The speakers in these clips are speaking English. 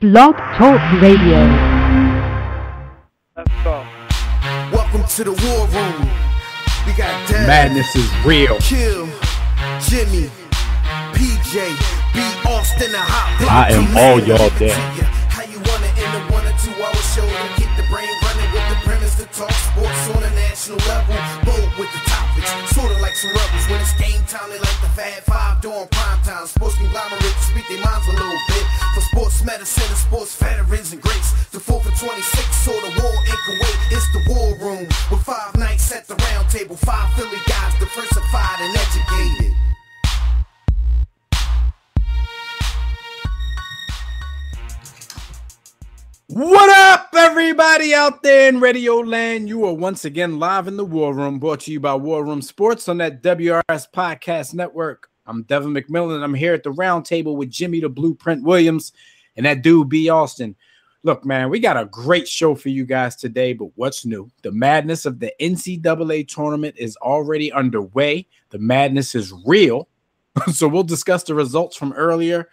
Blog Talk Radio. Let's go. Welcome to the war room. We got Dad, Madness is real. Kill, Jimmy, PJ, B. Austin, the hot block. I am all y'all Commander. dead. How you wanna end a one or two hour show to keep the brain running with the premise to talk sports on a national level. Sorta like some rebels. When it's game time, they like the Fab Five during prime time. Sports conglomerates speak their minds a little bit. For sports medicine and sports veterans and greats. The 4 for 26, so the war in Kuwait. It's the war room with five nights at the round table. Five Philly guys diversified and educated. What up, everybody out there in Radio Land? You are once again live in the War Room, brought to you by War Room Sports on that WRS Podcast Network. I'm Devin McMillan. I'm here at the round table with Jimmy the Blueprint Williams and that dude B. Austin. Look, man, we got a great show for you guys today, but what's new? The madness of the NCAA tournament is already underway. The madness is real. so we'll discuss the results from earlier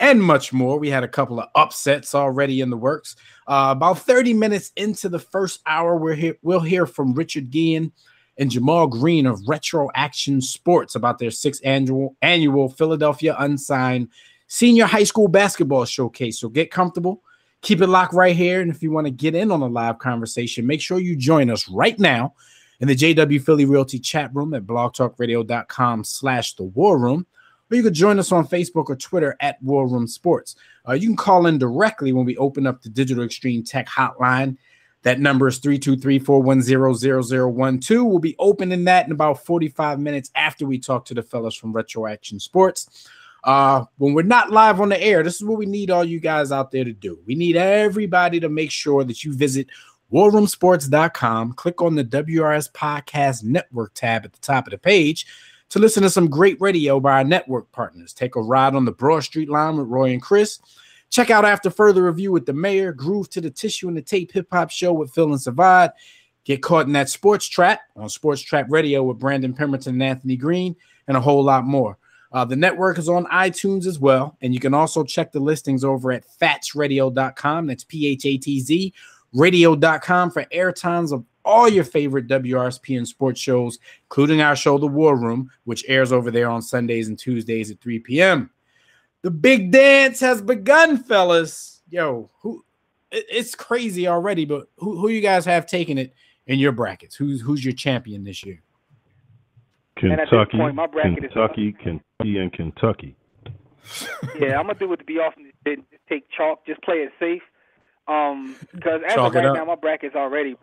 and much more. We had a couple of upsets already in the works. Uh, about 30 minutes into the first hour, we're here, we'll hear from Richard Guillen and Jamal Green of Retro Action Sports about their sixth annual annual Philadelphia Unsigned Senior High School Basketball Showcase. So get comfortable, keep it locked right here, and if you want to get in on a live conversation, make sure you join us right now in the JW Philly Realty chat room at blogtalkradio.com/slash the War Room or you could join us on Facebook or Twitter at War Room Sports. Uh, you can call in directly when we open up the Digital Extreme Tech Hotline. That number is 323-410-0012. We'll be opening that in about 45 minutes after we talk to the fellas from Retro Action Sports. Uh, when we're not live on the air, this is what we need all you guys out there to do. We need everybody to make sure that you visit warroomsports.com, click on the WRS Podcast Network tab at the top of the page to listen to some great radio by our network partners. Take a ride on the Broad Street line with Roy and Chris. Check out After Further Review with the Mayor, Groove to the Tissue and the Tape Hip Hop Show with Phil and Savad. Get caught in that sports trap on Sports Trap Radio with Brandon Pemberton and Anthony Green, and a whole lot more. Uh, the network is on iTunes as well, and you can also check the listings over at phatzradio.com. That's P H A T Z radio.com for airtimes of all your favorite WRSP and sports shows, including our show, The War Room, which airs over there on Sundays and Tuesdays at 3 p.m. The big dance has begun, fellas. Yo, who it's crazy already, but who, who you guys have taken it in your brackets? Who's who's your champion this year? And at this Kentucky, point, my bracket is- Kentucky, Kentucky, and Kentucky. Yeah, I'm gonna do what the B Austin did. Just take chalk. Just play it safe. Um, because as Chalk of it right up. now, my bracket's already.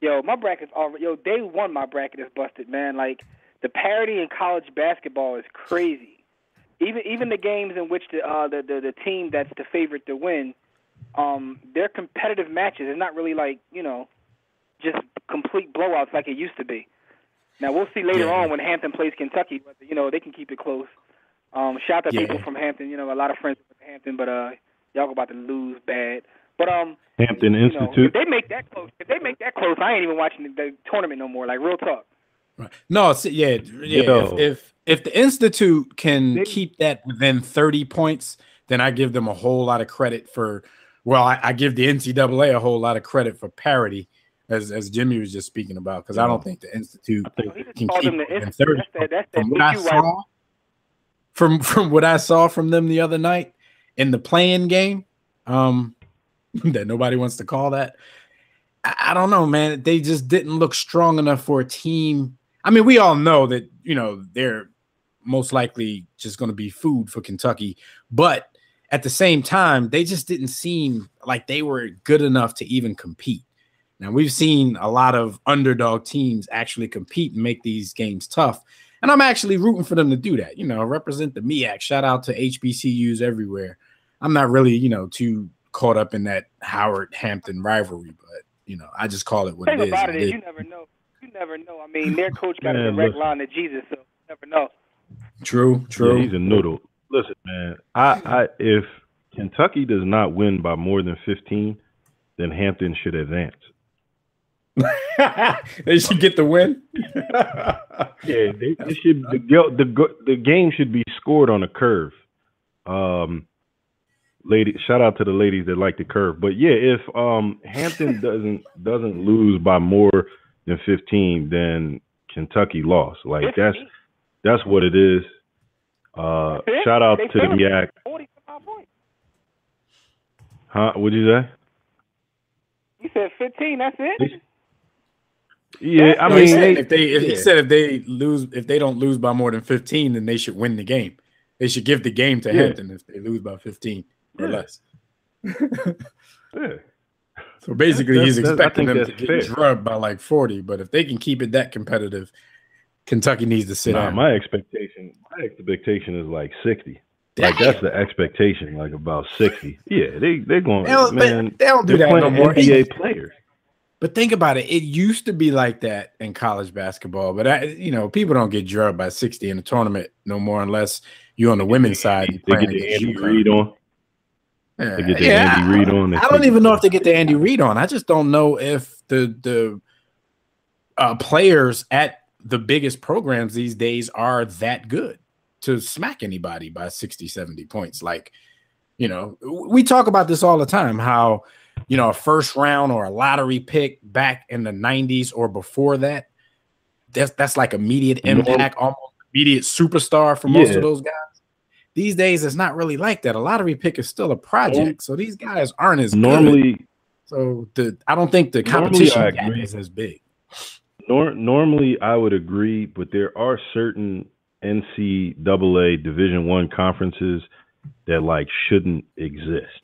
Yo, my bracket's already. Yo, day one, my bracket is busted, man. Like the parity in college basketball is crazy. Even even the games in which the uh the the, the team that's the favorite to win, um, they're competitive matches. It's not really like you know, just complete blowouts like it used to be. Now we'll see later Yeah. on when Hampton plays Kentucky, whether you know they can keep it close. Um, shout out to Yeah. people from Hampton. You know, a lot of friends from Hampton, but uh, y'all about to lose bad. But um, Hampton you know, Institute. if they make that close, if they make that close, I ain't even watching the, the tournament no more. Like real talk. Right. No, it's, yeah, yeah. Yo. If, if if the institute can They- keep that within 30 points, then I give them a whole lot of credit for well, I, I give the NCAA a whole lot of credit for parity, as as Jimmy was just speaking about, because I don't think the institute I think can keep them it the within 30. That's that. That's that. From what I make you right. saw, from from what I saw from them the other night in the playing game, um, that nobody wants to call that. I, I don't know, man. They just didn't look strong enough for a team. I mean, we all know that you know they're most likely just going to be food for Kentucky, but at the same time, they just didn't seem like they were good enough to even compete. Now we've seen a lot of underdog teams actually compete and make these games tough. And I'm actually rooting for them to do that. You know, represent the MEAC. Shout out to HBCUs everywhere. I'm not really, you know, too caught up in that Howard Hampton rivalry, but you know, I just call it what thing it is. about it It is is. you never know. You never know. I mean, their coach got a Man, direct listen. line to Jesus, so you never know. True, Yeah, true. he's a noodle. Listen, man. I, I if Kentucky does not win by more than 15, then Hampton should advance. they should get the win. Yeah, they, they should the, the the game should be scored on a curve. Um, lady. Shout out to the ladies that like the curve. But yeah, if um Hampton doesn't doesn't lose by more than 15, then Kentucky lost. Like that's that's what it is. Uh, That's it? shout out They to the finished. MEAC. 45 points. Huh? What'd you say? You said 15. That's it. Yeah, I No, he mean, said they, if they if he said if they lose if they don't lose by more than 15, then they should win the game. They should give the game to Yeah. Hampton if they lose by 15 or Yeah. less. yeah. So basically, That's- he's that's- expecting them to get fair. drubbed by like 40. But if they can keep it that competitive, Kentucky needs to sit Nah, down. my expectation, my expectation is like 60. Like that's the expectation, like about 60. Yeah, they they're going. They don't- man, they don't do that no more. NBA players. But think about it. It used to be like that in college basketball, but I, you know, people don't get drubbed by 60 in a tournament no more unless you're on the women's side. They get the Andy Reid on. Yeah, They get the yeah, Andy Reid on. I don't even know if they get the Andy Reid on. I just don't know if the the uh, players at the biggest programs these days are that good to smack anybody by 60, 70 points. Like, you know, we talk about this all the time how, you know, a first round or a lottery pick back in the 90s or before that, that's that's like immediate impact, almost immediate superstar for most Yeah. of those guys. These days, it's not really like that. A lottery pick is still a project, so these guys aren't as good. Normally, So the I don't think the competition gap is as big. nor, normally I would agree, but there are certain NCAA Division One conferences that like shouldn't exist.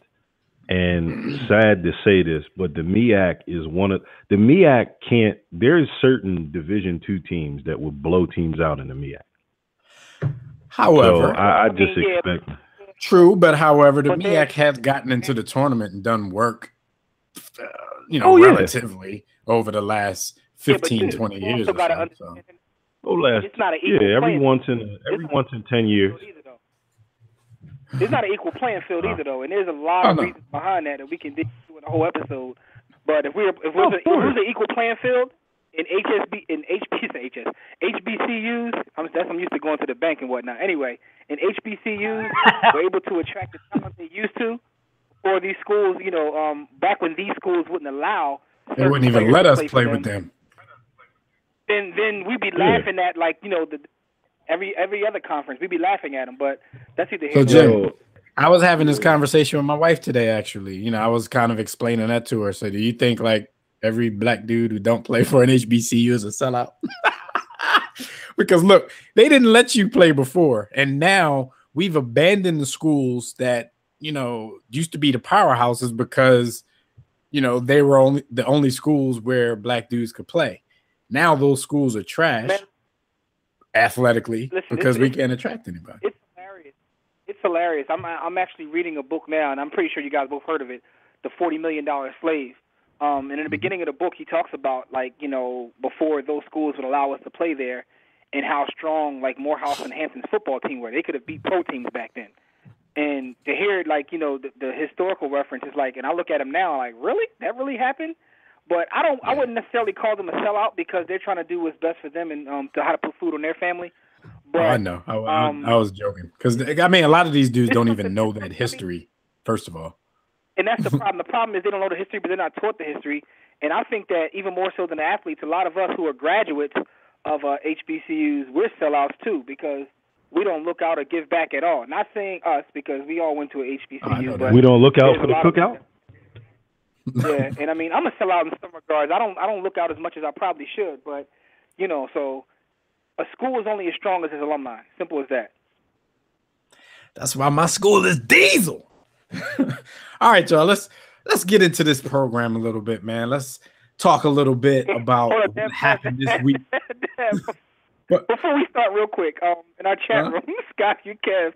And sad to say this, but the MEAC is one of the MEAC can't. There's certain Division Two teams that will blow teams out in the MEAC. However, so I, I I just expect. true, but however, the But then- has gotten into the tournament and done work, uh, you know, Oh, yeah. relatively over the last Yeah, 15, you 20 years. Or so, so. Oh, last It's not an equal yeah, every once in every It's- once in ten years. either. It's not an equal playing field either, though, and there's a lot Oh, of no. reasons behind that that we can dig into in a whole episode. But if we're if Oh, we're of if it course. was an equal playing field in HSB in HB HS HBCUs, I'm that's I'm used to going to the bank and whatnot. Anyway, in HBCUs, we're able to attract the talent they used to. For these schools, you know, um, back when these schools wouldn't allow, They wouldn't even let us to play with them. then then we'd be Yeah. laughing at like you know the every every other conference we'd be laughing at them. But that's either So, Jim, nor there. So, I was having this conversation with my wife today. Actually, you know, I was kind of explaining that to her. So, do you think like every black dude who don't play for an HBCU is a sellout? because look, they didn't let you play before, and now we've abandoned the schools that you know used to be the powerhouses because you know they were only the only schools where black dudes could play. Now those schools are trash Man. athletically Listen, because we can't attract anybody. It's hilarious. It's hilarious. I'm I'm actually reading a book now, and I'm pretty sure you guys both heard of it, The Forty Million Dollar Slave. Um, and in the beginning of the book, he talks about like you know before those schools would allow us to play there, and how strong like Morehouse and Hampton's football team were. They could have beat pro teams back then. And to hear like you know the, the historical reference is like, and I look at them now like, really, that really happened. But I don't. I wouldn't necessarily call them a sellout because they're trying to do what's best for them and um, to how to put food on their family. But oh, I know. I, I- um, I was joking because I mean, a lot of these dudes don't even know that history. First of all, And that's the problem. The problem is they don't know the history, but they're not taught the history. And I think that even more so than the athletes, a lot of us who are graduates of uh, HBCUs, we're sellouts too because we don't look out or give back at all. Not saying us because we all went to a I know HBCU, but we don't look out there's for a the lot of cookout. yeah, and I mean I'm a sellout in some regards. I don't I don't look out as much as I probably should, but you know, so a school is only as strong as its alumni. Simple as that. that's why my school is Diesel. all right, y'all. Let's let's get into this program a little bit, man. Let's talk a little bit about Hold on, what Deb, happened this week. Deb, What? Before we start, real quick, um, in our chat Huh? room, Scott you Kev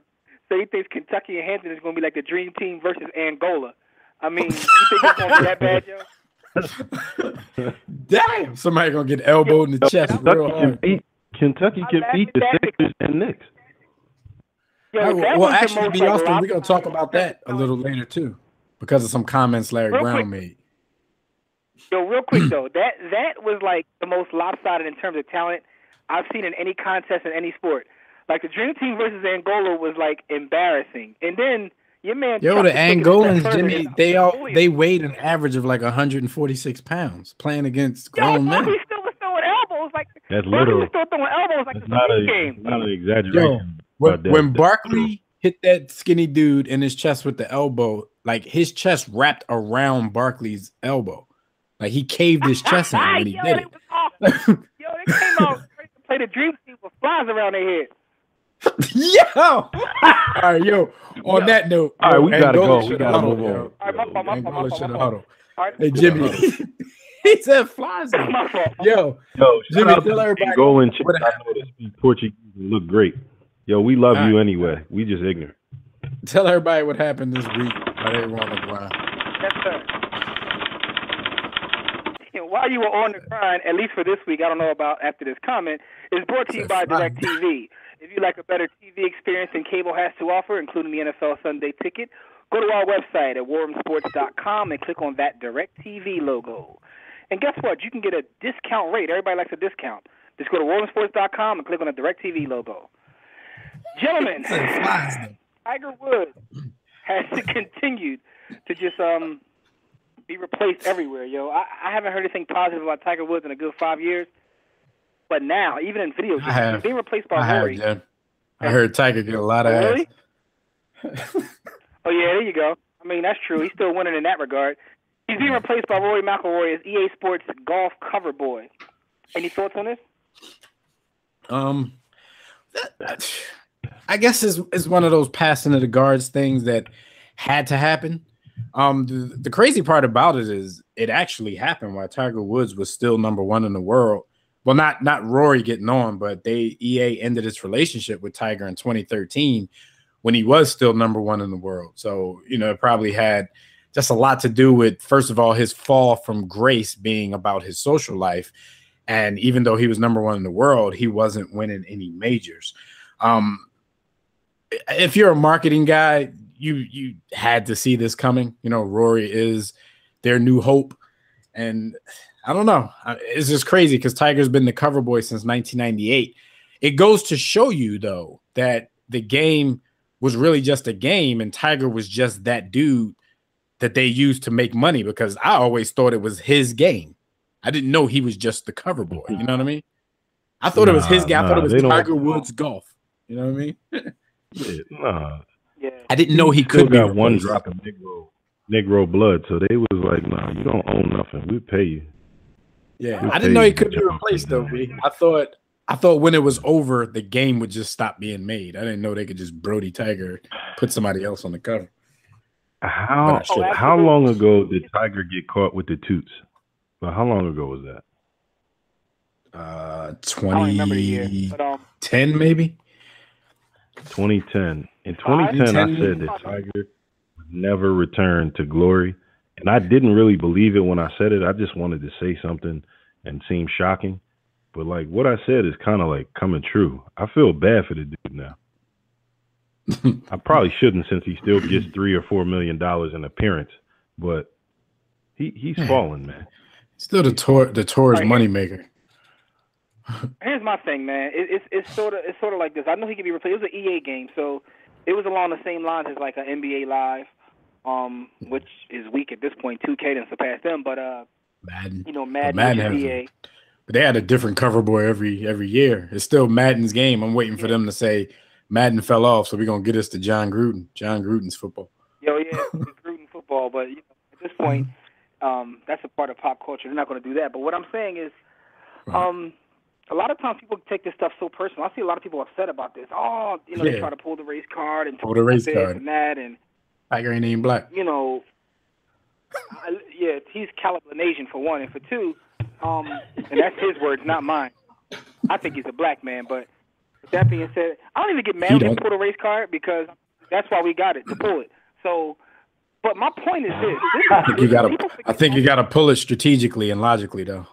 say he thinks Kentucky and Hampton is going to be like the dream team versus Angola. I mean, you think it's going to be that bad, Joe? Damn, somebody gonna get elbowed in the chest real Kentucky can beat Kentucky can beat the Sixers and Knicks. Yo, All right, that well, actually, most, be like, we're gonna talk about that a little later too, because of some comments Larry Real Brown quick. made. Yo, real quick though, that that was like the most lopsided in terms of talent I've seen in any contest in any sport. Like the Dream Team versus Angola was like embarrassing, and then Your man. Yo, Chuck the is taking it Angolans, Jimmy, they all they weighed an average of like 146 pounds playing against Yo, grown men. Barkley still was throwing elbows like That's Barkley little. was still throwing elbows like That's not a, game. not an exaggeration. When, about that. when Barkley hit that skinny dude in his chest with the elbow, like his chest wrapped around Barkley's elbow, like he caved his chest in when he Yo, did it was awesome. Yo, they came out ready to play the dream team with flies around their head. it. yo, all right, yo. On that note, All right, we yo, gotta Angola go. We gotta huddled, move yo. on. All right, my fault, my fault, my Angola fault, shoulda my fault. huddled. All right, Hey Jimmy, he said flies. in. my fault. Yo, Yo, Jimmy, tell to everybody Angolan chicks what I know that Portuguese look great. Yo, we love All you right. anyway. We just ignorant. tell everybody what happened this week while they were on the grind. Yes, sir. And while you were on the grind, at least for this week, I don't know about after this comment, is brought to you by Fine. DirecTV. If you like a better TV experience than cable has to offer, including the NFL Sunday Ticket, go to our website at warroomsports.com and click on that DirecTV logo. And guess what? You can get a discount rate. Everybody likes a discount. Just go to warroomsports.com and click on the DirecTV logo. Gentlemen, Said flies. though. Tiger Woods has continued to just um be replaced everywhere, yo. I, I haven't heard anything positive about Tiger Woods in a good five years. But now, even in videos, I have. he's being replaced by I heard, Rory. Jim. I heard Tiger get a lot of Oh, ass. oh yeah, there you go. I mean, that's true. He's still winning in that regard. He's being replaced by Rory McIlroy as EA Sports golf cover boy. Any thoughts on this? Um, that- I guess is is one of those passing of the guards things that had to happen. Um, the, the crazy part about it is it actually happened while Tiger Woods was still number one in the world. Well, not not Rory getting on, but they EA ended its relationship with Tiger in 2013 when he was still number one in the world. So you know, it probably had just a lot to do with first of all his fall from grace being about his social life, and even though he was number one in the world, he wasn't winning any majors. Um, if you're a marketing guy, you you had to see this coming. You know, Rory is their new hope, and I don't know. It's just crazy because Tiger's been the cover boy since 1998. It goes to show you though that the game was really just a game, and Tiger was just that dude that they used to make money. Because I always thought it was his game. I didn't know he was just the cover boy. You know what I mean? I thought it was his Nah. I thought it was they don't- Tiger Woods golf. You know what I mean? Yeah, nah. Yeah. I didn't know he Still could be got one drop of Negro Negro blood, so they was like, "Nah, you don't own nothing. We pay you." Yeah, We'll I didn't know he could be replaced though. B. I thought I thought when it was over, the game would just stop being made. I didn't know they could just Brody Tiger put somebody else on the cover. How But I should- how long ago did Tiger get caught with the toots? Well, how long ago was that? Uh, I don't remember the year, 2010 but um, maybe. 2010. In 2010, I said that Tiger would never return to glory, and I didn't really believe it when I said it. I just wanted to say something and seem shocking, but like what I said is kind of like coming true. I feel bad for the dude now. I probably shouldn't since he still gets three or four million dollars in appearance, but he he's Man. fallen, man. Still the tour, the tour's Right. moneymaker. Here's my thing, man. It, it's it's sort of it's sort of like this. I know he could be replaced. It was an EA game, so it was along the same lines as like an NBA Live, um, which is weak at this point. 2K didn't surpass them, but uh, Madden, you know, Madden, Madden is has EA. but they had a different cover boy every every year. It's still Madden's game. I'm waiting for them to say Madden fell off, so we're gonna get us to Jon Gruden. Jon Gruden's football. Yo, yeah, Gruden football, but you know, at this point, um, that's a part of pop culture. They're not going to do that. But what I'm saying is, um, a lot of times people take this stuff so personal. I see a lot of people upset about this. Oh, you know, they try to pull the race card and Pull the race card. and that, and Tiger ain't even black. you know, I, yeah, he's Calablanasian for one, and for two, um, and that's his words, not mine. I think he's a black man, but with that being said, I don't even get mad when they pull the race card because that's why we got it to pull it. So, but my point is this: I think you gotta. I think you gotta pull it strategically and logically, though.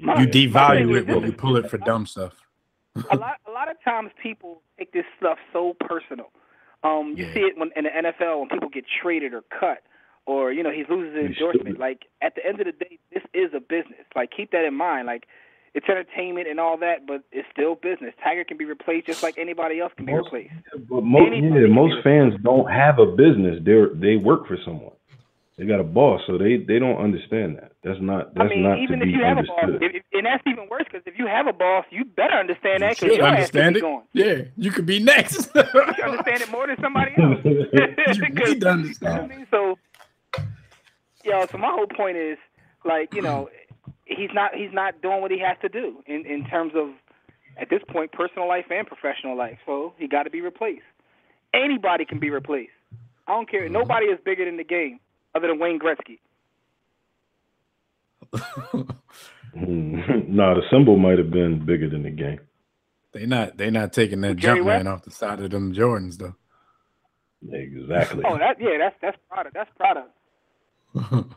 My- You devalue it when you pull it for dumb stuff. a lot a lot of times people take this stuff so personal. Um, you Yeah. see it when in the NFL when people get traded or cut, or you know he loses his endorsement. stupid. Like at the end of the day, this is a business. Like keep that in mind. Like it's entertainment and all that, but it's still business. Tiger can be replaced just like anybody else can be Most- replaced. But most, yeah, most fans don't have a business. They are they work for someone. They got a boss, so they they don't understand that. That's not I mean, not even to if be you have a boss, understood. if, if- and that's even worse because if you have a boss, you better understand that You because should your understand it. could be gone. Yeah, you could be next. You understand it more than somebody else. You 'Cause- need to understand. You know what I mean? So, yo, so my whole point is, like, you know, he's not he's not doing what he has to do in in terms of at this point personal life and professional life. So he got to be replaced. Anybody can be replaced. I don't care. Nobody is bigger than the game other than Wayne Gretzky. Nah, the symbol might have been bigger than the game. they not they not taking that Jerry jump man off the side of them Jordans though. Exactly. Oh, that yeah, that's that's product. That's product.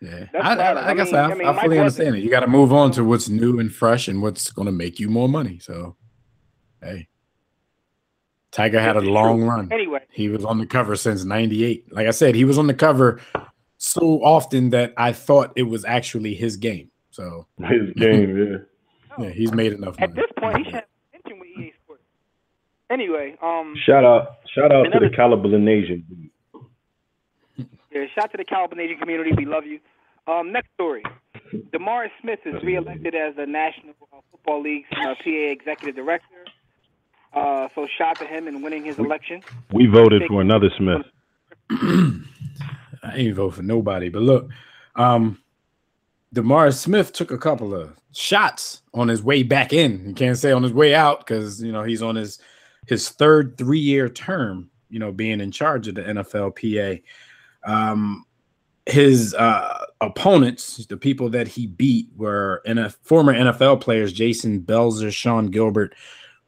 Yeah, That's I, right. I, like I I said, mean- I, I mean, I fully wasn't- understand it. You got to move on to what's new and fresh and what's going to make you more money. So, hey, Tiger had a long run. Anyway, He was on the cover since '98. Like I said, he was on the cover so often that I thought it was actually his game. So, His game, yeah. yeah, he's made enough Money. at this point, he should have mention with EA Sports. Anyway, um, Shout out, shout out to Another- the Calibrination. Yeah, shout to the Calvinasian community. We love you. Um, next story. DeMaurice Smith is reelected as the National uh, Football League's uh, PA Executive Director. Uh, so shout to him in winning his election. We voted for another Smith. I ain't vote for nobody, but look, um, Demar Smith took a couple of shots on his way back in. You can't say on his way out because you know he's on his his third three year term. You know, being in charge of the NFLPA. Um, his uh, opponents, the people that he beat, were in former NFL players: Jason Belzer, Sean Gilbert,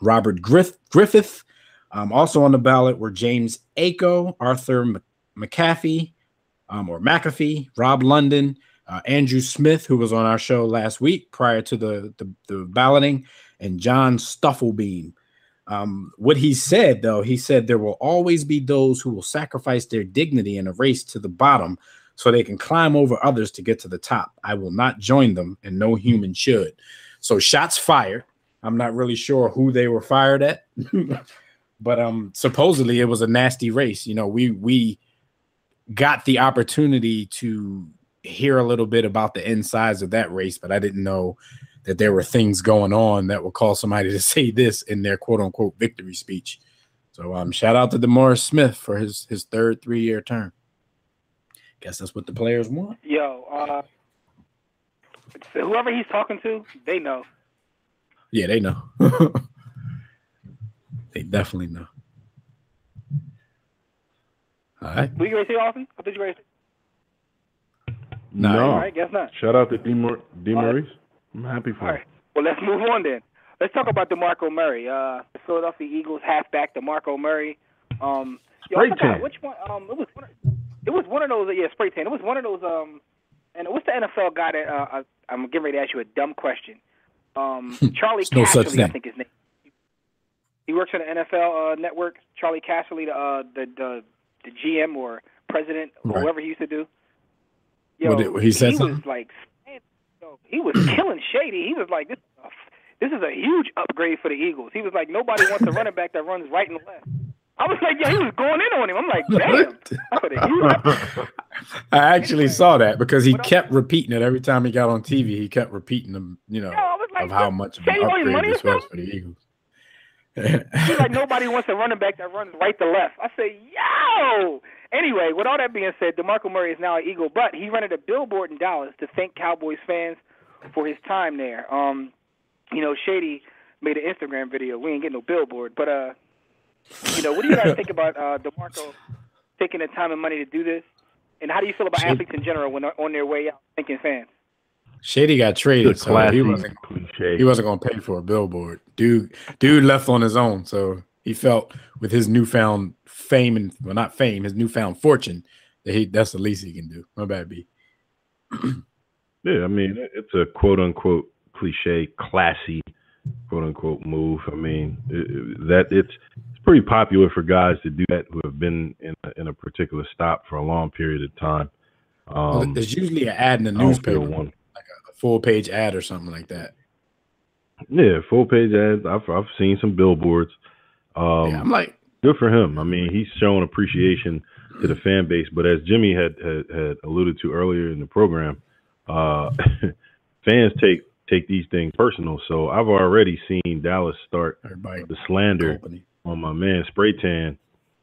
Robert Griff- Griffith. Um, also on the ballot were James Acho, Arthur McAfee, um, or McAfee, Rob London, uh, Andrew Smith, who was on our show last week prior to the, the, the balloting, and John Stufflebeem. Um, what he said, though, he said there will always be those who will sacrifice their dignity in a race to the bottom so they can climb over others to get to the top. I will not join them, and no human should. So, shots fired. I'm not really sure who they were fired at, but um, supposedly it was a nasty race. You know, we we got the opportunity to hear a little bit about the insides of that race, but I didn't know that there were things going on that would cause somebody to say this in their quote unquote victory speech. So um shout out to DeMaurice Smith for his his third three year term. Guess that's what the players want. Yo, uh, whoever he's talking to, they know. Yeah, they know. they definitely know. All right. Were you ready to say Austin? I thought you were ready. To. Nah, no. All right, guess not. Shout out to Demar- Demaurice. I'm happy for All him. right. Well, let's move on then. Let's talk about DeMarco Murray. Uh, the Philadelphia Eagles halfback DeMarco Murray. Um, yo, Spray tan. which one. Um, it was one. Of, it was one of those. Yeah, spray tan. It was one of those. Um, and what's the NFL guy that? Uh, I, I'm getting ready to ask you a dumb question. Um, Charley no such Casserly, I think his name. He works on the NFL uh, Network. Charley Casserly, the, uh, the the the GM or president, or Right. whoever he used to do. Yo, did- he said he something? was like, he was killing Shady. He was like, this, is a- this is a huge upgrade for the Eagles. He was like, nobody wants a running back that runs right and left. I was like, yeah, he was going in on him. I'm like, damn. I thought a huge I actually saw that because he kept repeating it every time he got on TV. He kept repeating them, you know, Yo, I was like, of how much of an upgrade this was for the Eagles. He's like, nobody wants a running back that runs right to left. I say, yo. Anyway, with all that being said, DeMarco Murray is now an Eagle, but he rented a billboard in Dallas to thank Cowboys fans for his time there. Um, you know, Shady made an Instagram video. We ain't getting no billboard, but uh, you know, what do you guys think about uh, DeMarco taking the time and money to do this? And how do you feel about athletes in general when they're on their way out thanking fans? Shady got traded, so classy he wasn't cliche. he wasn't going to pay for a billboard. Dude, dude left on his own, so he felt with his newfound fame and well, not fame, his newfound fortune that he that's the least he can do. My bad, B. Yeah, I mean, it's a quote unquote cliche, classy quote unquote move. I mean, it, that it's it's pretty popular for guys to do that who have been in a, in a particular stop for a long period of time. Well, Um, There's usually an ad in the I don't feel newspaper, one. Like a, a full page ad or something like that. Yeah, full page ads. I've I've seen some billboards. Um, yeah, I'm like, good for him. I mean, he's showing appreciation to the fan base. But as Jimmy had had, had alluded to earlier in the program, uh, fans take take these things personal. So I've already seen Dallas start everybody the slander company. on my man Spray Tan,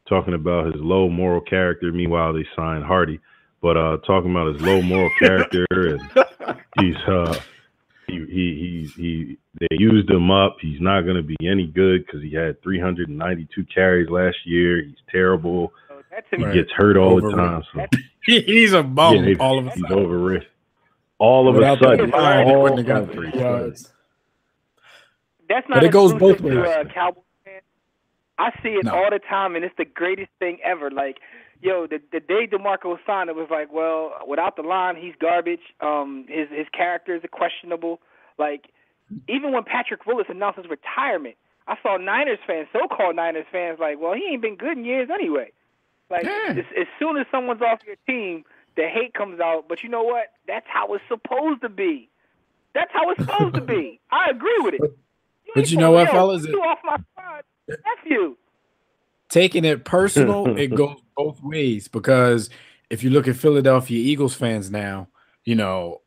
talking about his low moral character. Meanwhile, they signed Hardy, but uh, talking about his low moral character and he's uh, he he he he they used him up. He's not going to be any good because he had 392 carries last year. He's terrible. So that to me, He Right. gets hurt all the time. So He's a bum yeah, all of a he's sudden. overrated. All of Without a sudden, that line, he all wouldn't have of got three yards. that's not But it goes exclusive both to, ways. Uh, Cowboys fans. I see it No. all the time, and it's the greatest thing ever. Like, yo, the the day Demarco was signed, it was like, well, without the line, he's garbage. Um, his his characters are questionable. Like, even when Patrick Willis announced his retirement, I saw Niners fans, so-called Niners fans, like, well, he ain't been good in years anyway. Like, Yeah. as, as soon as someone's off your team, the hate comes out. But you know what? That's how it's supposed to be. That's how it's supposed to be. I agree with it. But- You but you know what, fellas? yo, You off my. F you. Taking it personal, it goes both ways because if you look at Philadelphia Eagles fans now, you know,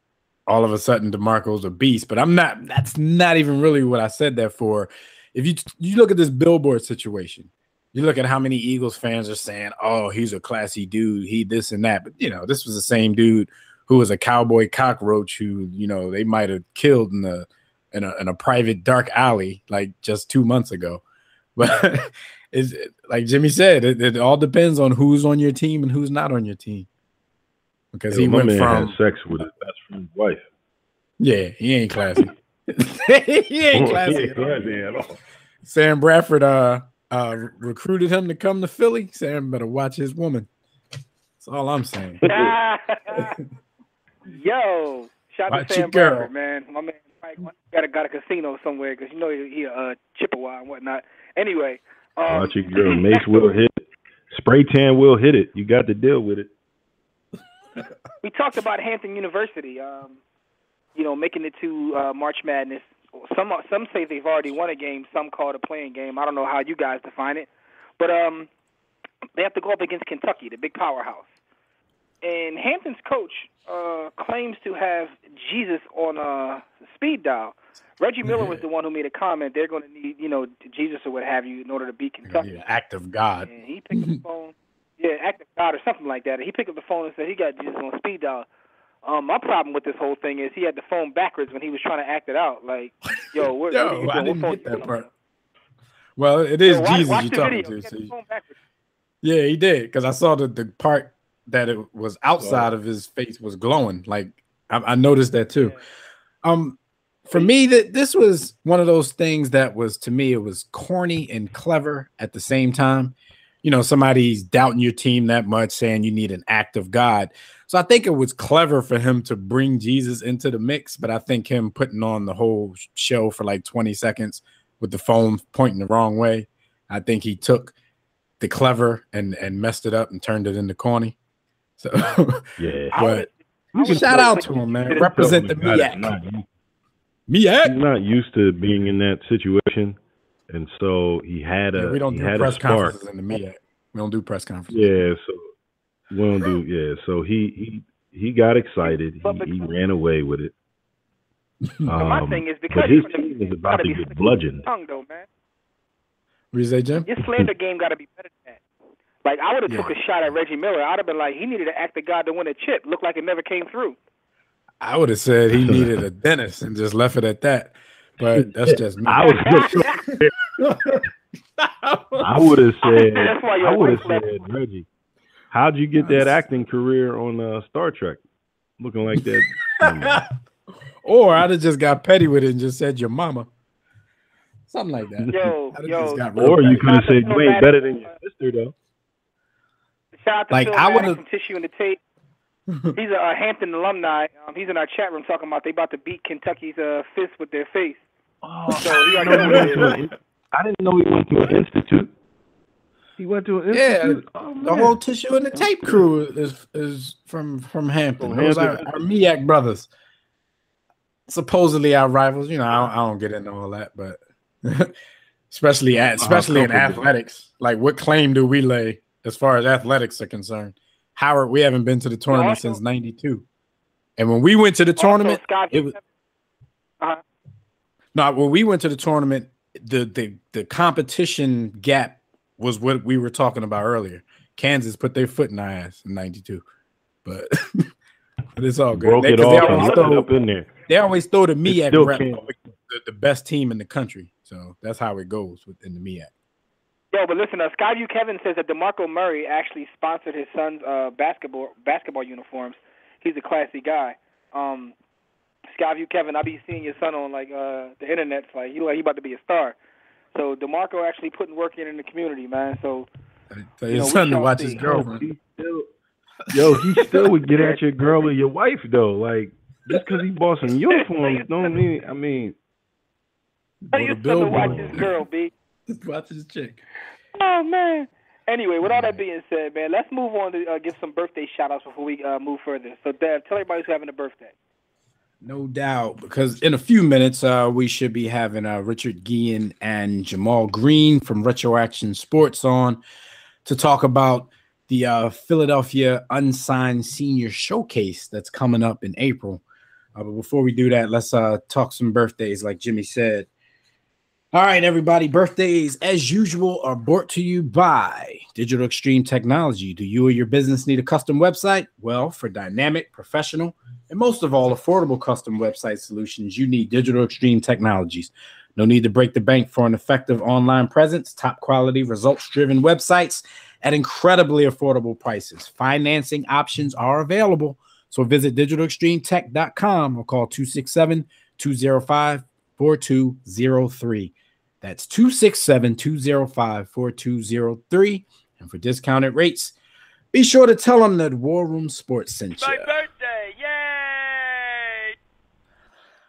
all of a sudden DeMarco's a beast, but I'm not that's not even really what I said that for. If you you look at this billboard situation, you look at how many Eagles fans are saying, "Oh, he's a classy dude, he this and that." But you know, this was the same dude who was a cowboy cockroach who, you know, they might have killed in the in a in a private dark alley like just 2 months ago. But is like Jimmy said, it, it all depends on who's on your team and who's not on your team. Because Yo, he went man from had sex with his best friend's wife. yeah, he ain't classy. he ain't classy. He at all. classy at all. Sam Bradford uh uh recruited him to come to Philly. Sam better watch his woman. That's all I'm saying. Yo, shout out Watch to your Sam girl. Bradford, man. My man Mike got a got a casino somewhere because you know he, he a uh, Chippewa and whatnot. Anyway, um, Watch. Mace will hit it. Spray tan will hit it. You got to deal with it. we talked about Hampton University. Um, you know, making it to uh, March Madness. Some some say they've already won a game. Some call it a playing game. I don't know how you guys define it, but um, they have to go up against Kentucky, the big powerhouse. And Hampton's coach uh, claims to have Jesus on uh, speed dial. Reggie Miller was the one who made a comment. They're going to need, you know, Jesus or what have you in order to beat Kentucky. Yeah, act of God. And he picked up the phone. Yeah, act of God or something like that. He picked up the phone and said he got Jesus on speed dial. Um, my problem with this whole thing is he had the phone backwards when he was trying to act it out. Like, yo, what, what are Yo, you I didn't get that part. Well, it is Yo, watch, Jesus watch you're talking video. to. He had so the you- phone backwards. Yeah, he did because I saw the, the part that it was outside of his face was glowing. Like I, I noticed that too. Um, for me, that this was one of those things that was to me it was corny and clever at the same time. You know, somebody's doubting your team that much, saying you need an act of God. So I think it was clever for him to bring Jesus into the mix, but I think him putting on the whole show for like 20 seconds with the phone pointing the wrong way, I think he took the clever and and messed it up and turned it into corny. So, Yeah. But would- I shout out to him, man. Represent the Guy that's MEAC. Not used- MEAC. He's not used to being in that situation, and so he had a Yeah, we don't he do had press a conferences in the MEAC. We don't do press conferences. Yeah, so we don't do yeah. So he he he got excited. He, he ran away with it. But my Um, thing is because but his team is about gotta be get bludgeoned. Tongue, though, man. What you say, Jim? Your slander game got to be better than that. Like I would have Yeah. took a shot at Reggie Miller. I'd have been like, he needed to act the God to win a chip. Looked like it never came through. I would have said he needed a dentist and just left it at that. But that's just me. I was I would have said That's why your I would have wife said Reggie. How'd you get that acting career on uh, Star Trek? Looking like that. or I'd have just got petty with it and just said your mama. Something like that. Yo, yo. just got real or you could have said you ain't better than your sister though. Shout out to Like, Phil I would've- from Tissue and the Tape. He's a uh, Hampton alumni. Um, he's in our chat room talking about they about to beat Kentucky's uh, fist with their face. Oh, So he I didn't know he went to- I didn't know he went to an institute. He went to an Yeah, institute. Oh, The whole tissue and the tape crew is is from from Hampton. From Those are Hampton. our MEAC brothers. supposedly our rivals. You know, I don't, I don't get into all that, but especially at especially in athletics, like what claim do we lay as far as athletics are concerned? Howard, we haven't been to the tournament also- since '92, and when we went to the tournament, Also, Scott, it was uh-huh. no. When we went to the tournament, the the the competition gap was what we were talking about earlier. Kansas put their foot in our ass in '92, but. But it's all good. Broke They- it 'cause they off and always throw- up in there. they always throw the MEAC still rep can't. like the, the best team in the country. So that's how it goes within the MEAC. Yo, but listen, uh, Skyview Kevin says that DeMarco Murray actually sponsored his son's uh, basketball basketball uniforms. He's a classy guy. Um, Skyview Kevin, I be seeing your son on like uh, the internet. Like he like he about to be a star. So DeMarco actually putting work in in the community, man. So Tell You your know, son to watch see. his girlfriend. He still, yo, he still would get at your girl or your wife though. Like just because he bought some uniforms don't mean. I mean, tell Go your son to watch his girl, B. watch his chick. Oh man. Anyway, with all that being said, man, let's move on to uh, give some birthday shout outs before we uh, move further. So, Dev, tell everybody who's having a birthday. No doubt, because in a few minutes, uh, we should be having uh, Richard Guillen and Jamal Green from Retro Action Sports on to talk about the uh, Philadelphia Unsigned Senior Showcase that's coming up in April. Uh, but before we do that, let's uh, talk some birthdays, like Jimmy said. All right, everybody, birthdays, as usual, are brought to you by Digital Extreme Technology. Do you or your business need a custom website? Well, for dynamic, professional, and most of all, affordable custom website solutions, you need Digital Extreme Technologies. No need to break the bank for an effective online presence, top quality, results driven websites at incredibly affordable prices. Financing options are available. So visit digitalextremetech.com or call 267 205 4203. That's 267 205 4203. And for discounted rates, be sure to tell them that War Room Sports sent you. birthday! Yay!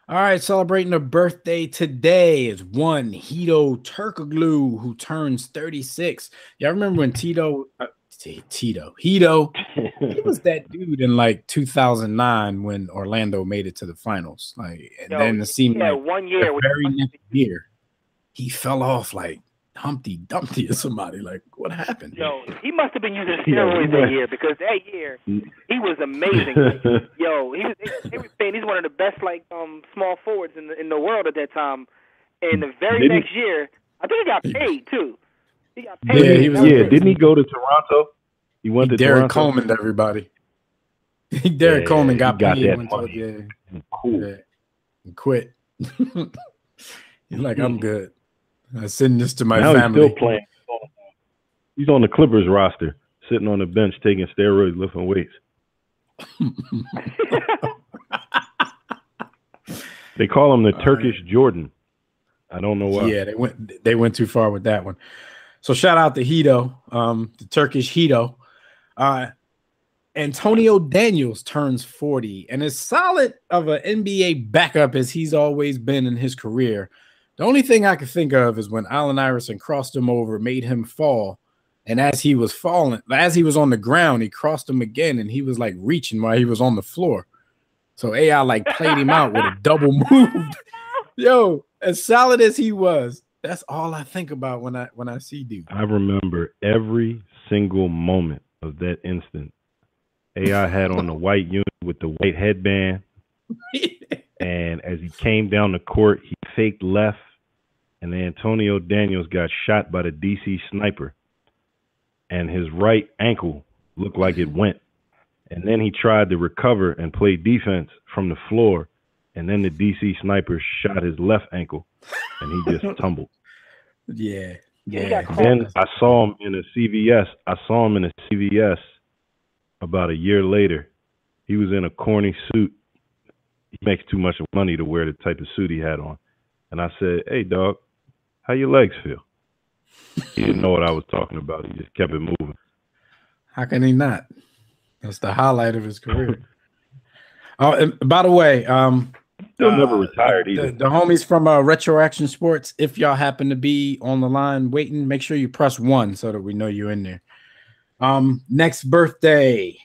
All right, celebrating a birthday today is one Hedo Turkoglu who turns 36. Y'all remember when Tito, uh, Tito, Hedo, he was that dude in like 2009 when Orlando made it to the finals. Like, and Yo, then it seemed Yeah, like one year. with- very next year, he fell off like Humpty Dumpty or somebody. Like, what happened? Yo, he must have been using steroids he that year because that year he was amazing. Yo, he was. They, they were saying he's one of the best like um small forwards in the in the world at that time. And the very Didn't- next year, I think he got paid too. He got Yeah, he was- yeah, didn't he go to Toronto? He went to Derrick Toronto. Coleman, everybody. Derrick Yeah, Coleman got, got paid, that to- money. yeah, Cool. yeah, and quit. He's like, I'm good. I send this to my now family. he's still playing. He's on the Clippers roster, sitting on the bench taking steroids, lifting weights. They call him the All Turkish Jordan. I don't know why. Yeah, they went they went too far with that one. So shout out to Hedo, um, the Turkish Hedo. Uh Antonio Daniels turns 40 and as solid of an NBA backup as he's always been in his career. The only thing I could think of is when Allen Iverson crossed him over, made him fall. And as he was falling, as he was on the ground, he crossed him again and he was like reaching while he was on the floor. So AI like played him out with a double move. Yo, as solid as he was, that's all I think about when I when I see dude. I remember every single moment of that instant. AI had on the white unit with the white headband, and as he came down the court, he faked left, and Antonio Daniels got shot by the DC sniper, and his right ankle looked like it went. And then he tried to recover and play defense from the floor, and then the DC sniper shot his left ankle, and he just tumbled. yeah, Yeah, he Then I saw him in a CVS. I saw him in a CVS about a year later. He was in a corny suit. He makes too much money to wear the type of suit he had on. And I said, Hey dog, how your legs feel? He didn't know what I was talking about. He just kept it moving. How can he not? That's the highlight of his career. oh, and by the way, um, Still uh, never retired the, either. the homies from uh, Retro Action Sports, if y'all happen to be on the line waiting, make sure you press one so that we know you're in there. Um, next birthday,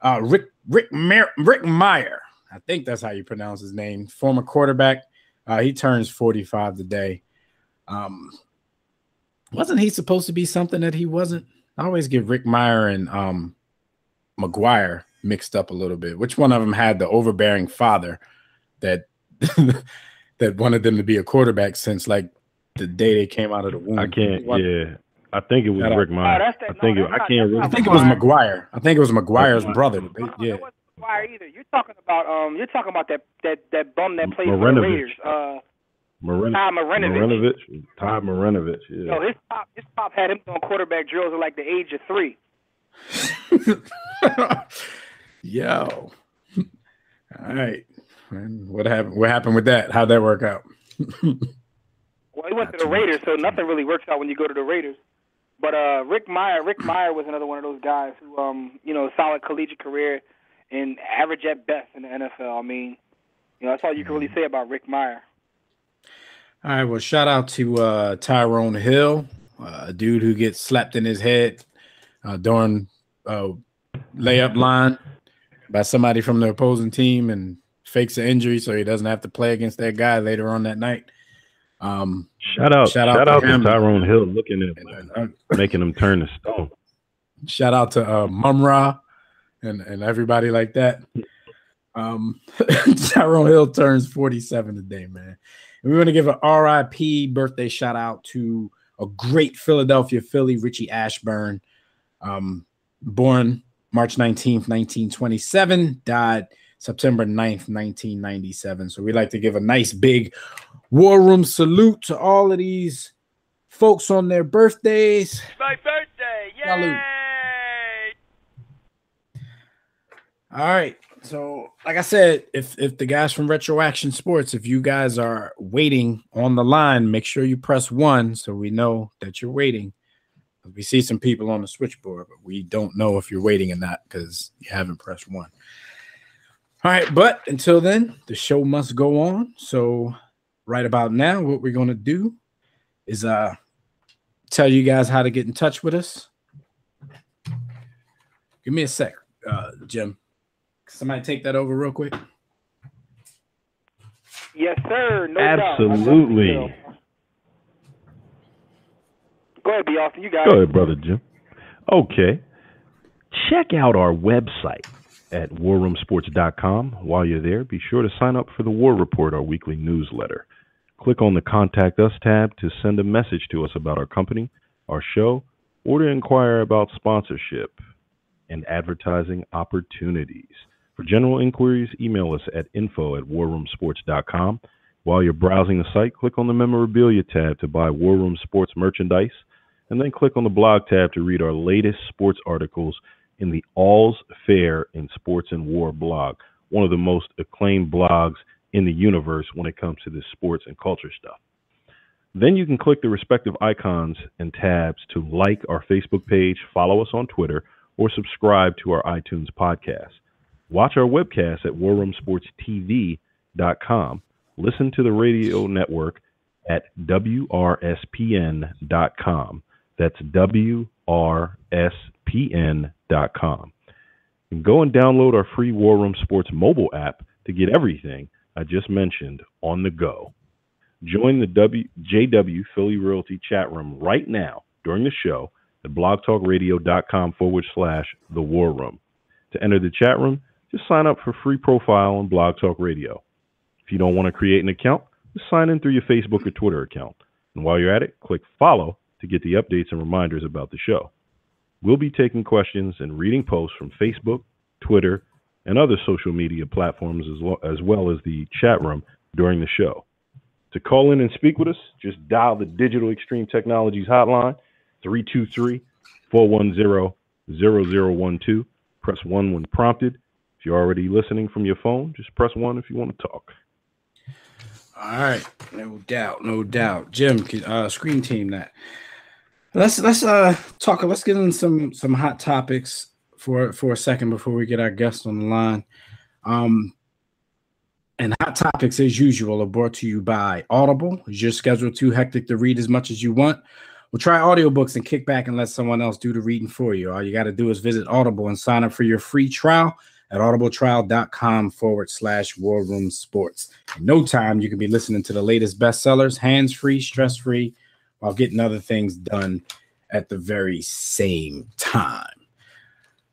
uh, Rick Rick Mer- Rick Mirer. I think that's how you pronounce his name. Former quarterback. Uh, he turns 45 today. Um, wasn't he supposed to be something that he wasn't? I always get Rick Mirer and um, McGuire mixed up a little bit. Which one of them had the overbearing father that that wanted them to be a quarterback since like the day they came out of the womb? I can't. What- Yeah, I think it was Rick Mirer. that's that- I think no, it, I can't. Really, I think it was McGuire. McGuire. I think it was McGuire's brother. No, no, Yeah. That either. You're talking about um, you're talking about that that that bum that played for the Raiders. Uh, Marin- Ty Marinovich. Marinovich, Todd Marinovich. Yeah. No, his pop, his pop had him doing quarterback drills at like the age of three. Yo. All right. And what happened? What happened with that? How'd that work out? Well, he went Not to the too much. Raiders, so nothing really works out when you go to the Raiders. But uh, Rick Mirer, Rick Mirer was another one of those guys who, um, you know, solid collegiate career and average at best in the NFL. I mean, you know, that's all you can really say about Rick Mirer. All right. Well, shout out to uh, Tyrone Hill, uh, a dude who gets slapped in his head uh, during uh, layup line by somebody from the opposing team and fakes an injury so he doesn't have to play against that guy later on that night. Um, Shout out, Shout shout out out, to to. Tyrone Hill looking at and, him, uh, making him turn to stone. Shout out to uh, Mumm-Ra and, and everybody like that. Um, Tyrone Hill turns 47 today, man. And we want to give an RIP birthday shout out to a great Philadelphia Philly, Richie Ashburn. Um, born March 19th, 1927, died September 9th, 1997. So we like to give a nice big war room salute to all of these folks on their birthdays. It's my birthday. Yay! Salute. All right. So, like I said, if if the guys from Retro Action Sports, if you guys are waiting on the line, make sure you press one so we know that you're waiting. We see some people on the switchboard, but we don't know if you're waiting or not because you haven't pressed one. All right, but until then, the show must go on. So, right about now, what we're gonna do is uh tell you guys how to get in touch with us. Give me a sec, uh, Jim. Somebody take that over real quick. Yes, sir. No Absolutely. definitely will. Go ahead, B. Austin. You got Go it. ahead, brother Jim. Okay. Check out our website at warroomsports.com. While you're there, be sure to sign up for the War Report, our weekly newsletter. Click on the Contact Us tab to send a message to us about our company, our show, or to inquire about sponsorship and advertising opportunities. For general inquiries, email us at info at warroomsports.com. While you're browsing the site, click on the memorabilia tab to buy War Room Sports merchandise, and then click on the blog tab to read our latest sports articles in the All's Fair in Sports and War blog, one of the most acclaimed blogs in the universe when it comes to this sports and culture stuff. Then you can click the respective icons and tabs to like our Facebook page, follow us on Twitter, or subscribe to our iTunes podcast. Watch our webcast at warroomsportstv.com. Listen to the radio network at wrspn.com. That's wrspn.com. And go and download our free War Room Sports mobile app to get everything I just mentioned on the go. Join the w- JW Philly Realty chat room right now during the show at blogtalkradio.com forward slash the war room. To enter the chat room, just sign up for free profile on Blog Talk Radio. If you don't want to create an account, just sign in through your Facebook or Twitter account. And while you're at it, click follow to get the updates and reminders about the show. We'll be taking questions and reading posts from Facebook, Twitter, and other social media platforms as well as, well as the chat room during the show. To call in and speak with us, just dial the Digital Extreme Technologies hotline, 323 410 0012. Press 1 when prompted. If you're already listening from your phone, just press 1 if you want to talk. All right, no doubt, no doubt. Jim, uh, screen team that. Let's let's uh talk. Let's get in some some hot topics for for a second before we get our guest on the line. Um, and hot topics, as usual, are brought to you by Audible. Is your schedule too hectic to read as much as you want? Well, try audiobooks and kick back and let someone else do the reading for you. All you got to do is visit Audible and sign up for your free trial at audibletrial.com forward slash war room sports. In no time, you can be listening to the latest bestsellers, hands free, stress free, while getting other things done at the very same time.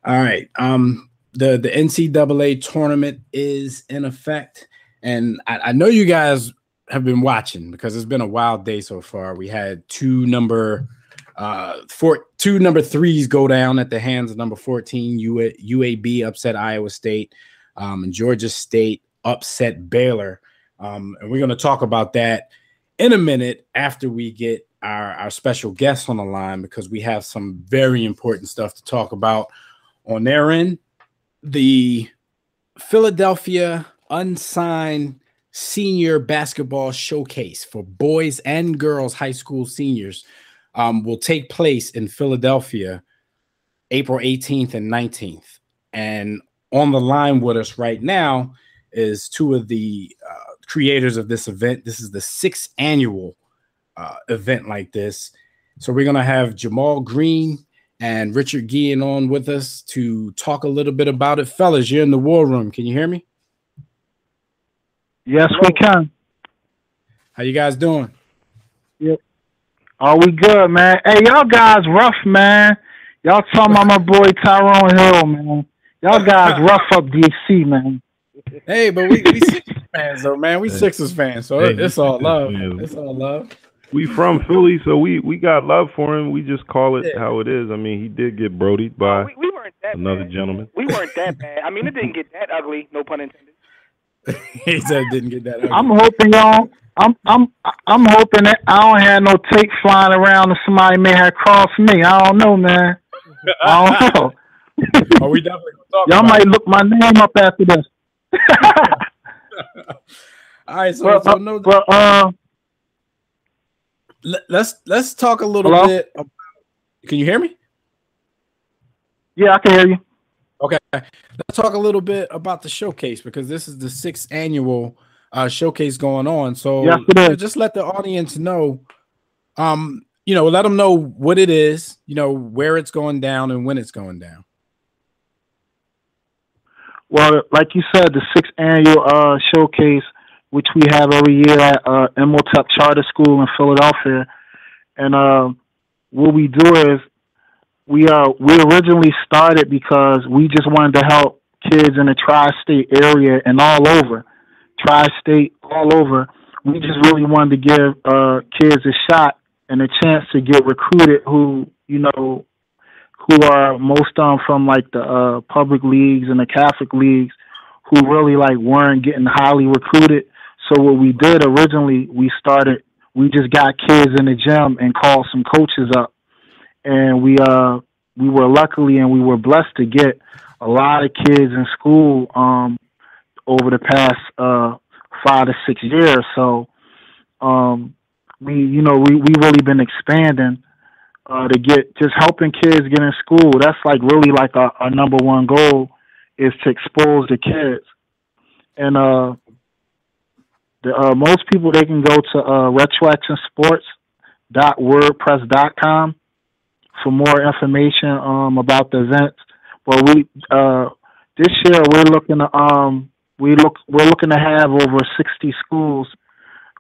All right. Um, the, the NCAA tournament is in effect. And I, I know you guys have been watching because it's been a wild day so far. We had two number uh four two number threes go down at the hands of number 14 UA, UAB upset Iowa State um and Georgia State upset Baylor. Um and we're going to talk about that in a minute after we get our our special guests on the line because we have some very important stuff to talk about on their end. The Philadelphia unsigned senior basketball showcase for boys and girls high school seniors um, will take place in Philadelphia April 18th and 19th. And on the line with us right now is two of the uh, creators of this event. This is the sixth annual uh, event like this. So we're going to have Jamal Green and Richard Guillen on with us to talk a little bit about it. Fellas, you're in the war room. Can you hear me? Yes, we can. How you guys doing? Are we good, man? Hey, y'all guys rough, man. Y'all talking about my boy Tyrone Hill, man. Y'all guys rough up DC, man. Hey, but we, we Sixers fans though, man. We Sixers fans, so Hey, it's all love. fans. It's all love. We from Philly, so we we got love for him. We just call it Yeah. how it is. I mean, he did get brodied by we, we weren't that another bad. gentleman. We weren't that bad. I mean, it didn't get that ugly. No pun intended. he said didn't get that. ugly. I'm hoping y'all. I'm I'm I'm hoping that I don't have no tape flying around and somebody may have crossed me. I don't know, man. I don't know. Oh, we definitely gonna Y'all about might it. look my name up after this. All right, so, but, so no, but uh, let, us let's talk a little Hello? bit. About, can you hear me? yeah, I can hear you. Okay, let's talk a little bit about the showcase because this is the sixth annual uh, showcase going on. So Yes, just let the audience know, um, you know, let them know what it is, you know, where it's going down and when it's going down. Well, like you said, the sixth annual uh, showcase, which we have every year at uh, Imhotep Charter School in Philadelphia, and uh, what we do is we uh we originally started because we just wanted to help kids in the tri-state area and all over, tri-state all over. We just really wanted to give uh, kids a shot and a chance to get recruited who you know who are most from like the uh public leagues and the Catholic leagues who really like weren't getting highly recruited. So what we did originally, we started we just got kids in the gym and called some coaches up. And we uh we were luckily and we were blessed to get a lot of kids in school um over the past uh five to six years. So um we you know we we really been expanding uh, to get just helping kids get in school. That's like really like our, our number one goal is to expose the kids. And uh, the uh, most people they can go to uh, retroactionsports.wordpress.com for more information um, about the events. But we uh, this year we're looking to um, we look we're looking to have over sixty schools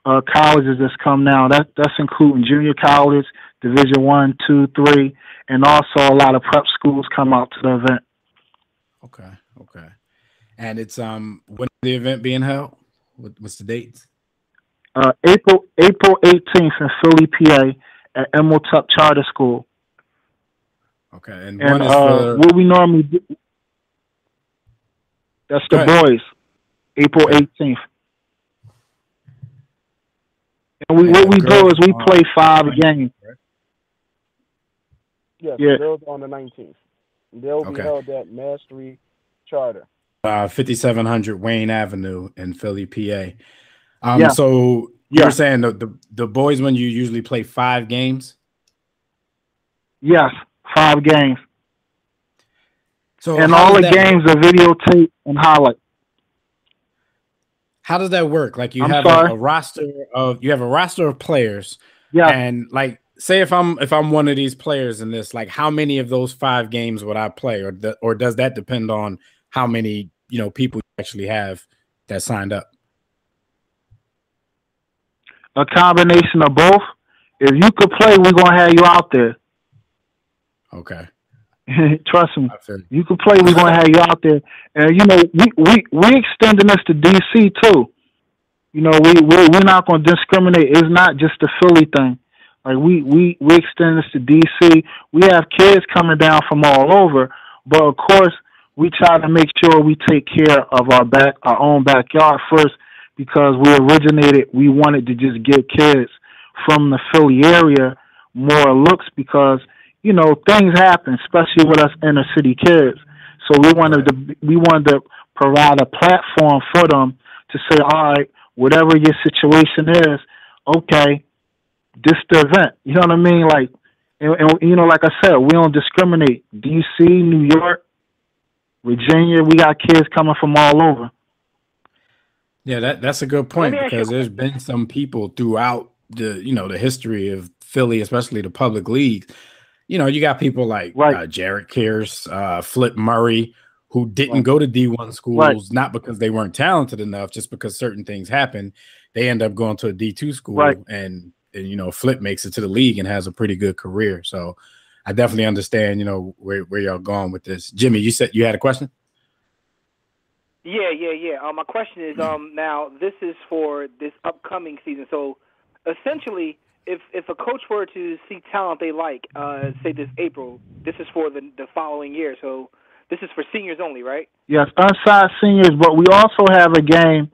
uh, colleges that's come now. That that's including junior college, Division One, Two, Three, and also a lot of prep schools come out to the event. Okay, okay. And it's um when the event being held? What's the date Uh, April April eighteenth in Philly, PA, at Imhotep Charter School. Okay, and, And uh, for what we normally do. That's the boys. April eighteenth. And we what we do is we play five games. Yes, Yeah. those on the 19th. They'll Okay. be held at Mastery Charter. uh, 5700 Wayne Avenue in Philly, PA. Um, Yeah. so you Yeah. saying the, the the boys when you usually play five games. Yes, five games. So and all the games are videotape and highlight. How does that work? Like you I'm have a, a roster of you have a roster of players, Yeah, and like say if I'm if I'm one of these players in this, like how many of those five games would I play, or the, or does that depend on how many you know people you actually have that signed up? A combination of both. If you could play, we're gonna have you out there. Okay. Trust me. You can play. We're gonna have you out there, and you know we we we extending this to DC too. You know we we we're not gonna discriminate. It's not just a Philly thing. Like we we we extend this to DC. We have kids coming down from all over, but of course we try to make sure we take care of our back our own backyard first because we originated. We wanted to just give kids from the Philly area more looks because you know things happen, especially with us inner city kids. So we wanted to we wanted to provide a platform for them to say, all right, whatever your situation is, okay, this the event. You know what I mean? Like, and, and you know, like I said, we don't discriminate. DC, New York, Virginia, we got kids coming from all over. Yeah, that that's a good point me ask you a because there's been some people throughout the you know the history of Philly, especially the public leagues. You know, you got people like Right. uh, Jared Kears, uh, Flip Murray, who didn't Right. go to D1 schools, Right. not because they weren't talented enough, just because certain things happen. They end up going to a D2 school, Right. and, and you know, Flip makes it to the league and has a pretty good career. So I definitely understand, you know, where, where y'all going with this. Jimmy, you said you had a question? Yeah, yeah, yeah. Um, my question is, um, now this is for this upcoming season. So, essentially, if if a coach were to see talent they like, uh, say this April, this is for the the following year. So, this is for seniors only, right? Yes, unsigned seniors, but we also have a game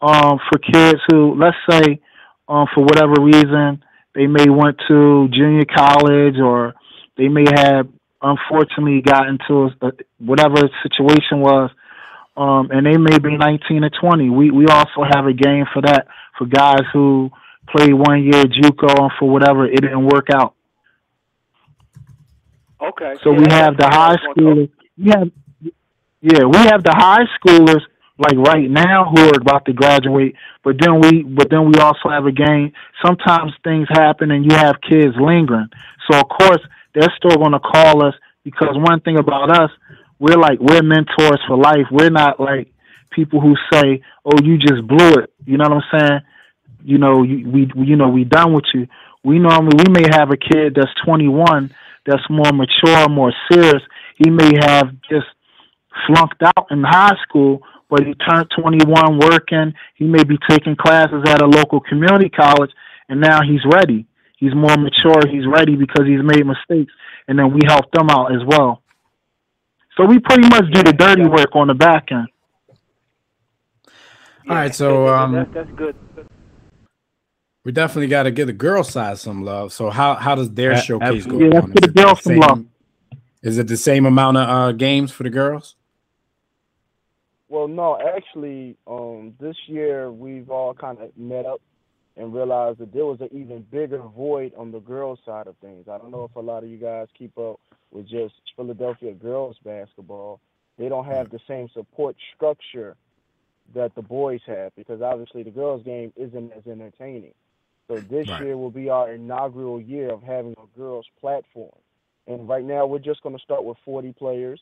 um, for kids who, let's say, um, for whatever reason, they may went to junior college or they may have unfortunately got into a, whatever situation was, um, and they may be 19 or 20. We we also have a game for that for guys who played one year JUCO and for whatever it didn't work out. Okay. So Yeah, we have the that's what I high schoolers. Have, yeah, we have the high schoolers like right now who are about to graduate. But then we, but then we also have a game. Sometimes things happen and you have kids lingering. So of course they're still going to call us because one thing about us, we're like we're mentors for life. We're not like people who say, "Oh, you just blew it." You know what I'm saying? You know, you, we, we you know we done with you. We normally we may have a kid that's 21 that's more mature, more serious. He may have just flunked out in high school, but he turned 21 working. He may be taking classes at a local community college, and now he's ready. He's more mature. He's ready because he's made mistakes, and then we help them out as well. So we pretty much do the dirty work on the back end. All right, so um, that's, that's good. We definitely got to give the girl side some love. So how how does their A- showcase go? Yeah, let's on? give Is the it girls some same- love. Is it the same amount of uh, games for the girls? Well, no, actually, um, this year we've all kind of met up and realized that there was an even bigger void on the girls' side of things. I don't know if a lot of you guys keep up with just Philadelphia girls basketball. They don't have the same support structure that the boys have because obviously the girls' game isn't as entertaining. So this Right. year will be our inaugural year of having a girls' platform. And right now we're just going to start with 40 players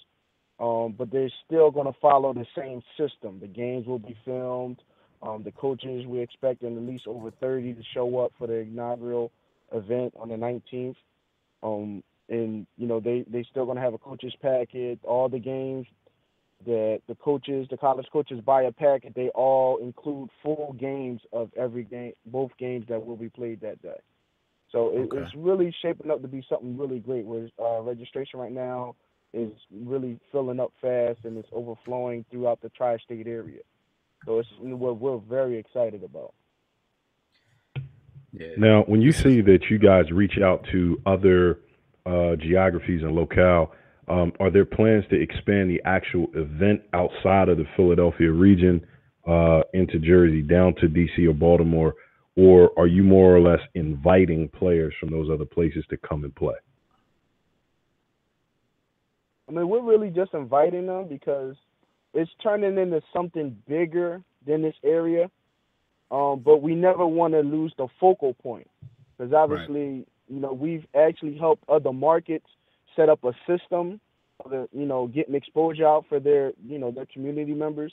um, but they're still going to follow the same system. The games will be filmed. Um, the coaches we're expecting at least over 30 to show up for the inaugural event on the 19th. Um, and you know they they still going to have a coaches packet. All the games that the coaches, the college coaches buy a packet. They all include full games of every game, both games that will be played that day. So it, Okay. it's really shaping up to be something really great. Where uh, registration right now is really filling up fast and it's overflowing throughout the tri-state area. So it's what we're very excited about. Yeah. Now, when you see that you guys reach out to other uh, geographies and locale, um, are there plans to expand the actual event outside of the Philadelphia region uh, into Jersey, down to DC or Baltimore, or are you more or less inviting players from those other places to come and play? I mean, we're really just inviting them because it's turning into something bigger than this area. Um, but we never want to lose the focal point because obviously, you know, we've actually helped other markets set up a system other, you know, getting exposure out for their, you know, their community members.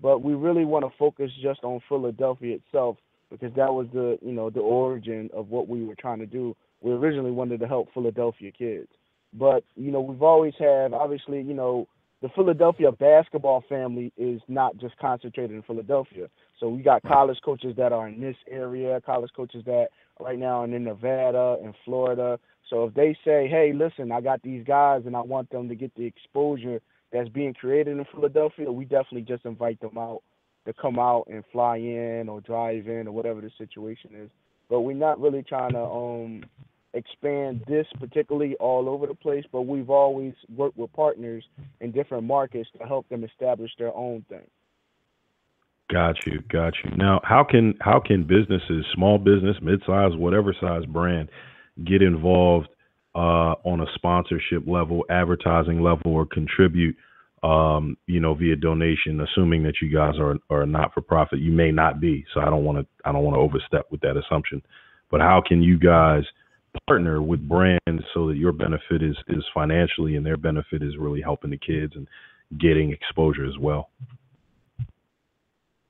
But we really want to focus just on Philadelphia itself because that was the, you know, the origin of what we were trying to do. We originally wanted to help Philadelphia kids. But, you know, we've always had, obviously, you know, the Philadelphia basketball family is not just concentrated in Philadelphia. So we got college coaches that are in this area, college coaches that right now are in Nevada and Florida. So if they say, "Hey, listen, I got these guys and I want them to get the exposure that's being created in Philadelphia," we definitely just invite them out to come out and fly in or drive in or whatever the situation is. But we're not really trying to um expand this particularly all over the place, but we've always worked with partners in different markets to help them establish their own thing. Got you, got you. Now, how can how can businesses, small business, mid-size, whatever size brand, get involved uh, on a sponsorship level, advertising level, or contribute, um, you know, via donation? Assuming that you guys are are not for profit, you may not be, so I don't want to I don't want to overstep with that assumption. But how can you guys partner with brands so that your benefit is is financially and their benefit is really helping the kids and getting exposure as well?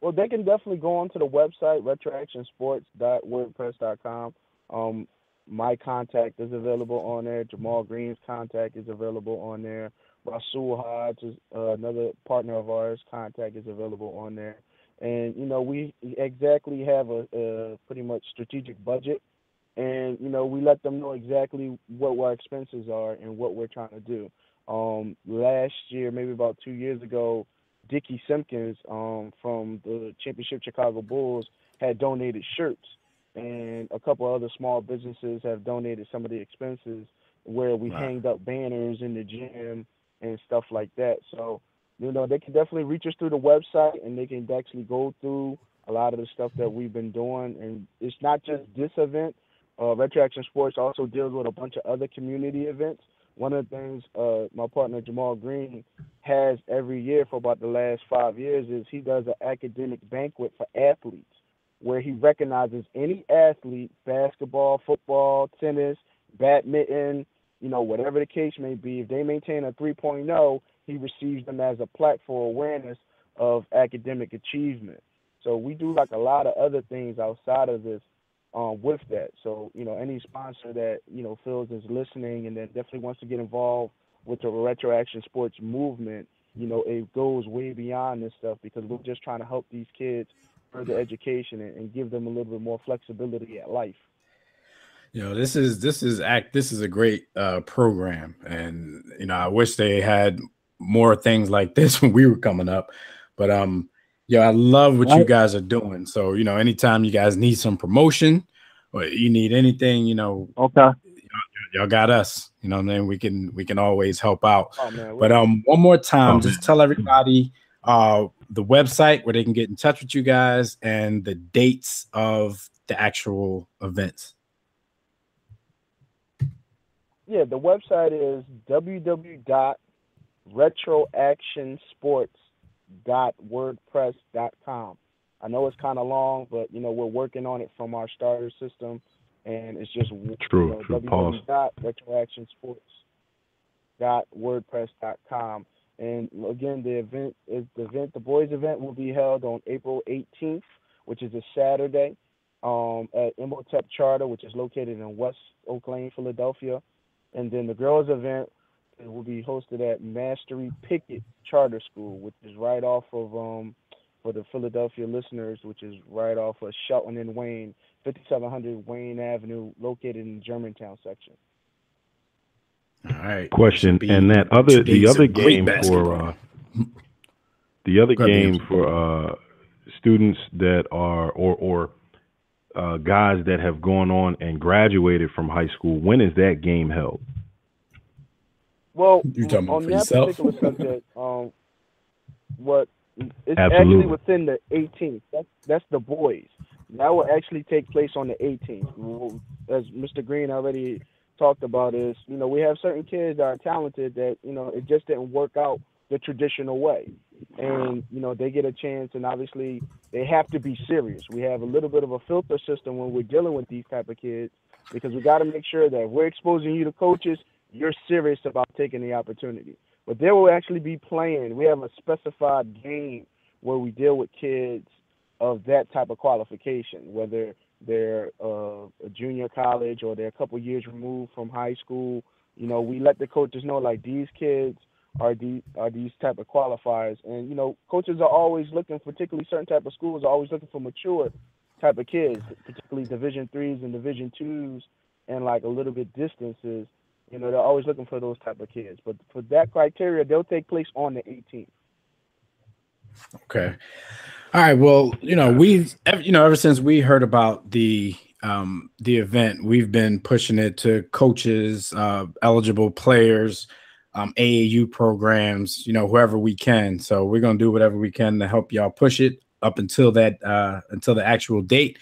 Well, they can definitely go onto the website retroactionsports.wordpress.com. Um, my contact is available on there. Jamal Green's contact is available on there. Rasul Hodge is uh, another partner of ours. Contact is available on there. And you know, we exactly have a, a pretty much strategic budget, and you know, we let them know exactly what our expenses are and what we're trying to do. Um, last year, maybe about two years ago, Dickie Simpkins um, from the Championship Chicago Bulls had donated shirts, and a couple other small businesses have donated some of the expenses where we Wow. hanged up banners in the gym and stuff like that. So, you know, they can definitely reach us through the website and they can actually go through a lot of the stuff that we've been doing. And it's not just this event. Uh, Retro Action Sports also deals with a bunch of other community events. One of the things uh, my partner Jamal Green has every year for about the last five years is he does an academic banquet for athletes where he recognizes any athlete, basketball, football, tennis, badminton, you know, whatever the case may be. If they maintain a 3.0, he receives them as a plaque for awareness of academic achievement. So we do like a lot of other things outside of this um, with that. So, you know, any sponsor that, you know, feels is listening and then definitely wants to get involved with the retro action sports movement, you know, it goes way beyond this stuff because we're just trying to help these kids further education and, and give them a little bit more flexibility at life. You know, this is this is act this is a great uh program. And you know, I wish they had more things like this when we were coming up. But um, yeah, I love what you guys are doing. So, you know, anytime you guys need some promotion or you need anything, you know, Okay. y'all got us. You know what I mean? We can we can always help out. Oh man, But um, one more time, Oh, just tell everybody uh the website where they can get in touch with you guys and the dates of the actual events. yeah, the website is www.retroactionsports.wordpress.com. I know it's kind of long, but you know we're working on it from our starter system, and it's just True, you know, true. Pause. www.retroactionsports.wordpress.com. And again, the event is the event. The boys' event will be held on April 18th, which is a Saturday, um, at Imhotep Charter, which is located in West Oak Lane, Philadelphia. And then the girls' event it will be hosted at Mastery Pickett Charter School, which is right off of um for the Philadelphia listeners, which is right off of Chelten and Wayne, 5700 Wayne Avenue, located in Germantown section. All right. Question be- and that other the other game for uh, the other Go ahead, game for uh, students that are or or uh, guys that have gone on and graduated from high school. When is that game held? Well, you're talking about on for that yourself? particular subject, um, what it's Absolutely. actually within the 18th. That's that's the boys. That will actually take place on the 18th. As Mr. Green already talked about, is you know we have certain kids that are talented that you know it just didn't work out the traditional way, and you know they get a chance, and obviously they have to be serious. We have a little bit of a filter system when we're dealing with these type of kids because we got to make sure that we're exposing you to coaches, you're serious about taking the opportunity. but there will actually be playing. We have a specified game where we deal with kids of that type of qualification, whether they're uh, a junior college or they're a couple years removed from high school. You know, we let the coaches know like these kids are these are these type of qualifiers, and you know, coaches are always looking, particularly certain type of schools are always looking for mature type of kids, particularly Division threes and Division twos, and like a little bit distances. You know, they're always looking for those type of kids. But for that criteria, they'll take place on the 18th. Okay. All right. Well, you know, we've you know ever since we heard about the um the event, we've been pushing it to coaches, uh, eligible players, um, AAU programs, you know, whoever we can. So we're gonna do whatever we can to help y'all push it up until that uh until the actual date.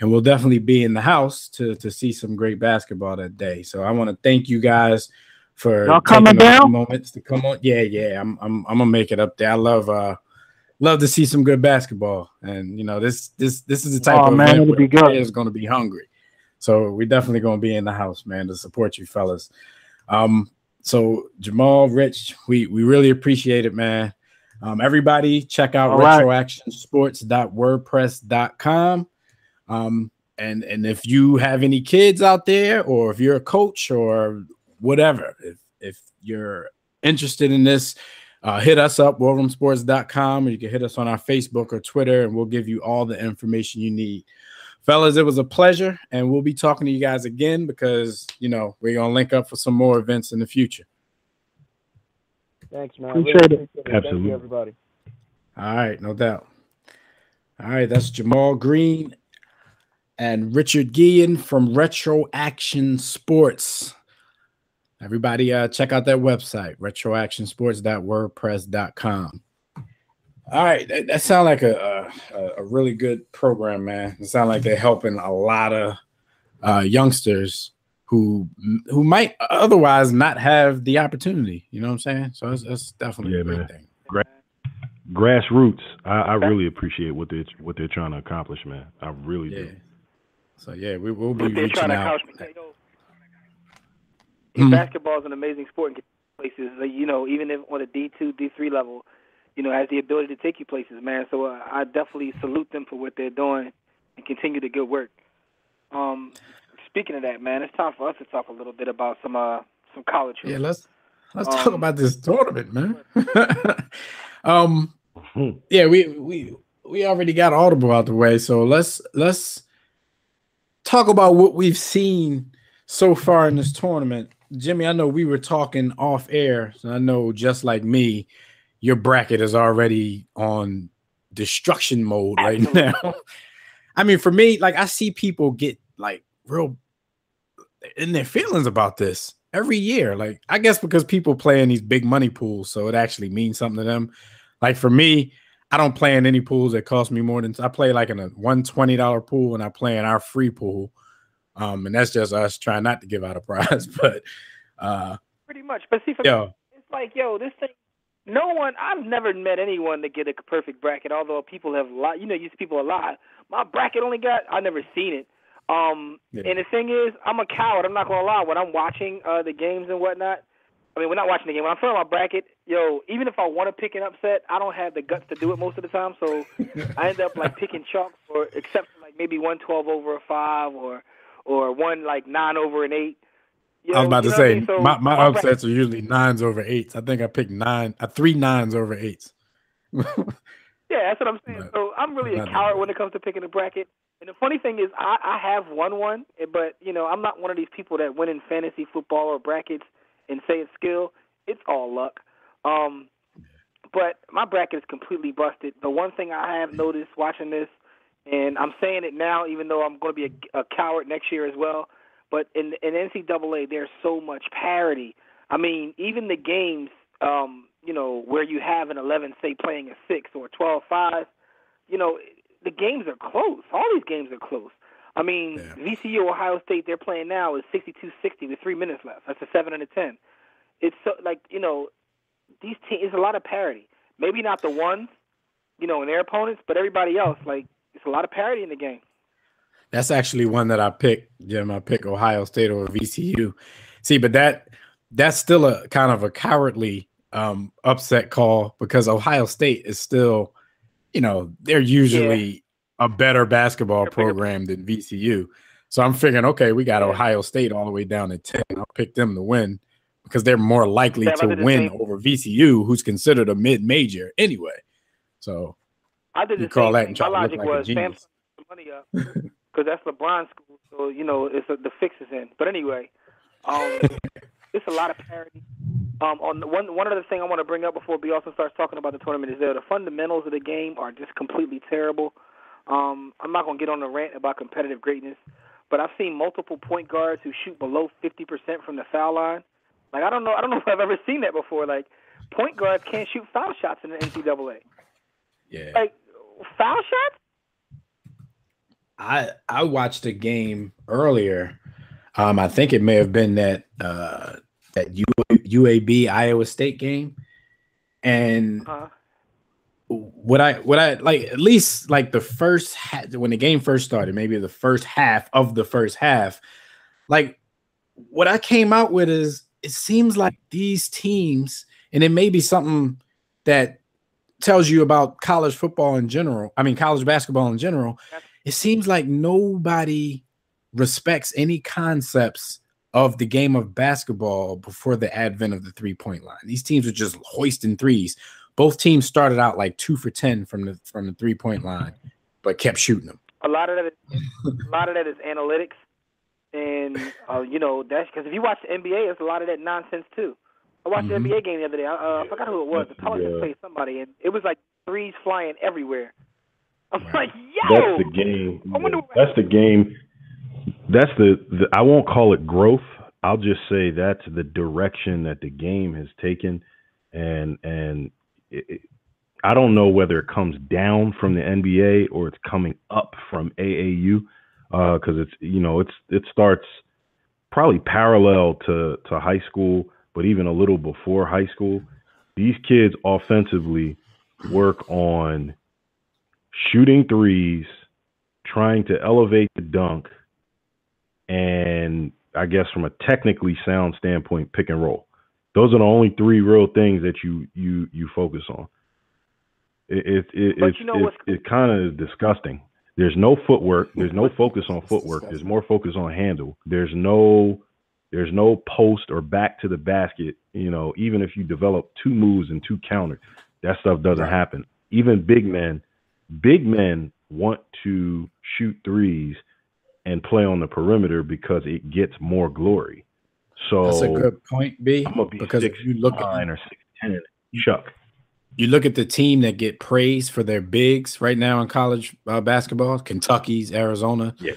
And we'll definitely be in the house to to see some great basketball that day. So I want to thank you guys for Y'all coming down? moments to come on. Yeah, yeah. I'm I'm I'm gonna make it up there. I love uh love to see some good basketball. And you know, this this this is the type Oh, of man, it'll be good. going to be hungry. So we're definitely going to be in the house, man, to support you fellas. Um, so Jamal, Rich, we we really appreciate it, man. Um, everybody check out All right. retroactionsports.wordpress.com. Um, and and if you have any kids out there, or if you're a coach or whatever, if if you're interested in this, uh, hit us up, warroomsports.com, or you can hit us on our Facebook or Twitter, and we'll give you all the information you need. Fellas, it was a pleasure, and we'll be talking to you guys again because you know we're gonna link up for some more events in the future. Thanks, man. Appreciate it. Really appreciate it. Thank Absolutely. you, everybody. All right, no doubt. All right, that's Jamal Green and Richard Guillen from Retro Action Sports. Everybody, uh, check out that website, retroactionsports.wordpress.com. All right, that, that sounds like a, a a really good program, man. It sounds like they're helping a lot of uh, youngsters who who might otherwise not have the opportunity. You know what I'm saying? So that's, that's definitely Yeah, a great man. thing. Grassroots. I, I really appreciate what they're what they're trying to accomplish, man. I really Yeah. do. So yeah, we will be reaching out. accomplish. You know. Basketball is an amazing sport and places. You know, even if on a D two, D three level, you know, has the ability to take you places, man. So uh, I definitely salute them for what they're doing and continue the good work. Um, speaking of that, man, it's time for us to talk a little bit about some uh some college. Yeah, let's let's Um, talk about this tournament, man. um, yeah, we we we already got Audible out the way, so let's let's talk about what we've seen so far in this tournament. Jimmy, I know we were talking off air, so I know just like me, your bracket is already on destruction mode right now. I mean, for me, like I see people get like real in their feelings about this every year. Like, I guess because people play in these big money pools, so it actually means something to them. Like for me, I don't play in any pools that cost me more than I play like in a one twenty dollar pool, and I play in our free pool. Um, and that's just us trying not to give out a prize, but uh, Pretty much. But see, for me, yo, it's like, yo, this thing. No one. I've never met anyone to get a perfect bracket. Although people have lied. You know, these people are lie. My bracket only got. I never seen it. Um, Yeah. and the thing is, I'm a coward. I'm not gonna lie. When I'm watching uh the games and whatnot, I mean, we're not watching the game. When I'm filling my bracket, yo, even if I want to pick an upset, I don't have the guts to do it most of the time. So I end up like picking chalk for except for like maybe one twelve over a five or or one like nine over an eight. You I was about to know what I say mean? So my, my bracket- upsets are usually nines over eights. I think I picked nine, uh, three nines over eights. Yeah, that's what I'm saying. But- so I'm really a coward when it comes to picking a bracket. And the funny thing is, I, I have won one, eh, but you know, I'm not one of these people that win in fantasy football or brackets and say it's skill. It's all luck. Um, but my bracket is completely busted. The one thing I have noticed watching this, and I'm saying it now, even though I'm going to be a, a coward next year as well. But in in NCAA, there's so much parity. I mean, even the games, um, you know, where you have an 11, say, playing a six or 12-5, you know, the games are close. All these games are close. I mean, Yeah. VCU, Ohio State, they're playing now is 62-60 with three minutes left. That's a seven and a ten. It's so like you know, these teams. It's a lot of parity. Maybe not the ones, you know, and their opponents, but everybody else. Like it's a lot of parity in the game. That's actually one that I picked, Jim. I pick Ohio State over VCU. See, but that that's still a kind of a cowardly um, upset call because Ohio State is still, you know, they're usually a better basketball program than VCU. So I'm figuring, okay, we got Ohio State all the way down to 10. I'll pick them to win because they're more likely to but at the win over VCU, who's considered a mid major anyway. So I did You call that and try My logic like was money up because that's LeBron school, so you know it's a, the fix is in. But anyway, um, it's a lot of parity. Um, on the- one one other thing I want to bring up before B also starts talking about the tournament is that the fundamentals of the game are just completely terrible. Um, I'm not gonna get on a rant about competitive greatness, but I've seen multiple point guards who shoot below 50% from the foul line. Like I don't know, I don't know if I've ever seen that before. Like point guards can't shoot foul shots in the NCAA. yeah. Like foul shots. I I watched a game earlier. Um, I think it may have been that uh that U, UAB Iowa State game, and Uh, what I what I like at least like the first ha- when the game first started, maybe the first half of the first half, like what I came out with is it seems like these teams, and it may be something that tells you about college football in general. I mean, college basketball in general. It seems like nobody respects any concepts of the game of basketball before the advent of the three point line. These teams are just hoisting threes. Both teams started out like two for ten from the from the three point line, but kept shooting them. a lot of that, is, a lot of that is analytics, and uh, you know that's because if you watch the NBA, it's a lot of that nonsense too. I watched Mhm. the NBA game the other day. I, uh, I forgot who it was. The Pelicans Yeah. played somebody, and it was like threes flying everywhere. I'm Right. like, yo, That's the game. I wonder what- That's the game. That's the, the. I won't call it growth. I'll just say that's the direction that the game has taken, and and it, I don't know whether it comes down from the NBA or it's coming up from AAU, because uh, it's you know it's it starts probably parallel to to high school, but even a little before high school. These kids offensively work on shooting threes, trying to elevate the dunk, and I guess from a technically sound standpoint, pick and roll. Those are the only three real things that you you you focus on. It it, it you know it, it kind of is disgusting. There's no footwork. There's no focus on footwork. There's more focus on handle. There's no there's no post or back to the basket. You know, even if you develop two moves and two counters, that stuff doesn't happen. Even big men, big men want to shoot threes and play on the perimeter because it gets more glory. So That's a good point, B. Be Because if you look at or six ten. Chuck. you look at the team that get praised for their bigs right now in college uh, basketball, Kentucky's, Arizona. Yeah.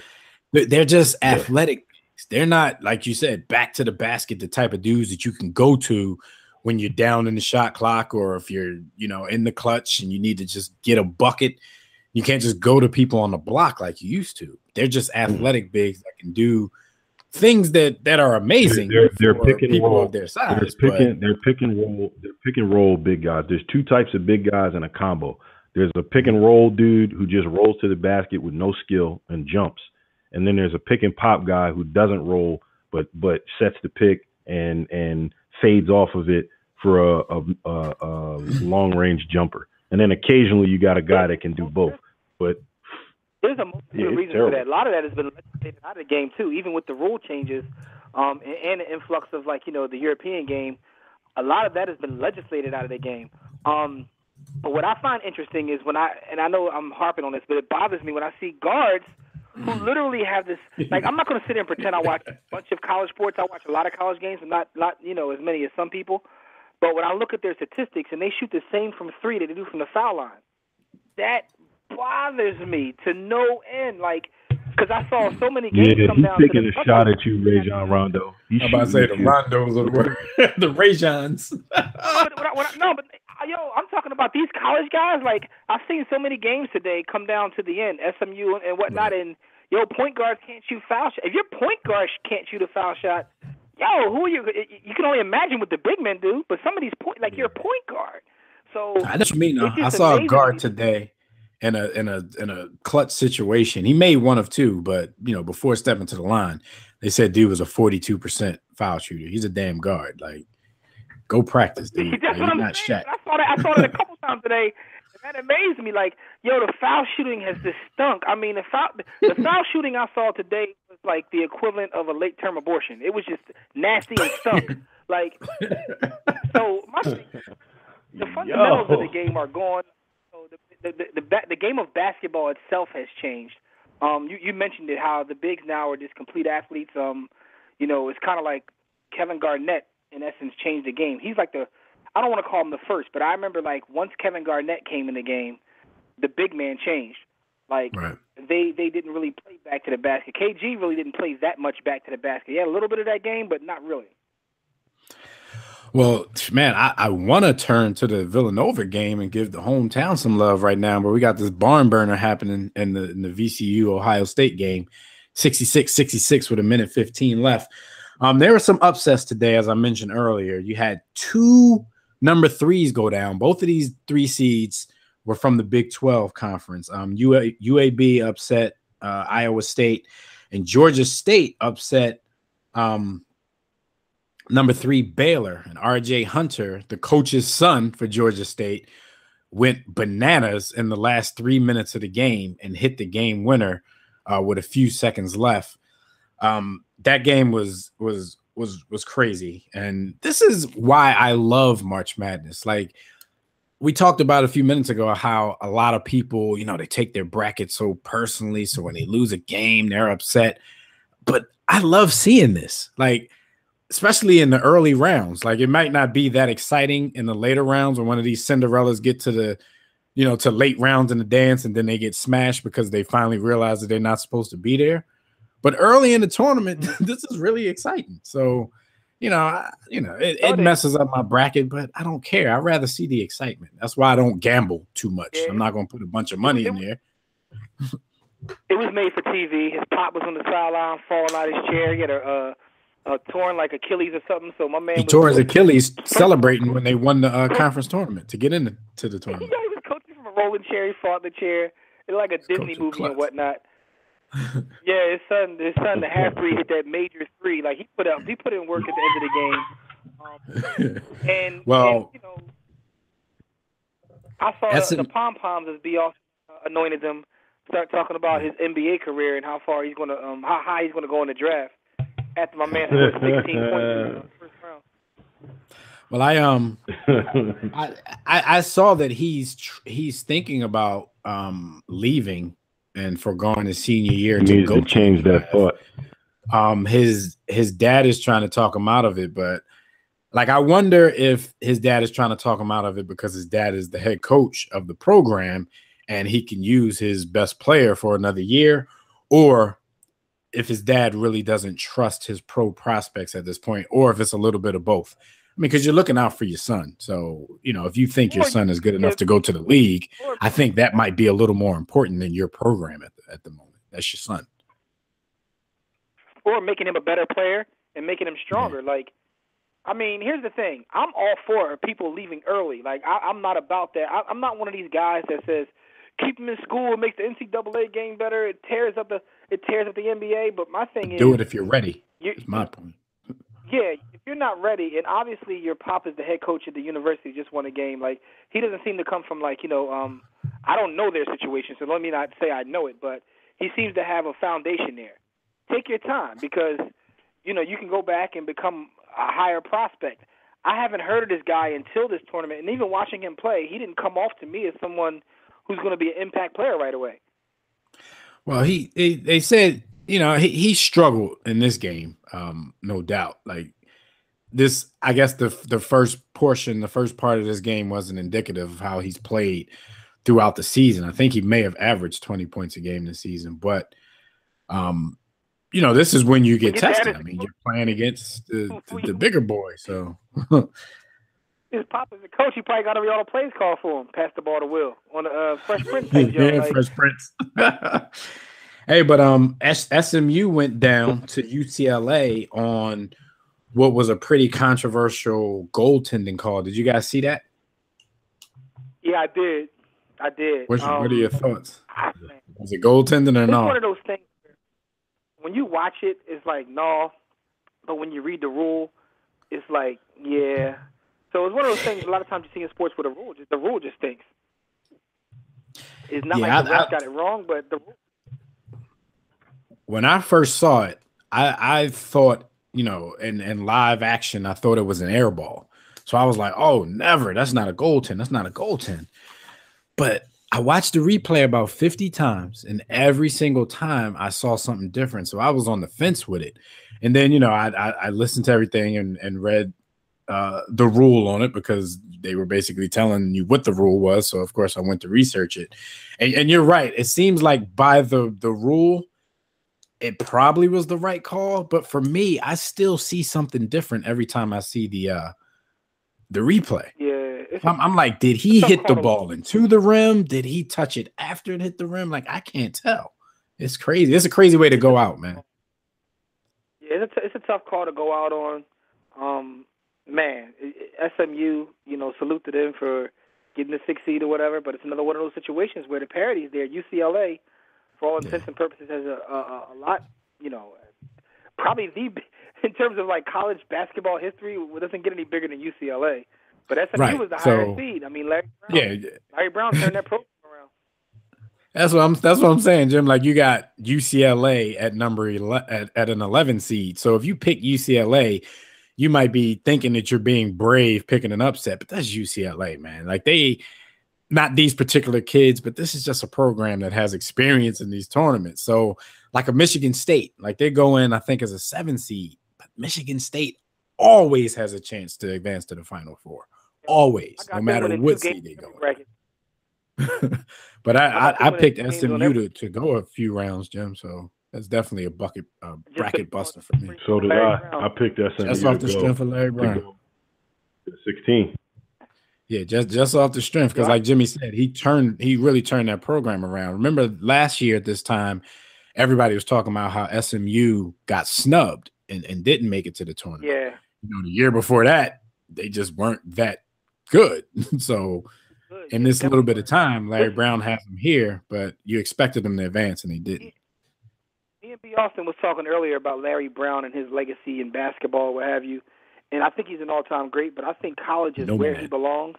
They're- just athletic. bigs. They're not like you said, back to the basket, the type of dudes that you can go to when you're down in the shot clock or if you're, you know, in the clutch and you need to just get a bucket. You can't just go to people on the block like you used to. They're just Mm-hmm. athletic bigs that can do things that that are amazing. They're- they're for pick people roll. of their They're size. but- picking. They're pick and roll. They're pick and roll big guys. There's two types of big guys in a combo. There's a pick and roll dude who just rolls to the basket with no skill and jumps, and then there's a pick and pop guy who doesn't roll but but sets the pick and and fades off of it for a, a, a, a long range jumper. And then occasionally you got a guy that can do both. But There's a multitude Yeah, of reasons terrible. for that. A lot of that has been legislated out of the game too, even with the rule changes, um, and, and the influx of like you know the European game. A lot of that has been legislated out of the game. Um, but what I find interesting is when I and I know I'm harping on this, but it bothers me when I see guards who literally have this. Like I'm not going to sit here and pretend I watch a bunch of college sports. I watch a lot of college games, but not not you know as many as some people. But when I look at their statistics and they shoot the same from three that they do from the foul line, that bothers me to no end. Like, because I saw so many games yeah, come he's down to taking the a shot at you, Rajon Rondo. He's I'm about to say the at you. Rondos of the world, the Rajons. but, but, but, no, but yo, I'm talking about these college guys. Like I've seen so many games today come down to the end, SMU and, and whatnot, and yo, point guards can't shoot foul shot. If your point guard can't shoot a foul shot, yo, who are you? You can only imagine what the big men do. But some of these point, like you're a point guard, so That's me now. It's I just saw a guard today in a in a in a clutch situation. He made one of two, but you know, before stepping to the line, they said dude was a 42% foul shooter. He's a damn guard. Like Go practice, dude. That's Like, what I'm not saying. Shaq. I saw that. I saw that a couple times today. And that amazed me. Like, yo, the foul shooting has just stunk. I mean, the foul, the foul shooting I saw today was like the equivalent of a late term abortion. It was just nasty and stunk. like, so my the fundamentals of the game are gone. The the the, the game of basketball itself has changed. Um, you, you mentioned it how the bigs now are just complete athletes. Um, you know, it's kind of like Kevin Garnett in essence changed the game. He's like the I don't want to call him the first, but I remember like once Kevin Garnett came in the game, the big man changed. Like Right. they they didn't really play back to the basket. KG really didn't play that much back to the basket. He had a little bit of that game, but not really. Well, man, I, I want to turn to the Villanova game and give the hometown some love right now, but we got this barn burner happening in the in the VCU Ohio State game, 66-66 with a minute 15 left. Um, there were some upsets today, as I mentioned earlier. You had two number threes go down. Both of these three seeds were from the Big 12 conference. Um, UA, UAB upset uh, Iowa State, and Georgia State upset um, number three Baylor and RJ Hunter, the coach's son for Georgia State, went bananas in the last three minutes of the game and hit the game winner uh, with a few seconds left. Um, that game was was was was crazy, and this is why I love March Madness. Like we talked about a few minutes ago, how a lot of people, you know, they take their bracket so personally. So when they lose a game, they're upset. But I love seeing this. Like especially in the early rounds. Like it might not be that exciting in the later rounds when one of these Cinderellas get to the, you know, to late rounds in the dance and then they get smashed because they finally realize that they're not supposed to be there. But early in the tournament, this is really exciting. So, you know, I, you know, it, it messes up my bracket, but I don't care. I'd rather see the excitement. That's why I don't gamble too much. I'm not going to put a bunch of money in there. It was made for TV. His pop was on the sideline, falling out of his chair. He had a, uh, a torn like Achilles or something. So my man He was tore his Achilles celebrating when they won the uh, conference tournament to get into to the Yeah, tournament. he was coaching from a rolling chair. He fought the chair. It's like a Disney movie clutch. and whatnot. yeah, his son, his son, the half breed, hit that major three. Like he put up, he put in work at the end of the game. Um, and Well- and, you know, I saw the, the pom poms as B also uh, anointed him. Start talking about his NBA career and how far he's gonna, um, how high he's gonna go in the draft. After my man scored 16 points in the first round. Well, I um, I, I I saw that he's tr- he's thinking about um leaving and foregoing his senior year He to needs go to to change the that thought. um his his dad is trying to talk him out of it but like i wonder if his dad is trying to talk him out of it because his dad is the head coach of the program and he can use his best player for another year or if his dad really doesn't trust his pro prospects at this point or if it's a little bit of both i mean because you're looking out for your son so you know if you think your son is good enough to go to the league i think that might be a little more important than your program at the, at the moment that's your son or making him a better player and making him stronger. Like, I mean, here's the thing: I'm all for people leaving early. Like, I, I'm not about that. I, I'm not one of these guys that says keep him in school. It makes the NCAA game better. It tears up the it tears up the NBA. But my thing is, do it if you're ready you, is my point yeah, if you're not ready, and obviously your pop is the head coach at the university, just won a game. Like he doesn't seem to come from like you know, um, I don't know their situation, so let me not say I know it, but he seems to have a foundation there. Take your time because you know you can go back and become a higher prospect. I haven't heard of this guy until this tournament, and even watching him play, he didn't come off to me as someone who's going to be an impact player right away. Well, he they, they said you know he, he struggled in this game, um, no doubt. Like this, I guess the the first portion, the first part of this game wasn't indicative of how he's played throughout the season. I think he may have averaged twenty points a game this season, but um, you know this is when you get When your dad tested. I mean, you're playing against the, the, the bigger boy, so His pop is a coach. He probably got every all the plays called for him. Pass the ball to Will on the uh, Fresh Prince job. yeah, like, Fresh Prince. hey, but um, S- SMU went down to UCLA on what was a pretty controversial goaltending call. Did you guys see that? Yeah, I did. I did. What's, um, what are your thoughts? Was it goaltending or not? It's one of those things. When you watch it, it's like no, but when you read the rule, it's like yeah. So it's one of those things. A lot of times you see in sports with a rule, just the rule just stinks. It's not Yeah, like the I- I- got it wrong, but the rule when I first saw it, I I thought, you know, in in live action, I thought it was an air ball. So I was like, oh, never. That's not a goaltend. That's not a goaltend. But I watched the replay about 50 times, and every single time I saw something different. So I was on the fence with it. And then, you know, I I, I listened to everything and, and read uh, the rule on it because they were basically telling you what the rule was. So of course I went to research it. And, and you're right. It seems like by the the rule, it probably was the right call. But for me, I still see something different every time I see the uh the replay. yeah. I'm, I'm like, did he hit the ball into the rim? Did he touch it after it hit the rim? Like I can't tell. It's crazy. It's a crazy way to go out, man. Yeah, it's a, it's a tough call to go out on. Um, man, SMU, you know, salute to them for getting the six seed or whatever. But it's another one of those situations where the parity's there. UCLA, for all intents and purposes, has a, a a lot, you know, probably the in terms of like college basketball history, it doesn't get any bigger than UCLA. But SMU Right, was the so- higher seed. I mean, Larry Brown, Yeah, Larry Brown turned that program around. That's what I'm. That's what I'm saying, Jim. Like you got UCLA at number ele- at, at an 11 seed. So if you pick UCLA, you might be thinking that you're being brave picking an upset, but that's UCLA, man. Like they, not these particular kids, but this is just a program that has experience in these tournaments. So like a Michigan State, like they go in, I think as a seven seed, but Michigan State always has a chance to advance to the Final Four. Always, no matter what seed they go. bracket. but I, I I, I picked SMU to, to go a few rounds, Jim. So that's definitely a bucket uh, bracket buster for me. So did Larry I. Brown. I picked SMU Just off the go, strength of Larry Brown. 16. Yeah, just just off the strength, because like Jimmy said, he turned he really turned that program around. Remember last year at this time, everybody was talking about how SMU got snubbed and, and didn't make it to the tournament. Yeah. You know, the year before that, they just weren't that good. so Good. in this little bit of time, Larry Brown has them here, but you expected them to advance and they didn't. Me and B. Austin was talking earlier about Larry Brown and his legacy in basketball, what have you. And I think he's an all-time great, but I think college is No where man. he belongs.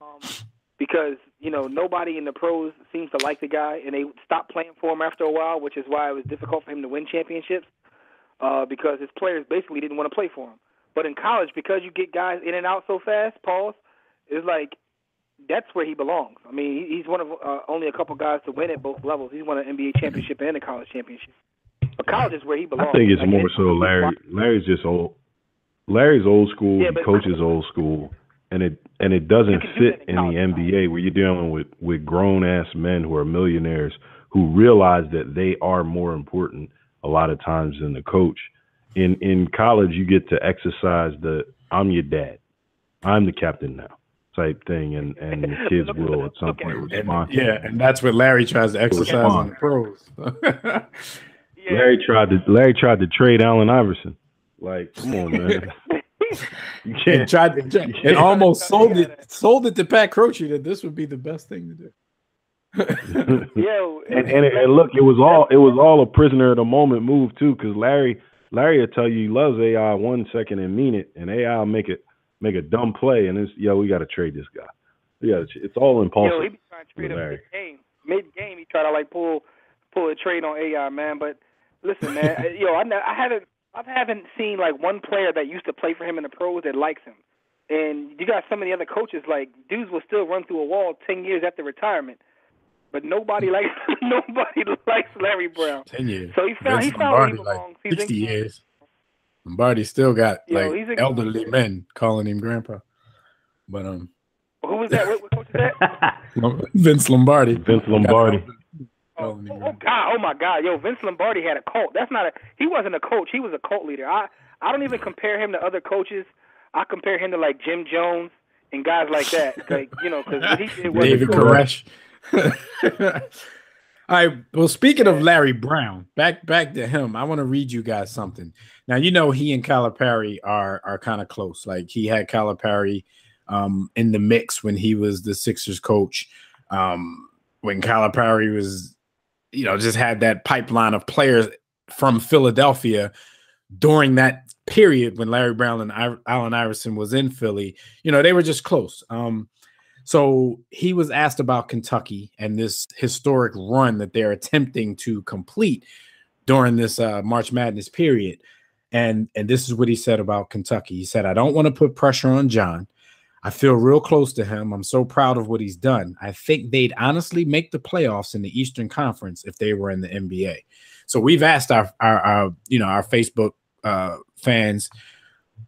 Um, because you know nobody in the pros seems to like the guy, and they stopped playing for him after a while, which is why it was difficult for him to win championships. Uh, because his players basically didn't want to play for him. But in college, because you get guys in and out so fast, pause, it's like that's where he belongs. I mean, he's one of uh, only a couple guys to win at both levels. He's won an NBA championship and a college championship. But college is where he belongs. I think it's Like, more so Larry. Larry's just old. Larry's old school. Yeah, the but- coach is old school, and it and it doesn't You do fit in in the college. NBA where you're dealing with with grown ass men who are millionaires who realize that they are more important a lot of times than the coach. In in college, you get to exercise the "I'm your dad, I'm the captain now" type thing, and and the kids Look- will at some look at point it. And, yeah, and that's what Larry tries to exercise on the pros. Yeah. Larry tried to Larry tried to trade Allen Iverson. Like, come on, man. You can't. tried to, and almost sold it sold it to Pat Croce that this would be the best thing to do. Yo, and, and and look, it was all it was all a prisoner of the moment move too, because Larry Larry will tell you he loves AI one second and mean it, and AI will make it make a dumb play, and it's yo, we got to trade this guy. Yeah, it's all impulsive. Yo, he be trying to trade him mid game. Mid game, he try to like pull pull a trade on AI, man. But listen, man, I- yo, I, ne- I haven't I haven't seen like one player that used to play for him in the pros that likes him. And you got some of the other coaches like dudes will still run through a wall ten years after retirement, but nobody likes nobody likes Larry Brown. Ten years. So he found he Vince found where he Lombardi, like belongs. He's sixty Kansas. years. Lombardi still got Yo, like he's a- elderly men calling him grandpa. But um, Who was that? What, what coach is that? Vince Lombardi. Vince Lombardi. Oh, oh. God! Oh my God! Yo, Vince Lombardi had a cult. That's not a. He wasn't a coach. He was a cult leader. I I don't even compare him to other coaches. I compare him to like Jim Jones and guys like that. Like you know, because he did was David Koresh. All right. Well, speaking of Larry Brown, back back to him. I want to read you guys something. Now you know he and Calipari are are kind of close. Like he had Calipari um, in the mix when he was the Sixers coach. Um, when Calipari was, you know, just had that pipeline of players from Philadelphia during that period when Larry Brown and I- Allen Iverson was in Philly, you know, they were just close. Um, so he was asked about Kentucky and this historic run that they're attempting to complete during this uh, March Madness period. And and this is what he said about Kentucky. He said, "I don't want to put pressure on John. I feel real close to him. I'm so proud of what he's done. I think they'd honestly make the playoffs in the Eastern Conference if they were in the NBA." So we've asked our our, our you know our Facebook uh, fans,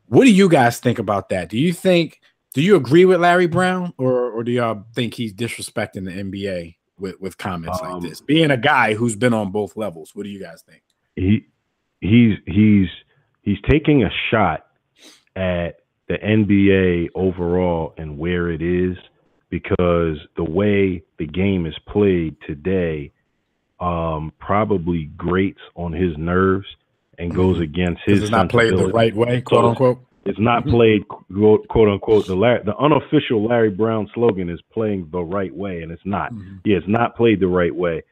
what do you guys think about that? Do you think do you agree with Larry Brown, or or do y'all think he's disrespecting the NBA with with comments Um, like this? Being a guy who's been on both levels, what do you guys think? he he's he's he's taking a shot at the NBA overall and where it is because the way the game is played today um, probably grates on his nerves and goes against his it's not played the right way, quote unquote. It's not played quote, quote unquote the Larry, the unofficial Larry Brown slogan is playing the right way, and it's not. Mhm. Yeah, it's not played the right way.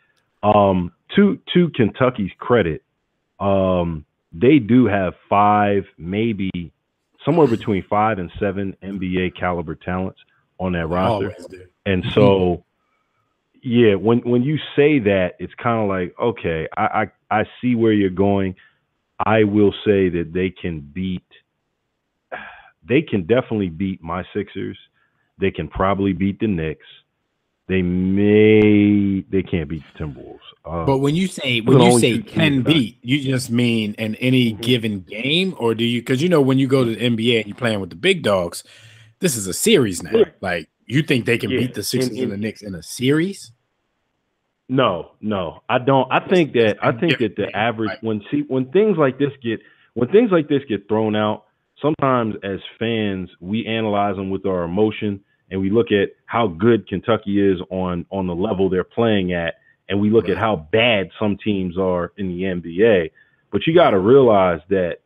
Um, to to Kentucky's credit, um, they do have five, maybe somewhere between five and seven NBA caliber talents on that roster. And so, yeah, when when you say that, it's kind of like, okay, I, I I see where you're going. I will say that they can beat. They can definitely beat my Sixers. They can probably beat the Knicks. They may. They can't beat the Timberwolves. Uh, But when you say when you say can beat, you just mean in any Mhm. given game, or do you? Because you know when you go to the NBA and you're playing with the big dogs, this is a series now. Yeah. Like you think they can Yeah. beat the Sixers In- and the Knicks in a series? No, no, I don't. I think that I think that the average when see when things like this get when things like this get thrown out, sometimes as fans we analyze them with our emotion and we look at how good Kentucky is on on the level they're playing at, and we look Right. at how bad some teams are in the NBA. But you got to realize that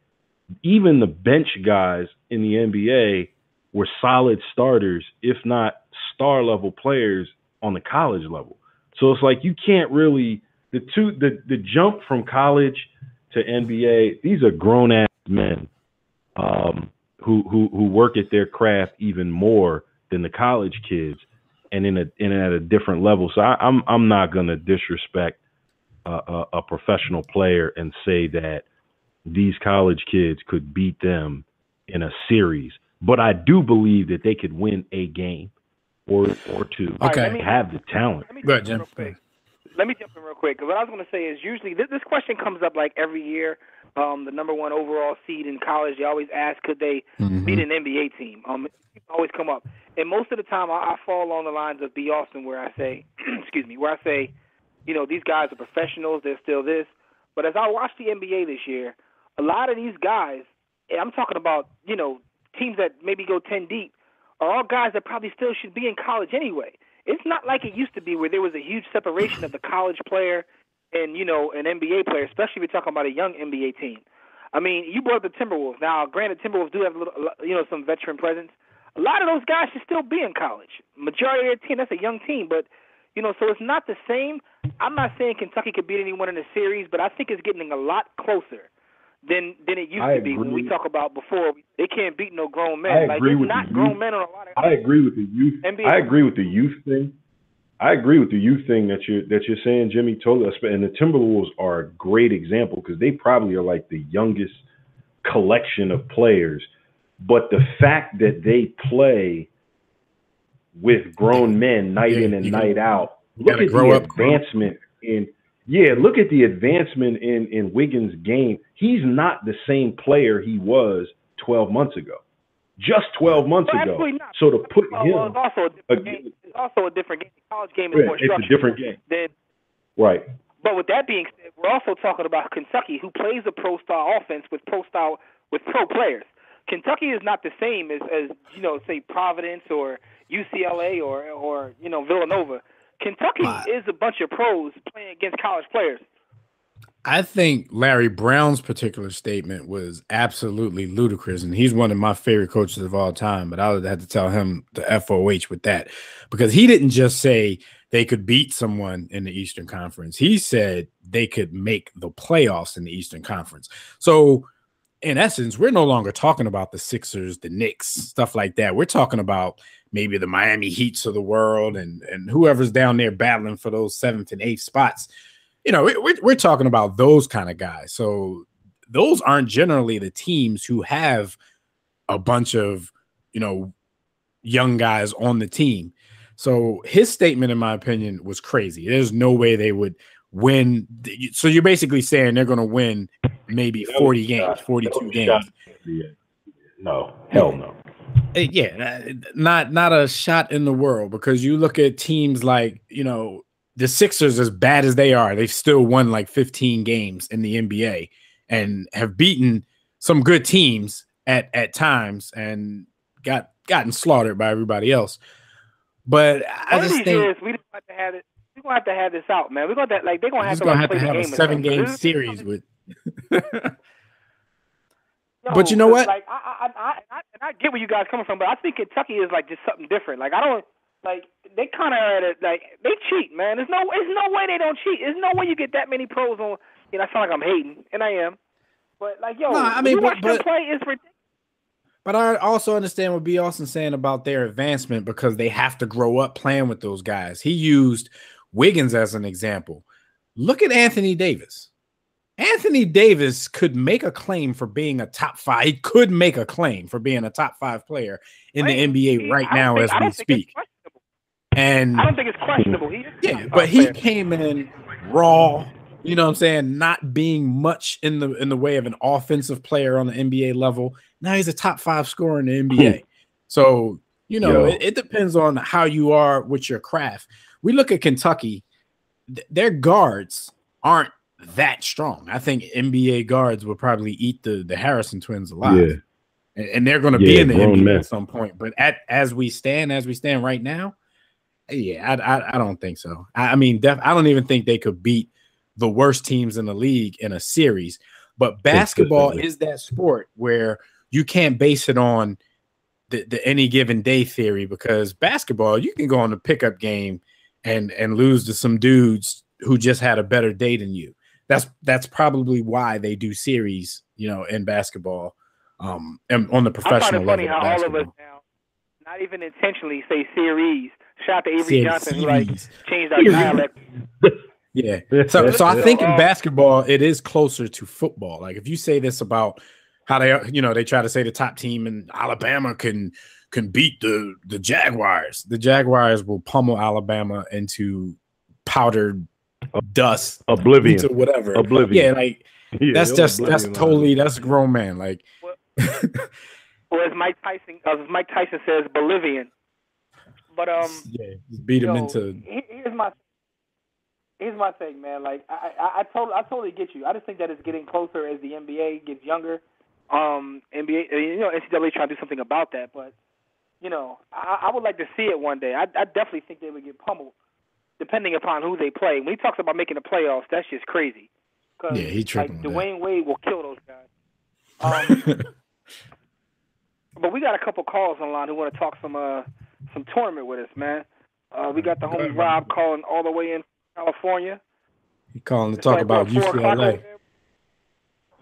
even the bench guys in the NBA were solid starters, if not star level players on the college level. So it's like you can't really the two the the jump from college to NBA. These are grown ass men um, who who who work at their craft even more than the college kids, and in a and at a different level. So I, I'm I'm not gonna disrespect a, a, a professional player and say that these college kids could beat them in a series, but I do believe that they could win a game or or two. All right, Okay. let me- have the talent. Let me Go ahead, jump in Jim. real quick. Let me jump in real quick. 'cause what I was going to say is usually this, this question comes up like every year. Um, the number one overall seed in college, they always ask, could they Mm-hmm. beat an NBA team? Um, it always come up, and most of the time I, I fall along the lines of B. Austin, where I say, excuse me, where I say, you know, these guys are professionals, they're still this. But as I watch the NBA this year, a lot of these guys, and I'm talking about, you know, teams that maybe go ten deep, are all guys that probably still should be in college anyway. It's not like it used to be where there was a huge separation of the college player and you know an NBA player, especially if you're talking about a young NBA team. I mean, you brought up the Timberwolves. Now, granted, Timberwolves do have a little, you know, some veteran presence. A lot of those guys should still be in college. Majority of their team, that's a young team, but you know, so it's not the same. I'm not saying Kentucky could beat anyone in the series, but I think it's getting a lot closer than than it used I to be when we talk about before. They can't beat no grown men. I like agree with not grown men on a lot of. I agree with the youth. NBA. I agree with the youth thing. I agree with the youth thing that you're that you're saying, Jimmy. Totally. And the Timberwolves are a great example because they probably are like the youngest collection of players. But the fact that they play with grown men night Yeah, in and night gotta- out, you look at grow the up, grow advancement in. Yeah, look at the advancement in in Wiggins' game. He's not the same player he was 12 months ago. Just 12 months Well, ago. absolutely not. So to put Well, him well, it's also a different again- game. It's also a different game. The college game is Right, more it's a different game. Than, Right. but with that being said, we're also talking about Kentucky, who plays a pro style offense with pro style with pro players. Kentucky is not the same as, as you know, say Providence or UCLA or or you know Villanova. Kentucky is a bunch of pros playing against college players. I think Larry Brown's particular statement was absolutely ludicrous, and he's one of my favorite coaches of all time. But I would have to tell him the FOH with that because he didn't just say they could beat someone in the Eastern Conference. He said they could make the playoffs in the Eastern Conference. So in essence, we're no longer talking about the Sixers, the Knicks, stuff like that. We're talking about maybe the Miami Heats of the world and and whoever's down there battling for those seventh and eighth spots. You know, we're we're talking about those kind of guys. So those aren't generally the teams who have a bunch of you know young guys on the team. So his statement, in my opinion, was crazy. There's no way they would win. So you're basically saying they're going to win maybe 40 games, 42 games. No, hell no. Yeah, uh, not not a shot in the world because you look at teams like you know the Sixers, as bad as they are, they've still won like 15 games in the NBA and have beaten some good teams at at times and got gotten slaughtered by everybody else. But I just think years we just have to have it. Gonna have to have this out, man. We're gonna like they're gonna have to gonna have to have a seven game series with. No, But you know what? Like I, I, I, I, I get where you guys coming from, but I think Kentucky is like just something different. Like I don't like they kind of like they cheat, man. There's no, there's no way they don't cheat. There's no way you get that many pros on. You know, I sound like I'm hating, and I am. But like, yo, No, I mean, but- but- play, ridiculous. But I also understand what B. Austin saying about their advancement because they have to grow up playing with those guys. He used Wiggins as an example. Look at Anthony Davis. Anthony Davis could make a claim for being a top five. He could make a claim for being a top five player in the Right. NBA He- right I now think- as we don't think it's speak. And I don't think it's questionable. He yeah, but he player. came in raw, you know what I'm saying, not being much in the in the way of an offensive player on the NBA level. Now he's a top 5 scorer in the NBA. so, you know, Yo. it, it depends on how you are with your craft. We look at Kentucky, th- their guards aren't that strong. I think NBA guards will probably eat the the Harrison twins alive. Yeah. And, and they're going to be in the NBA men. at some point. But at as we stand, as we stand right now, yeah, I, I, I don't think so. I, I mean, def, I don't even think they could beat the worst teams in the league in a series. But basketball is that sport where you can't base it on the, the any given day theory because basketball, you can go on a pickup game and and lose to some dudes who just had a better day than you. That's that's probably why they do series, you know, in basketball, um, and on the professional I find professional funny level. how of all of us now, not even intentionally, say series. Shout out to Avery Series. Johnson, who like changed our dialect. Yeah. So, so I think in basketball, it is closer to football. Like if you say this about how they, you know, they try to say the top team in Alabama can can beat the the Jaguars. The Jaguars will pummel Alabama into powdered dust, Oblivion. into whatever. Oblivion. Yeah, like Yeah, that's just that's oblivion totally that's grown man. Like Or as Mike Tyson, as Mike Tyson says, Bolivian. But um, yeah, beat them yo, into here's my here's my thing, man. Like I, I, I totally, I totally get you. I just think that it's getting closer as the NBA gets younger. Um, NBA, you know, NCAA trying to do something about that, but you know, I, I would like to see it one day. I, I definitely think they would get pummeled, depending upon who they play. When he talks about making the playoffs, that's just crazy. 'Cause, Yeah, he like tripping with that. Dwyane Wade will kill those guys. Um, but we got a couple calls online who want to talk some uh some tournament with us, man. Uh, we got the homie Rob calling all the way in California. he calling to It's talk like, about what, 4 o'clock over UCLA.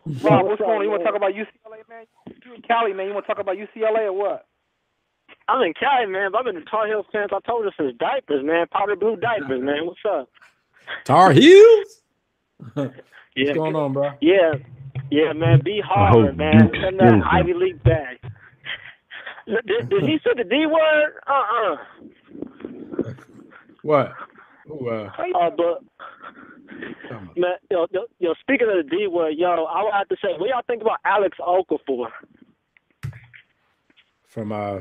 Rob, what's going on? You want to talk about UCLA, man? You in Cali, man. You want to talk about UCLA or what? I'm in Cali, man, but I've been a Tar Heels fan. I told you since diapers, man. Powder blue diapers, man. What's up? Tar Heels. Yeah, What's going on, bro? Yeah, yeah, man. Be hope hard, man. Duke Send steals that them. Ivy League bag. Did, did he say the D word? Uh uh What? Ooh, uh, Uh, but man, yo, yo, yo, speaking of the D word, yo, I would have to say, what y'all think about Alex Okafor? from uh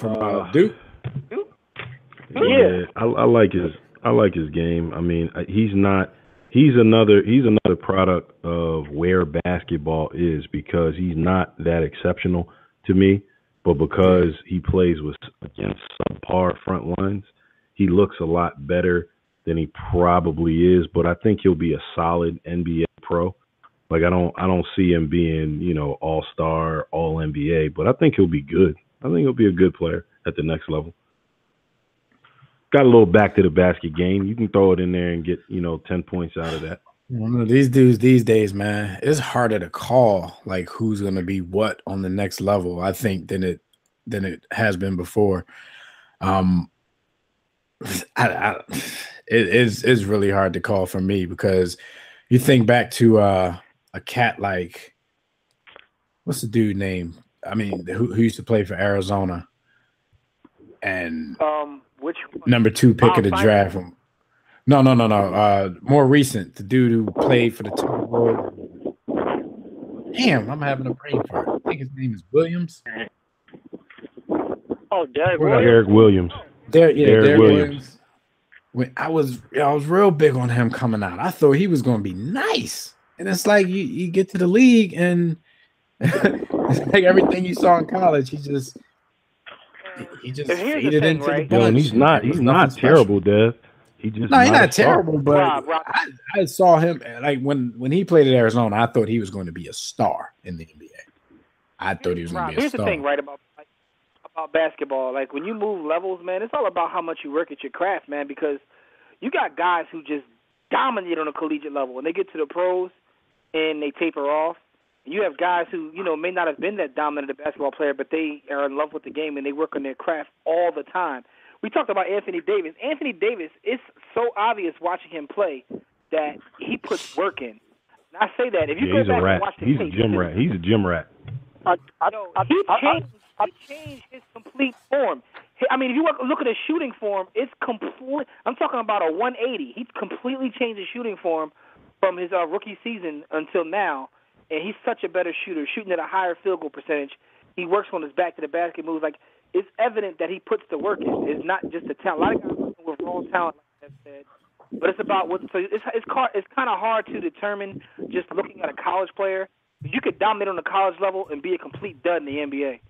from uh, Uh, Duke. Yeah. I, I like his I like his game. I mean, he's not he's another he's another product of where basketball is because he's not that exceptional to me, but because he plays with against subpar front lines, he looks a lot better than he probably is. But I think he'll be a solid NBA pro. Like I don't I don't see him being you know all star all NBA, but I think he'll be good. I think he'll be a good player at the next level got a little back to the basket game. You can throw it in there and get, you know, 10 points out of that. These dudes these days, man, it's harder to call like who's gonna be what on the next level, I think, than it than it has been before. Um I, I it is is really hard to call for me because you think back to uh a cat like what's the dude name? I mean, who, who used to play for Arizona and Um, which number two pick Oh, of the Simon? draft. No, no, no, no. Uh, more recent, the dude who played for the Timberwolves. Damn, I'm having a brain fart. I think his name is Williams. Oh, Derrick Williams. Eric Williams? There, yeah, Derrick Derrick Williams. Williams. When I was, I was real big on him coming out. I thought he was going to be nice, and it's like you, you get to the league, and it's like everything you saw in college, he just, he just And here's the faded thing, into right? the Yo, bunch. and he's not There was he's not terrible, Dev. He just No, he's not a star. terrible, but Rob, Rob. I, I saw him like when when he played at Arizona. I thought he was going to be a star in the NBA. I thought he was going to be a here's star. the thing, right about like, about basketball. Like when you move levels, man, it's all about how much you work at your craft, man. Because you got guys who just dominate on a collegiate level, and they get to the pros and they taper off. And you have guys who you know may not have been that dominant of a basketball player, but they are in love with the game and they work on their craft all the time. We talked about Anthony Davis. Anthony Davis, it's so obvious watching him play that he puts work in. And I say that if you Yeah, go he's back a rat. and watch the He's a gym rat. He's a gym rat. I, I, no, I, he I, changed. he changed his complete form. I mean, if you look, look at his shooting form, it's complete. I'm talking about a 180. He completely changed his shooting form from his uh, rookie season until now, and he's such a better shooter, shooting at a higher field goal percentage. He works on his back to the basket moves. Like it's evident that he puts the work in. It's not just the talent. A lot of guys with raw talent, like I said, but it's about what. So it's it's car, it's kind of hard to determine just looking at a college player. You could dominate on the college level and be a complete dud in the NBA.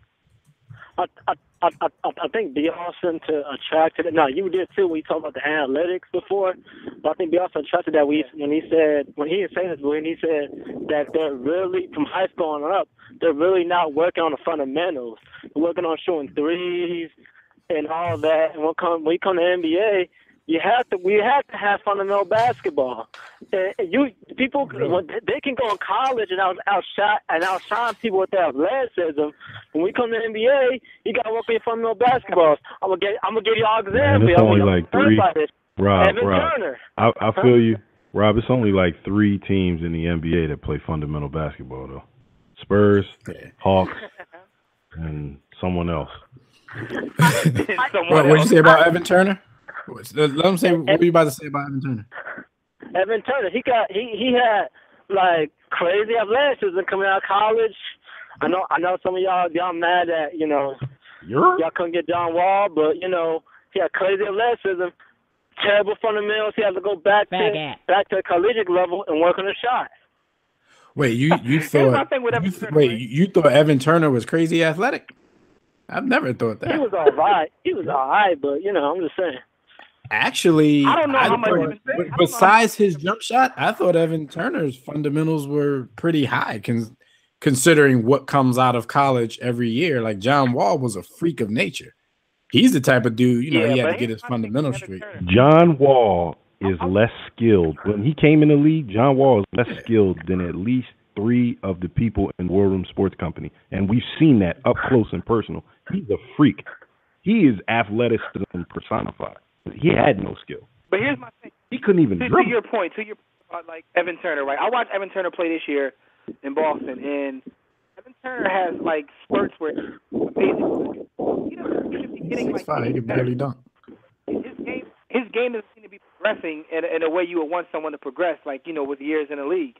I, I, I, I, I think Beyonce to uh, attracted it. No, you did too We talked about the analytics before. But I think Beyonce attracted that we when he said when he didn't say this, when he said that they're really from high school on up, they're really not working on the fundamentals. They're working on shooting threes and all that. And when come when you come to NBA, you have to we have to have fundamental basketball. And and you people when they can go in college and out outshot and outshine people with their athleticism. When we come to NBA, you gotta work on your fundamental basketballs. I'm gonna get I'm gonna give you all Man, examples. it's I'm only gonna- like three. Rob, Evan Rob. Turner. I, I feel you, Rob. It's only like three teams in the NBA that play fundamental basketball, though. Spurs, Hawks, and someone else. Someone What did you say about Evan Turner? What's- Let him say what were you about to say about Evan Turner? Evan Turner, he got he he had like crazy athleticism coming out of college. I know I know some of y'all y'all mad that you know You're y'all couldn't get John Wall, but you know he had crazy athleticism, terrible fundamentals. He had to go back to Faggot. back to the collegiate level and work on the shot. Wait, you you thought thing with Evan you th- wait you you thought Evan Turner was crazy athletic? I've never thought that. He was all right. He was all right, but you know I'm just saying. Actually, I don't know how much thought- Evan- I don't know. besides his jump shot, I thought Evan Turner's fundamentals were pretty high, con- considering what comes out of college every year. Like John Wall was a freak of nature. He's the type of dude, you know, Yeah, he had to get his here's my thing with fundamentals straight. John Wall is uh-huh. less skilled. When he came in the league, John Wall is less skilled than at least three of the people in War Room Sports Company, and we've seen that up close and personal. He's a freak. He is athleticism personified. He had no skill. But here's my thing. He couldn't even To, to your point, to your uh, like Evan Turner, right? I watched Evan Turner play this year in Boston, and Evan Turner has like spurts where he's amazing. He doesn't seem to be getting like five, he can barely dunk. his game. His game doesn't seem to be progressing in, in a way you would want someone to progress, like you know, with years in the league.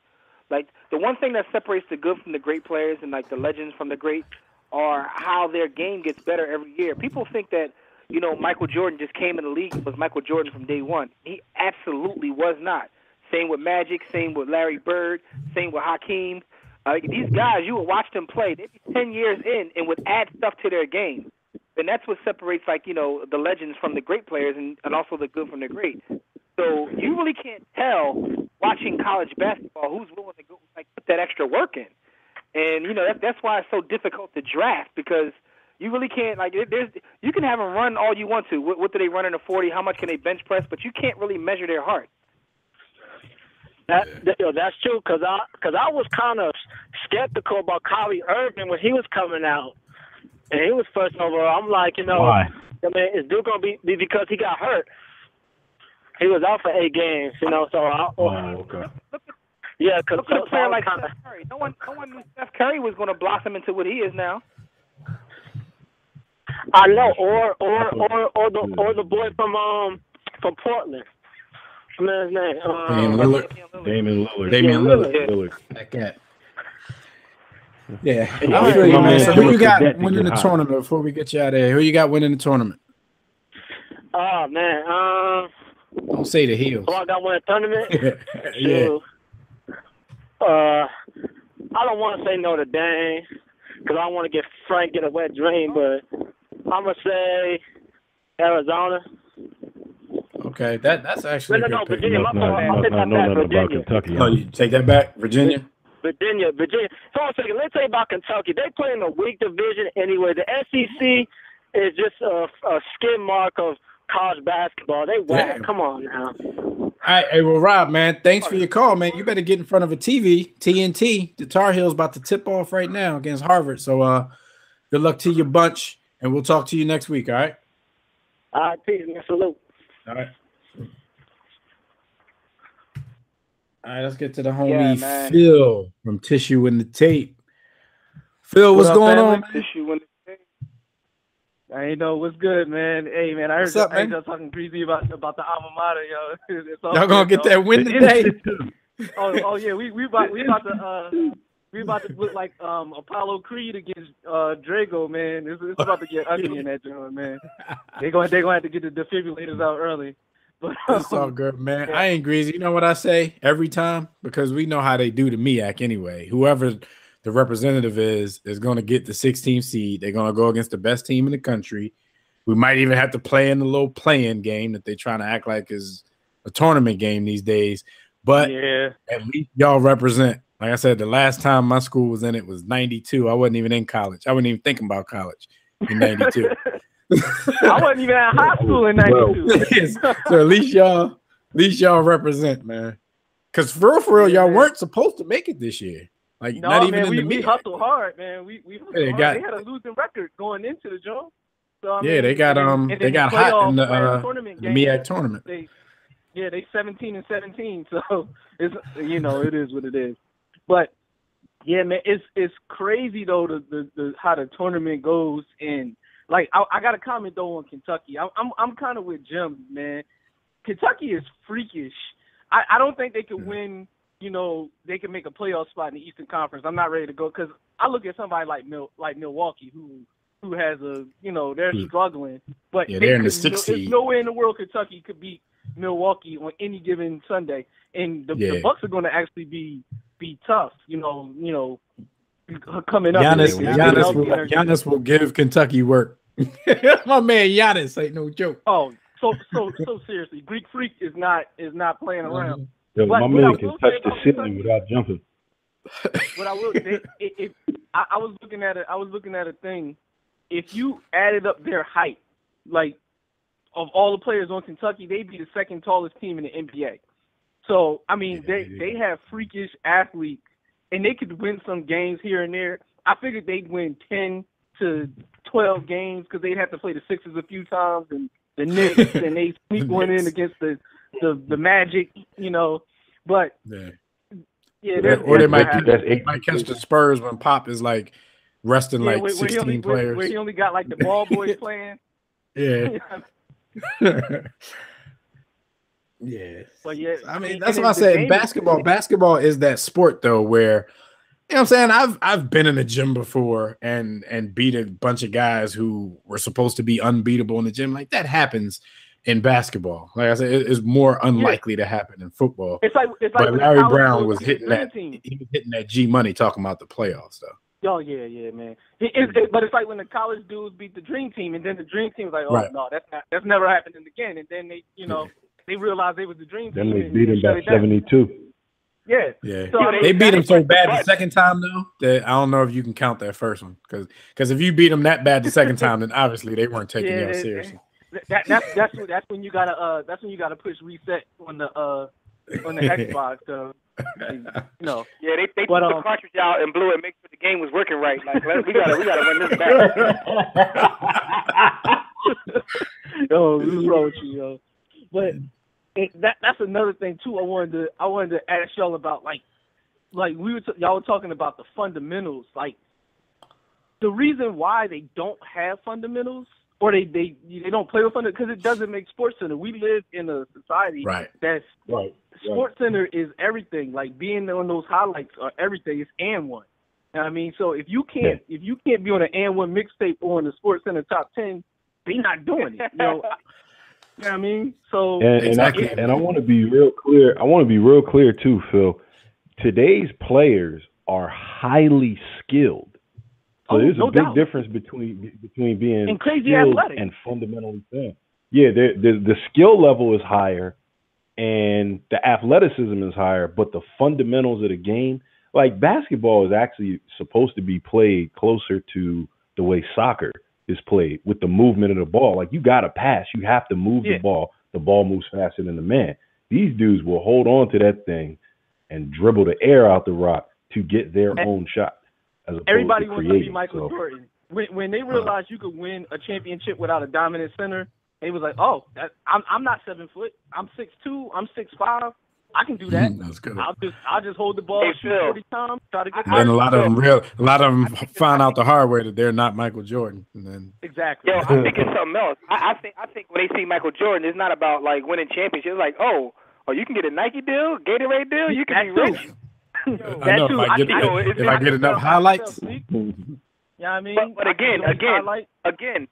Like the one thing that separates the good from the great players and like the legends from the great are how their game gets better every year. People think that you know Michael Jordan just came in the league was Michael Jordan from day one. He absolutely was not. Same with Magic, same with Larry Bird, same with Hakeem. Uh, these guys, you would watch them play. They'd be ten years in and would add stuff to their game. And that's what separates, like you know, the legends from the great players, and, and also the good from the great. So you really can't tell watching college basketball who's willing to go like put that extra work in. And you know that, that's why it's so difficult to draft because you really can't like there's you can have them run all you want to. What, what do they run in a forty? How much can they bench press? But you can't really measure their heart. That, that yo, that's true. Cause I, cause I was kind of skeptical about Kyrie Irving when he was coming out, and he was first overall. I'm like, you know, Why? I mean, is Duke gonna be, be because he got hurt? He was out for eight games, you know. So I, Oh, okay. yeah, cause Look at so, a player so like kind of. Steph Curry. No one, no one knew Steph Curry was going to blossom into what he is now. I know, or or or or the or the boy from um from Portland. What's his name? Damian Um, Lillard. Damian Lillard. Damian Yeah, Lillard. Lillard. That cat. Yeah, Yeah, I feel you, my man. man So who you got winning the tournament before we get you out of here? Who you got winning the tournament? Oh man, um, Don't say the heels. oh, I got one tournament. yeah. Shoot. Uh, I don't want to say Notre Dame because I want to get Frank get a wet dream, but I'm gonna say Arizona. Okay, that that's actually No, a no, good no, pick. Virginia. No, my no, fault. I no, take no, that no, back. nothing about Virginia. Kentucky. Oh, you take that back, Virginia. Virginia, Virginia. Hold on a second. Let's tell you about Kentucky. They play in a weak division anyway. The SEC is just a, a skin mark of college basketball. They whack. Damn. Come on now. All right, hey, well, Rob, man, thanks for your call, man. You better get in front of a TV, TNT. The Tar Heels about to tip off right now against Harvard. So, uh, good luck to your bunch, and we'll talk to you next week. All right. All right, peace, man. Salute. All right. All right, let's get to the homie man. Phil from Tissue in the Tape. Phil, what's What going on, man? Issue when I ain't know what's good, man. Hey, man, I heard What's up, I heard man? y'all talking greasy about about the alma mater, yo. Y'all gonna good, get though. that win today? oh, oh yeah, we we about we about to uh we about to look like um Apollo Creed against uh Drago, man. It's, it's about to get ugly in that joint, man. They going they gonna have to get the defibrillators out early. But It's all um, good, man. yeah. I ain't greasy. You know what I say every time because we know how they do to MEAC anyway. Whoever the representative is is going to get the 16th seed. They're going to go against the best team in the country. We might even have to play in the little playing game that they're trying to act like is a tournament game these days. But yeah, at least y'all represent. Like I said, the last time my school was in it was 92. I wasn't even in college. I wasn't even thinking about college in 92. I wasn't even at high school in '92. Yes. so at least y'all, at least y'all represent, man. Because for real, for real, y'all weren't supposed to make it this year. Like No, not even man, in we, the we meet. hustled hard, man. We we hustled They hard. got- they had a losing record going into the joint. So, I Yeah, they got and um, they then got hot in the playoff, uh, tournament the game, MEAC tournament. They, yeah, they seventeen and seventeen. So it's you know it is what it is. But yeah, man, it's it's crazy though the the, the how the tournament goes and like I, I got a comment though on Kentucky. I, I'm I'm kind of with Jim, man. Kentucky is freakish. I, I don't think they could win. You know, they can make a playoff spot in the Eastern Conference. I'm not ready to go because I look at somebody like Mil, like Milwaukee who who has a you know they're struggling, but Yeah, they they're in the sixth There's seed. no way in the world Kentucky could beat Milwaukee on any given Sunday, and the, Yeah. the Bucks are going to actually be be tough. You know, you know, coming up. Giannis, They- they Giannis, will. Giannis will give Kentucky work. My man Giannis ain't no joke. Oh, so so so seriously, Greek Freak is not is not playing Mm-hmm. around. Yo, But my man can touch the ceiling without jumping. But I will. It, it, it, I, I was looking at it. I was looking at a thing. If you added up their height, like of all the players on Kentucky, they'd be the second tallest team in the NBA. So I mean, they they have freakish athletes, and they could win some games here and there. I figured they'd win ten to twelve games because they'd have to play the Sixers a few times and the Knicks, and they sneak one in against the the the Magic, you know. But Yeah. yeah, Or, or they might, gonna that's happen. they might catch the Spurs when Pop is like resting Yeah, like where, where he 16 only, where, players. where he only got like the ball boys playing. yeah. yeah. but yeah, I mean, that's and what I the said. game is- Basketball, basketball is that sport though, where you know what I'm saying. I've I've been in the gym before and and beat a bunch of guys who were supposed to be unbeatable in the gym. Like that happens in basketball. Like I said, it- it's more unlikely to happen in football. It's like it's like But when Larry Brown was hitting that. Team. He was hitting that G money talking about the playoffs though. Oh yeah, yeah, man. It, it, it- but it's like when the college dudes beat the dream team, and then the dream team was like, oh Right. no, that's not that's never happening again. And then they, you know, they realized they was the dream Then team. they beat and him shut by 72. Yeah. Yeah, So, I mean, they beat him that's so bad the second time though that I don't know if you can count that first one because because if you beat them that bad the second time, then obviously they weren't taking Yeah, y'all it- seriously. That, that's that's when- that's when you gotta uh that's when you gotta push reset on the uh on the Xbox. So, you know, Yeah, they they But, took the um, cartridge out and blew it, make sure the game was working right. Like let- we gotta we gotta run this back. yo, what's wrong with you, yo? But mm-hmm. it, that that's another thing too. I wanted to I wanted to ask y'all about like like we were t- y'all were talking about the fundamentals. Like the reason why they don't have fundamentals or they they they don't play with fundamentals because it doesn't make Sports Center. We live in a society Right. that's Right. Sports Center is everything. Like being on those highlights are everything. It's and one. You know what I mean, so if you can't if you can't be on an and one mixtape or on the Sports Center top ten, they not doing it. You know, you know what I mean? So And, Exactly. and I and I want to be real clear. I want to be real clear too, Phil. Today's players are highly skilled. So Oh, there's no a big doubt. difference between between being And crazy athletic. and fundamentally sound. Yeah, the, the the skill level is higher, and the athleticism is higher, but the fundamentals of the game, like basketball, is actually supposed to be played closer to the way soccer is played with the movement of the ball. Like you got to pass, you have to move Yeah. the ball. The ball moves faster than the man. These dudes will hold on to that thing and dribble the air out the rock to get their And- own shot. Everybody wants to be. Michael So- Jordan. When when they uh-huh. realized you could win a championship without a dominant center, they was like, "Oh, that, I'm I'm not seven foot. I'm six two. I'm six five. I can do that. That's good. I'll just I'll just hold the ball, Hey, shoot Phil. forty times, try to get And then a lot of them real, a lot of them find out the hard way that they're not Michael Jordan. And then exactly. Yo, I think it's something else. I, I think I think when they see Michael Jordan, it's not about like winning championships. It's like, oh, oh, you can get a Nike deal, Gatorade deal, you can be That too. rich. I That know too. if I get, think- know, it's- if I get enough highlights. You know I mean? But, but again, again, highlights- again,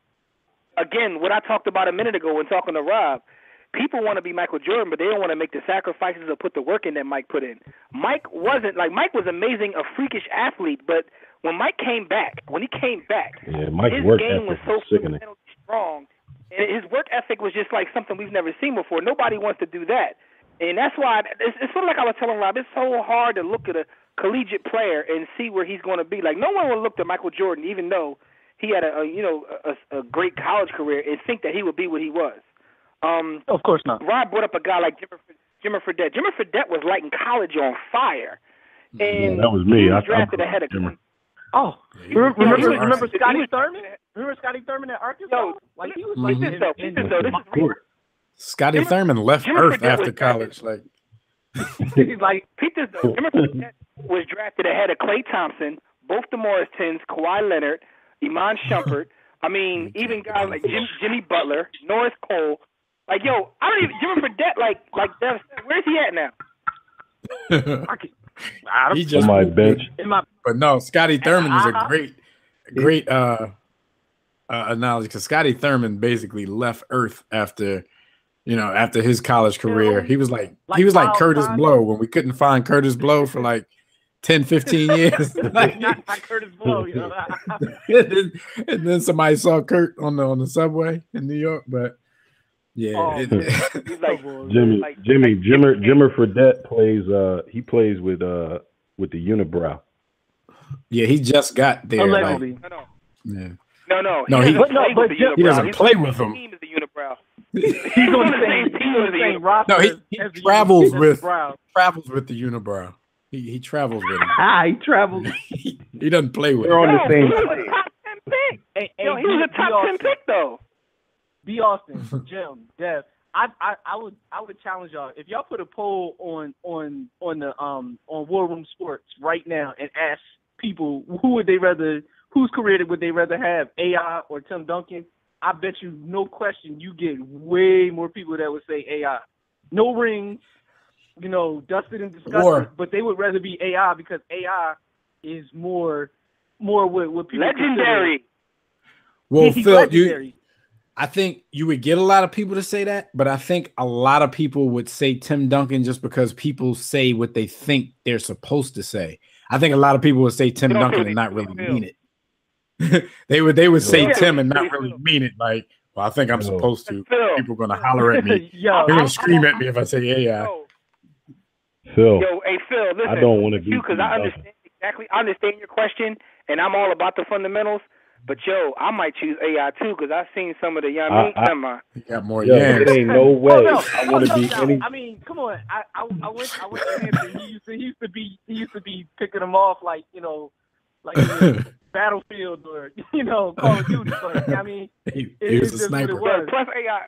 again, what I talked about a minute ago when talking to Rob, people want to be Michael Jordan, but they don't want to make the sacrifices or put the work in that Mike put in. Mike wasn't like Mike was amazing, a freakish athlete, but when Mike came back, when he came back, Yeah, Mike's his game was so sickening. strong, and his work ethic was just like something we've never seen before. Nobody wants to do that, and that's why it's, it's sort of like I was telling Rob. It's so hard to look at a collegiate player and see where he's going to be. Like no one would look at Michael Jordan, even though he had a, a you know a, a great college career, and think that he would be what he was. Um, of course not. Rob brought up a guy like Jimmer, Jimmer Fredette. Jimmer Fredette was lighting college on fire, and that was me. He I- was I- drafted ahead of Jimmer. Oh, he remember, was- remember, remember Scotty Thurman? Remember Scotty Thurman at Arkansas? Yo, like he was Peep like this though, in- peep this though. This is real. Scotty Jimmer- Thurman left Jimmer Earth Fredette after was college. Like he's like Pete this though. Jimmer Fredette was drafted ahead of Klay Thompson, both the Morristons, Kawhi Leonard, Iman Shumpert. I mean, even guys like Jim, Jimmy Butler, Norris Cole. Like, yo, I don't even Jimmer Fredette. Like, like, Dev said, where's he at now? I can, I he just my bench. my But no, Scotty Thurman is a great, great uh, uh analogy because Scotty Thurman basically left Earth after, you know, after his college career. He was like, he was like Miles Curtis Bryant. Blow when we couldn't find Kurtis Blow for like 10, 15 years. Like, not, not Kurtis Blow, you know. and, then, and then somebody saw Kurt on the on the subway in New York. But yeah, it- man. He's like, Jimmy, like, Jimmy, like, Jimmer, Jimmy- Jimmer Fredette plays. Uh, he plays with uh with the unibrow. yeah, he just got there. Like, Allegedly. No, no, yeah. no, no. No, he he- doesn't But no, play but with the Jim- he doesn't He's play with the them. Team as the unibrow. He's on the same team team, as the the unibrow. No, he, he travels as with travels with the unibrow. He he travels with him. Ah, he travels. he, he doesn't play with They're him. on the same. He was a top ten pick. Hey, hey, Yo, he was a B top ten pick though. B Austin, Jim, Dev. I, I I would I would challenge y'all if y'all put a poll on on on the um on War Room Sports right now and ask people who would they rather whose career would they rather have AI or Tim Duncan. I bet you no question you get way more people that would say AI. No rings, you know, dusted and disgusted, Or- but they would rather be AI because AI is more more what what people consider- Legendary. Well, He's Phil, you legendary. I think you would get a lot of people to say that, but I think a lot of people would say Tim Duncan just because people say what they think they're supposed to say. I think a lot of people would say Tim Duncan feel and not really feel. mean it. they would they would say Yeah. Tim and not really mean it. Like, well, I think I'm supposed to. Phil. People are gonna holler at me. Yo, They're gonna scream at me if I say yeah. yeah. Phil, yo, hey Phil, listen. I don't want to be you because I understand exactly. I understand your question, and I'm all about the fundamentals. But yo, I might choose AI too because I've seen some of the. young know what I mean, I- I- Never got more Yo, yams. it ain't no way. Oh, no. I Oh, want to no, be no. any. I mean, come on. I, I I went I went to Hampton. He used to he used to be he used to be picking them off like you know, like Battlefield or you know Call of Duty. So, you know what I mean, He, it, he was it's a just what sniper. it was. Plus AI.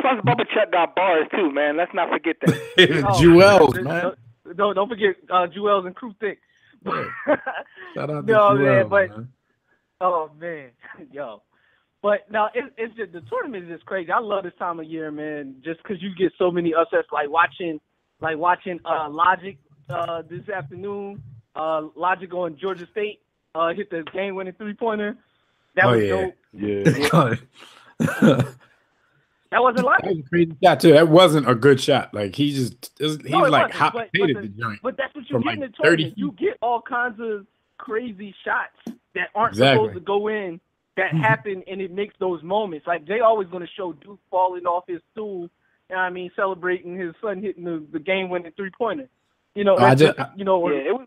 Plus Bubba Chuck got bars too, man. Let's not forget that. Oh, Jewels, don't- man. Don't don't forget uh, Jewels and Crew Thick. Shout out to no man, Jewels, but man. Oh man, yo. But no, it, it's just the tournament is just crazy. I love this time of year, man. Just because you get so many upsets, like watching, like watching uh, Logic uh, this afternoon. Uh, Logic on Georgia State uh, hit the game-winning three-pointer. That Oh, was yeah. dope. Yeah. That wasn't That Logic. was a crazy shot too. That wasn't a good shot. Like he just he was No, like hot but- the the- joint. But that's what you From get in like the 30 tournament. You get all kinds of crazy shots that aren't Exactly. supposed to go in that happen, and it makes those moments. Like they always going to show Duke falling off his stool. You know I mean, celebrating his son hitting the, the game-winning three-pointer. You know, I just- you know, Yeah, it was.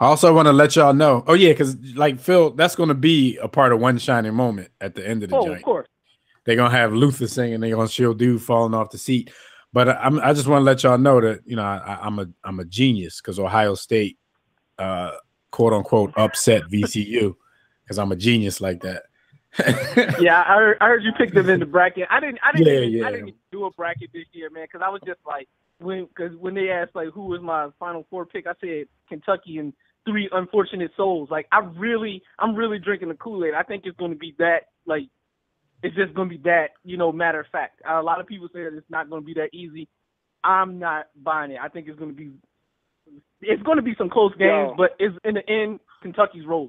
I also want to let y'all know. Oh yeah, because like Phil, that's going to be a part of one shining moment at the end of the oh, joint. of course. They're gonna have Luther singing. They're gonna show dude falling off the seat. But I- I'm, I just want to let y'all know that you know I, I'm a I'm a genius because Ohio State, uh, quote unquote, upset VCU because I'm a genius like that. Yeah, I heard, I heard you picked them in the bracket. I didn't. I didn't. Yeah, even, yeah. I didn't even do a bracket this year, man, because I was just like when because when they asked like who was my Final Four pick, I said Kentucky and three unfortunate souls. Like I really, I'm really drinking the Kool Aid. I think it's going to be that like it's just going to be that you know matter of fact. A lot of people say that it's not going to be that easy. I'm not buying it. I think it's going to be it's going to be some close games, Yo. but it's in the end Kentucky's roll.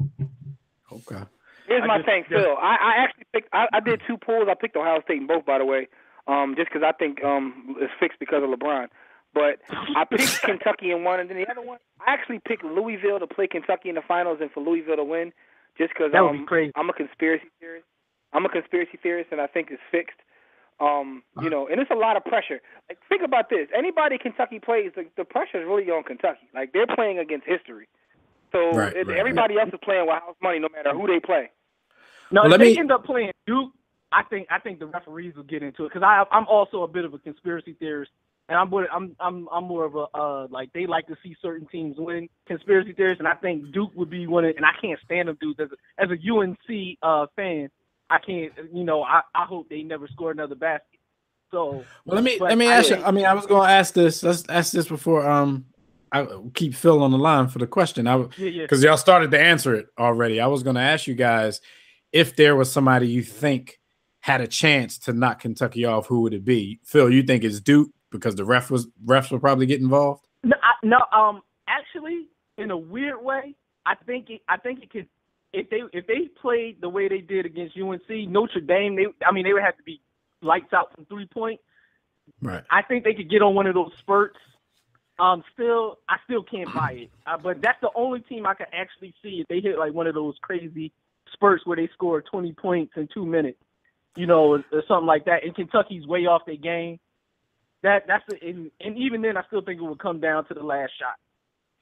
okay. Here's I my just- thing, just- Phil. I, I actually picked. I, I did two pools. I picked Ohio State in both, by the way, um, just because I think um, it's fixed because of LeBron. But I picked Kentucky in one, and then the other one, I actually picked Louisville to play Kentucky in the finals and for Louisville to win, just because That would be um. I'm a conspiracy theorist. I'm a conspiracy theorist, and I think it's fixed. Um, you know, and it's a lot of pressure. Like, think about this: anybody Kentucky plays, the, the pressure is really on Kentucky. Like, they're playing against history. So Right, it, right, everybody else is playing with house money, no matter who they play. No, Well, if let they me- end up playing Duke, I think I think the referees will get into it because I I'm also a bit of a conspiracy theorist, and I'm more- I'm I'm I'm more of a uh like they like to see certain teams win conspiracy theorist, and I think Duke would be one of and I can't stand them dudes as a, as a UNC uh fan. I can't you know I I hope they never score another basket. So Well, let me let me I ask you. I mean, I was going to ask this. Let's ask this before um I keep Phil on the line for the question. I yeah yeah because y'all started to answer it already. I was going to ask you guys if there was somebody you think had a chance to knock Kentucky off. Who would it be? Phil, you think it's Duke because the ref was refs will probably get involved. No, I, no. Um, actually, in a weird way, I think it. I think it could. If they if they played the way they did against UNC, Notre Dame, they. I mean, they would have to be lights out from three point. Right. I think they could get on one of those spurts. Um, still, I still can't buy it. Uh, but that's the only team I can actually see if they hit like one of those crazy spurts where they score 20 points in two minutes, you know, or, or something like that. And Kentucky's way off their game. That that's the, and, and even then, I still think it would come down to the last shot.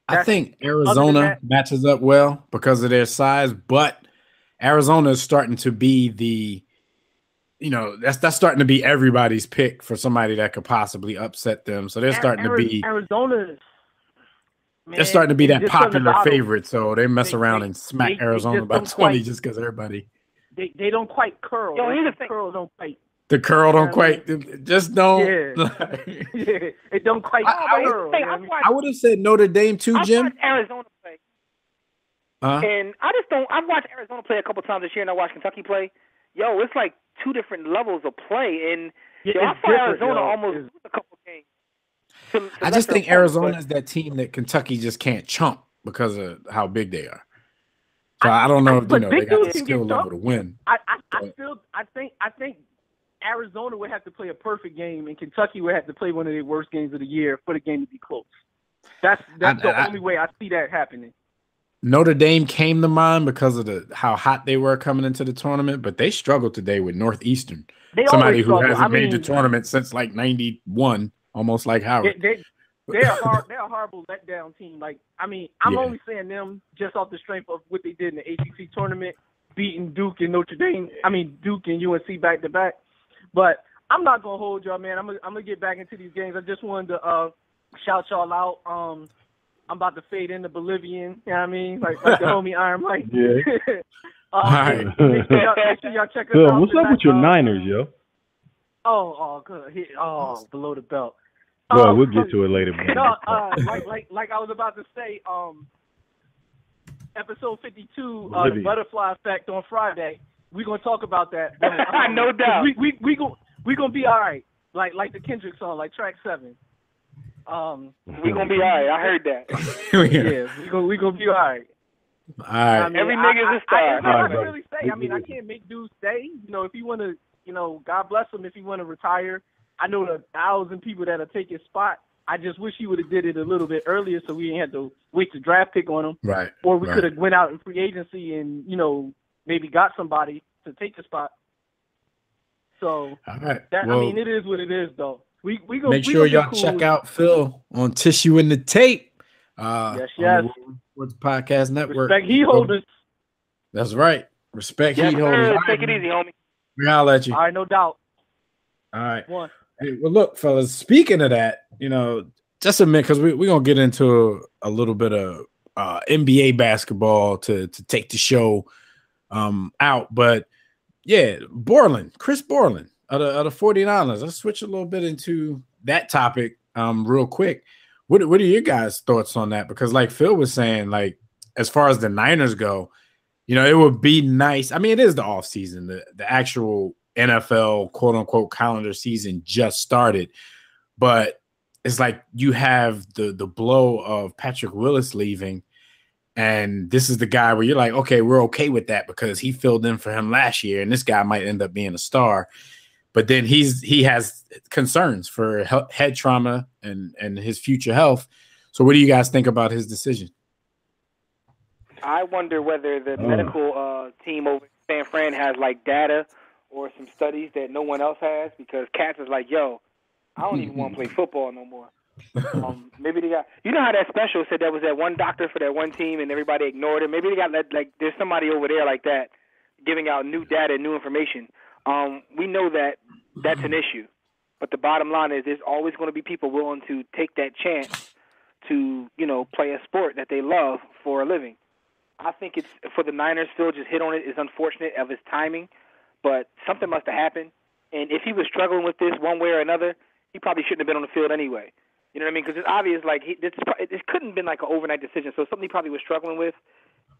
I think Arizona that- matches up well because of their size, but Arizona is starting to be the, you know, that's that's starting to be everybody's pick for somebody that could possibly upset them. So they're starting to be Arizona. they're starting to be that popular favorite. So they mess They- around they- and smack they- they Arizona just by twenty quite- just because everybody They they don't quite curl. Yo, They- here's the the thing. curl don't quite. The curl don't Yeah, quite just don't. Yeah. Yeah, it don't quite but the curl. thing, you know what I I've watched, I would have said Notre Dame too, I've Jim. watched Arizona play, Huh? and I just don't. I've watched Arizona play a couple times this year, and I watched Kentucky play. Yo, it's like two different levels of play, and Yeah, yo, I it's saw Arizona yo. almost It's- a couple games. to- to I just think Arizona is that team that Kentucky just can't chump because of how big they are. So I, don't know if you know they got the skill level to win. I, I, I still I think I think Arizona would have to play a perfect game, and Kentucky would have to play one of their worst games of the year for the game to be close. That's that's I- the I- only way I see that happening. Notre Dame came to mind because of the how hot they were coming into the tournament, but they struggled today with Northeastern, They somebody who hasn't I made the tournament since like '91, almost like They, Howard. they, they're a hard, they're a horrible letdown team. Like, I mean, I'm Yeah. only saying them just off the strength of what they did in the ACC tournament. beating Duke and Notre Dame. I mean Duke and UNC back to back. But I'm not gonna hold y'all, man. I'm gonna, I'm gonna get back into these games. I just wanted to uh, shout y'all out. Um, I'm about to fade into Bolivian. You know what I mean? Like, like the homie Iron Mike. Yeah. uh, All right. make, sure y'all, make sure y'all check us Phil, out. what's up with your uh, Niners, yo? Oh, oh, good. He, oh, below the belt. Well, Um, we'll get to it later, man. no, uh, like like like I was about to say, um, episode fifty two, uh, the butterfly effect on Friday. We're gonna talk about that. No doubt. We we we gonna we gonna be all right. Like like the Kendrick song, like track seven. Um, We gonna be all right. I heard that. yeah, we gonna we gonna be all right. All right. I mean, Every nigga's a star. I, I, All right, I brother. really say. I mean, I can't make dudes stay. You know, if you want to, you know, God bless him. If you want to retire, I know the thousand people that'll take his spot. I just wish he would have did it a little bit earlier, so we didn't have to waste the draft pick on him, Right. or we right. could have went out in free agency and you know maybe got somebody to take the spot. So All right. that well, I mean, it is what it is, though. We we go. make we sure y'all cool check out Phil on Tissue in the Tape. Uh, Yes, on the yes. World Sports Podcast Network. respect he holders. That's right. Respect Yes, heat holders. sir. Take right, it easy, homie. We holler at you. All right, no doubt. All right. One. Hey, well, look, fellas. Speaking of that, you know, just a minute because we we're gonna get into a, little bit of uh, NBA basketball to to take the show um, out. But yeah, Borland, Chris Borland of the, of the 49ers. Let's switch a little bit into that topic um, real quick. What what are your guys' thoughts on that? Because like Phil was saying, like as far as the Niners go, you know, it would be nice. I mean, it is the off season. The the actual NFL quote unquote calendar season just started, but it's like you have the the blow of Patrick Willis leaving, and this is the guy where you're like, okay, we're okay with that because he filled in for him last year, and this guy might end up being a star. But then he's he has concerns for he- head trauma and and his future health. So, what do you guys think about his decision? I wonder whether the Oh. medical uh, team over in San Fran has like data or some studies that no one else has because Cats is like, yo, I don't even want to play football no more. Um, maybe they got, you know how that special said there was that one doctor for that one team and everybody ignored him. Maybe they got like, like there's somebody over there like that giving out new data, and new information. Um, we know that that's an issue, but the bottom line is there's always going to be people willing to take that chance to you know play a sport that they love for a living. I think it's for the Niners. Phil just hit on it. It's unfortunate of his timing, but something must have happened. And if he was struggling with this one way or another, he probably shouldn't have been on the field anyway. You know what I mean? Because it's obvious, like he, this, this couldn't have been like an overnight decision. So something he probably was struggling with.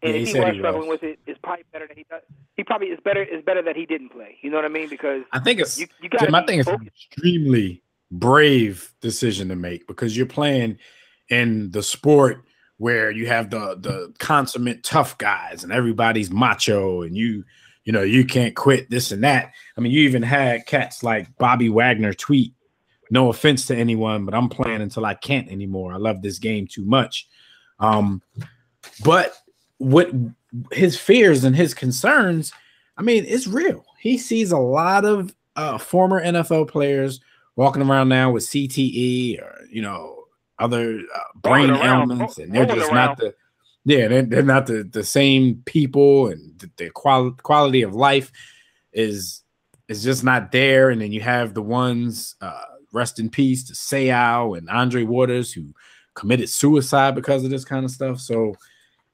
And Yeah, he if he said was he struggling was. with it, it's probably better that he. does- He probably it's better. It's better that he didn't play. You know what I mean? Because I think it's you, you gotta Jim, I be think it's an extremely brave decision to make because you're playing in the sport where you have the the consummate tough guys and everybody's macho and you you know you can't quit this and that. I mean, you even had cats like Bobby Wagner tweet, "No offense to anyone, but I'm playing until I can't anymore. I love this game too much." Um, but what his fears and his concerns, I mean, it's real. He sees a lot of uh, former NFL players walking around now with CTE or you know other uh, brain ailments, and they're just not the yeah they're, they're not the, the same people, and the, the qual- quality of life is is just not there. And then you have the ones uh, rest in peace to Seau and Andre Waters who committed suicide because of this kind of stuff. So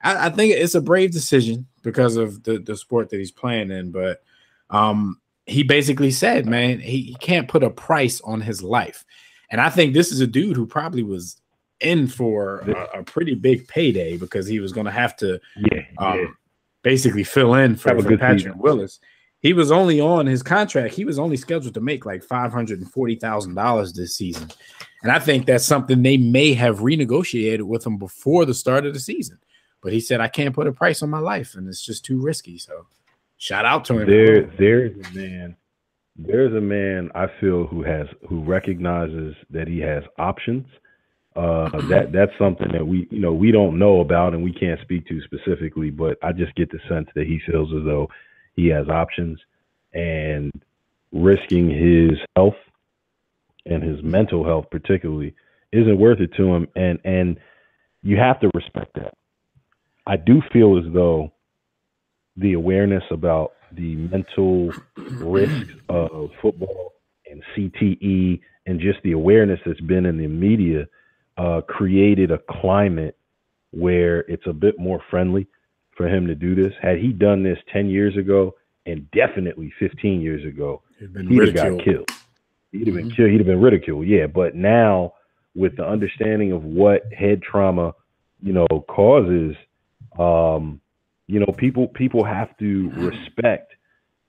I, I think it's a brave decision because of the the sport that he's playing in, but um he basically said, man, he, he can't put a price on his life. And I think this is a dude who probably was in for a, a pretty big payday because he was going to have to Yeah, um, yeah. basically fill in for, for Patrick season. Willis. He was only on his contract. He was only scheduled to make like five hundred and forty thousand dollars this season, and I think that's something they may have renegotiated with him before the start of the season. But he said, "I can't put a price on my life, and it's just too risky." So, shout out to him. There, there's a man. There's a man I feel who has who recognizes that he has options. Uh, that that's something that we you know we don't know about and we can't speak to specifically, but I just get the sense that he feels as though he has options and risking his health and his mental health particularly isn't worth it to him and and you have to respect that. I do feel as though the awareness about the mental risks of football and CTE and just the awareness that's been in the media uh, created a climate where it's a bit more friendly for him to do this. Had he done this 10 years ago and definitely 15 years ago, He'd been he'd have got killed. He'd have been Mhm. killed. He'd have been ridiculed. Yeah, but now with the understanding of what head trauma, you know, causes, um, you know, people people have to respect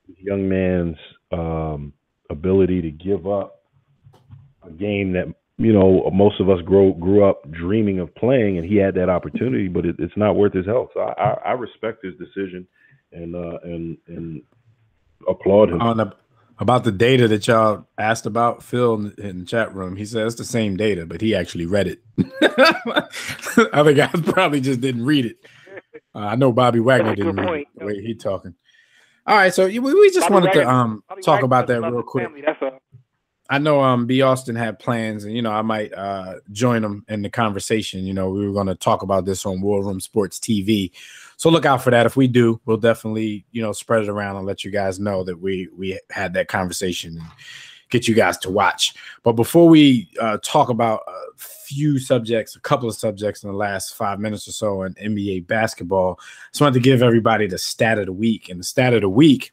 this young man's um, ability to give up a game that you know most of us grow grew up dreaming of playing, and he had that opportunity, but it, it's not worth his health. So I, I, I respect his decision and uh, and and applaud him. on the about the data that y'all asked about Phil in, in the chat room. He says it's the same data, but he actually read it. Other guys probably just didn't read it. Uh, I know Bobby Wagner That's didn't good read point. it the way he talking. All right, so we, we just Bobby wanted to um Bobby talk Wagner about that real quick. family, That's all. I know um B Austin had plans and you know I might uh join him in the conversation. You know, we were gonna talk about this on War Room Sports TV. So look out for that. If we do, we'll definitely, you know, spread it around and let you guys know that we we had that conversation and get you guys to watch. But before we uh talk about a few subjects, a couple of subjects in the last five minutes or so in NBA basketball, I just wanted to give everybody the stat of the week. And the stat of the week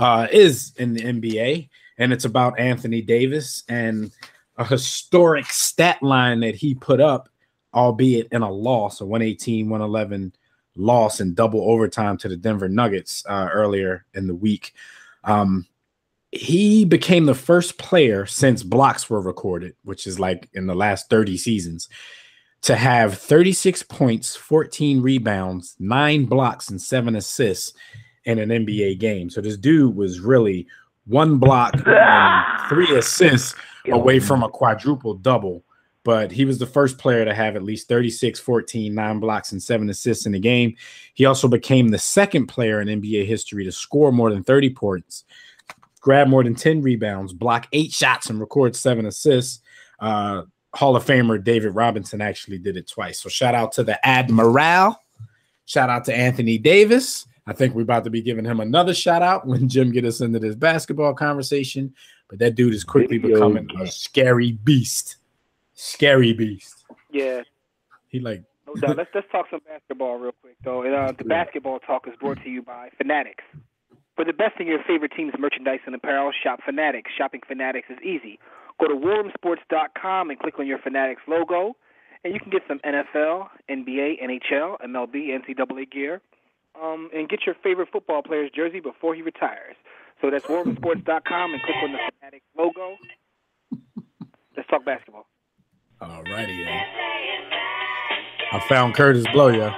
uh is in the NBA and it's about Anthony Davis and a historic stat line that he put up, albeit in a loss, a 118 111 loss in double overtime to the Denver Nuggets uh, earlier in the week. Um, he became the first player since blocks were recorded, which is like in the last 30 seasons, to have 36 points, 14 rebounds, nine blocks, and seven assists in an NBA game. So this dude was really one block and three assists away from a quadruple double. But he was the first player to have at least 36, 14, nine blocks, and seven assists in the game. He also became the second player in NBA history to score more than 30 points, grab more than 10 rebounds, block eight shots, and record seven assists. Uh, Hall of Famer David Robinson actually did it twice. So shout out to the Admiral. Shout out to Anthony Davis. I think we're about to be giving him another shout out when Jim get us into this basketball conversation. But that dude is quickly Video becoming a scary beast. Scary beast. Yeah, He like no doubt. let's let's talk some basketball real quick though. And, uh, the basketball talk is brought to you by Fanatics. For the best in your favorite team's merchandise and apparel, shop Fanatics. Shopping Fanatics is easy. Go to warroomsports.com and click on your Fanatics logo, and you can get some NFL, NBA, NHL, MLB, NCAA gear, um, and get your favorite football player's jersey before he retires. So that's warroomsports.com and click on the Fanatic logo. Let's talk basketball. All righty then. I found Kurtis Blow, yeah.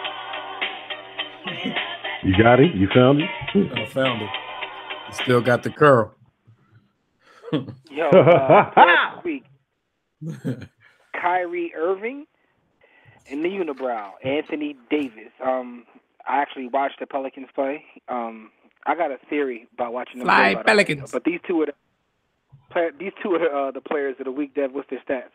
You got it. You found it. I found it. He still got the curl. Yo, uh, player of the week, Kyrie Irving and the unibrow, Anthony Davis. Um, I actually watched the Pelicans play. Um, I got a theory about watching them Fly play, by the Pelicans. But these two are the player, these two are uh, the players of the week. Dev, what's their stats?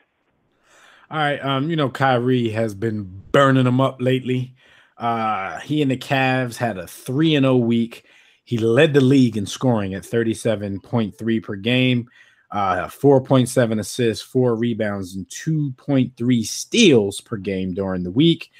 All right. Um, you know, Kyrie has been burning them up lately. Uh, he and the Cavs had a 3 and 0 week. He led the league in scoring at 37.3 per game, uh, 4.7 assists, four rebounds, and 2.3 steals per game during the week.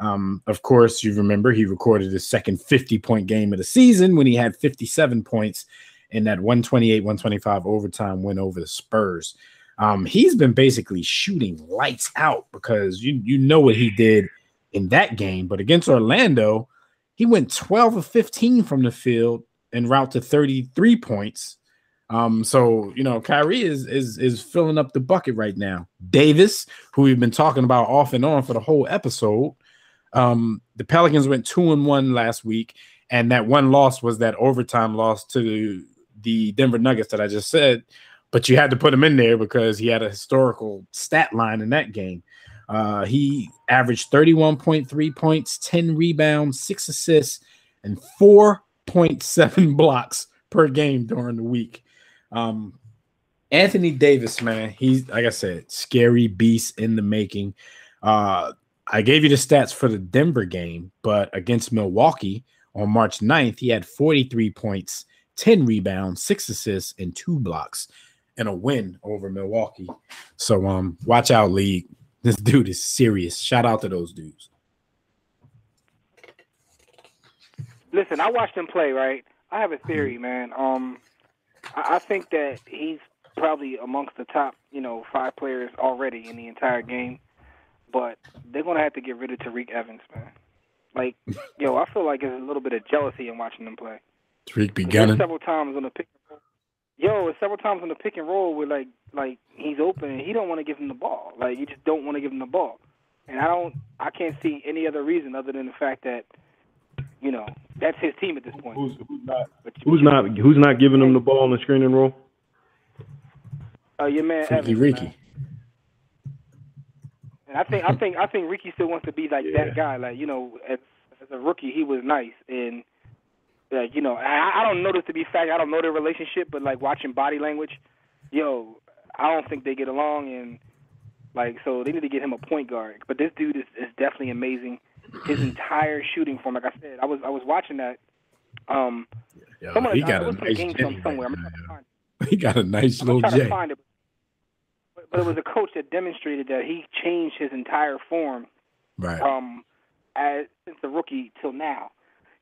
Um, of course, you remember he recorded his second 50 point game of the season when he had 57 points in that 128 125 overtime win over the Spurs. Um, he's been basically shooting lights out because you you know what he did in that game, but against Orlando, he went 12 of 15 from the field en route to 33 points. Um, so you know, Kyrie is is is filling up the bucket right now. Davis, who we've been talking about off and on for the whole episode, um, the Pelicans went two and one last week, and that one loss was that overtime loss to the, Denver Nuggets that I just said. But you had to put him in there because he had a historical stat line in that game. Uh, he averaged 31.3 points, 10 rebounds, six assists, and 4.7 blocks per game during the week. Um, Anthony Davis, man, he's like I said, scary beast in the making. Uh, I gave you the stats for the Denver game, but against Milwaukee, On March 9th, he had 43 points, 10 rebounds, six assists, and two blocks and a win over Milwaukee. So um watch out, league. This dude is serious. Shout out to those dudes. Listen, I watched him play. Right, I have a theory, man. Um, I, I think that he's probably amongst the top, you know, five players already in the entire game. But they're gonna have to get rid of Tyreke Evans, man. Like, yo, I feel like there's a little bit of jealousy in watching them play. Tyreke be There's gunning. several times on the pick. and roll. Yo, it's several times on the pick and roll where like like he's open and he don't want to give him the ball. Like you just don't want to give him the ball. And I don't I can't see any other reason other than the fact that you know that's his team at this point. Who's, who's not? Who's not? Who's not giving him the ball on the screen and roll? Uh, your man Freaky Evans, Ricky. man. And I think I think I think Ricky still wants to be like Yeah. that guy. Like you know, as as a rookie, he was nice and. Like you know, I, I don't know this to be fact. I don't know their relationship, but like watching body language, yo, I don't think they get along, and like so they need to get him a point guard. But this dude is, is definitely amazing. His entire shooting form, like I said, I was I was watching that. Um, Yo, someone, he got at a nice game somewhere. I'm right now. find it. He got a nice I'm little J. to find it. But, it was a coach that demonstrated that he changed his entire form Right. um as since the rookie till now.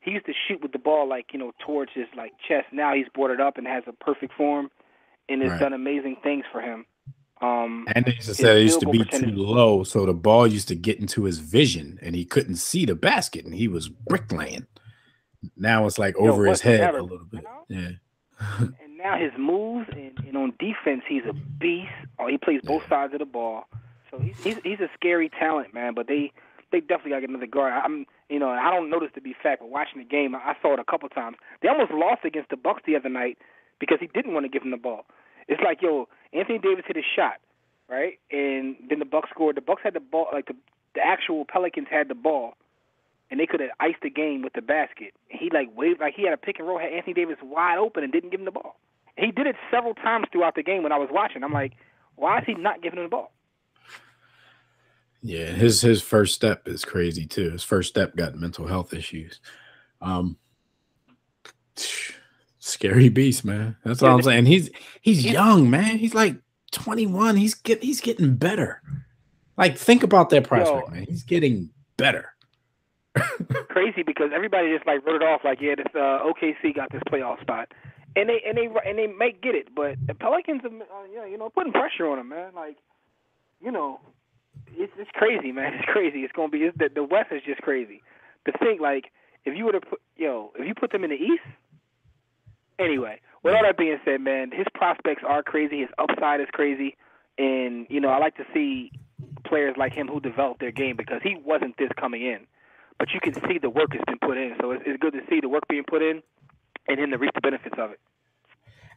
He used to shoot with the ball like, you know, towards his like chest. Now he's brought it up and has a perfect form and has Right. done amazing things for him. Um And they used to say it used to be too low, so the ball used to get into his vision, and he couldn't see the basket, and he was bricklaying. Now it's like over his head never- a little bit. Yeah, and now his moves and, and on defense he's a beast. Oh, he plays both sides of the ball. So he's he's, he's a scary talent, man. But they they definitely got to get another guard. I'm you know I don't know this to be fact, but watching the game, I saw it a couple times. They almost lost against the Bucks the other night because he didn't want to give him the ball. It's like yo, Anthony Davis hit a shot, right, and then the Bucks scored. The Bucks had the ball, like the the actual Pelicans had the ball. And they could have iced the game with the basket. He like waved like he had a pick and roll, had Anthony Davis wide open and didn't give him the ball. He did it several times throughout the game when I was watching. I'm like, why is he not giving him the ball? yeah. His his first step is crazy too. His first step got mental health issues. Um, scary beast, man. That's all I'm saying. He's he's young, man. He's like 21. He's get he's getting better. Like think about that prospect, Yo. man. He's getting better. Crazy because everybody just like wrote it off like, yeah, this uh, OKC got this playoff spot, and they and they and they might get it, but the Pelicans, are, uh, yeah, you know, putting pressure on them, man. Like, you know, it's it's crazy, man. It's crazy. It's gonna be it's, the the West is just crazy. To think like if you were to put yo if you put them in the East. Anyway, with all that being said, man, his prospects are crazy. His upside is crazy, and you know I like to see players like him who develop their game because he wasn't this coming in, but you can see the work has been put in. So it's, it's good to see the work being put in, and him to reap the benefits of it.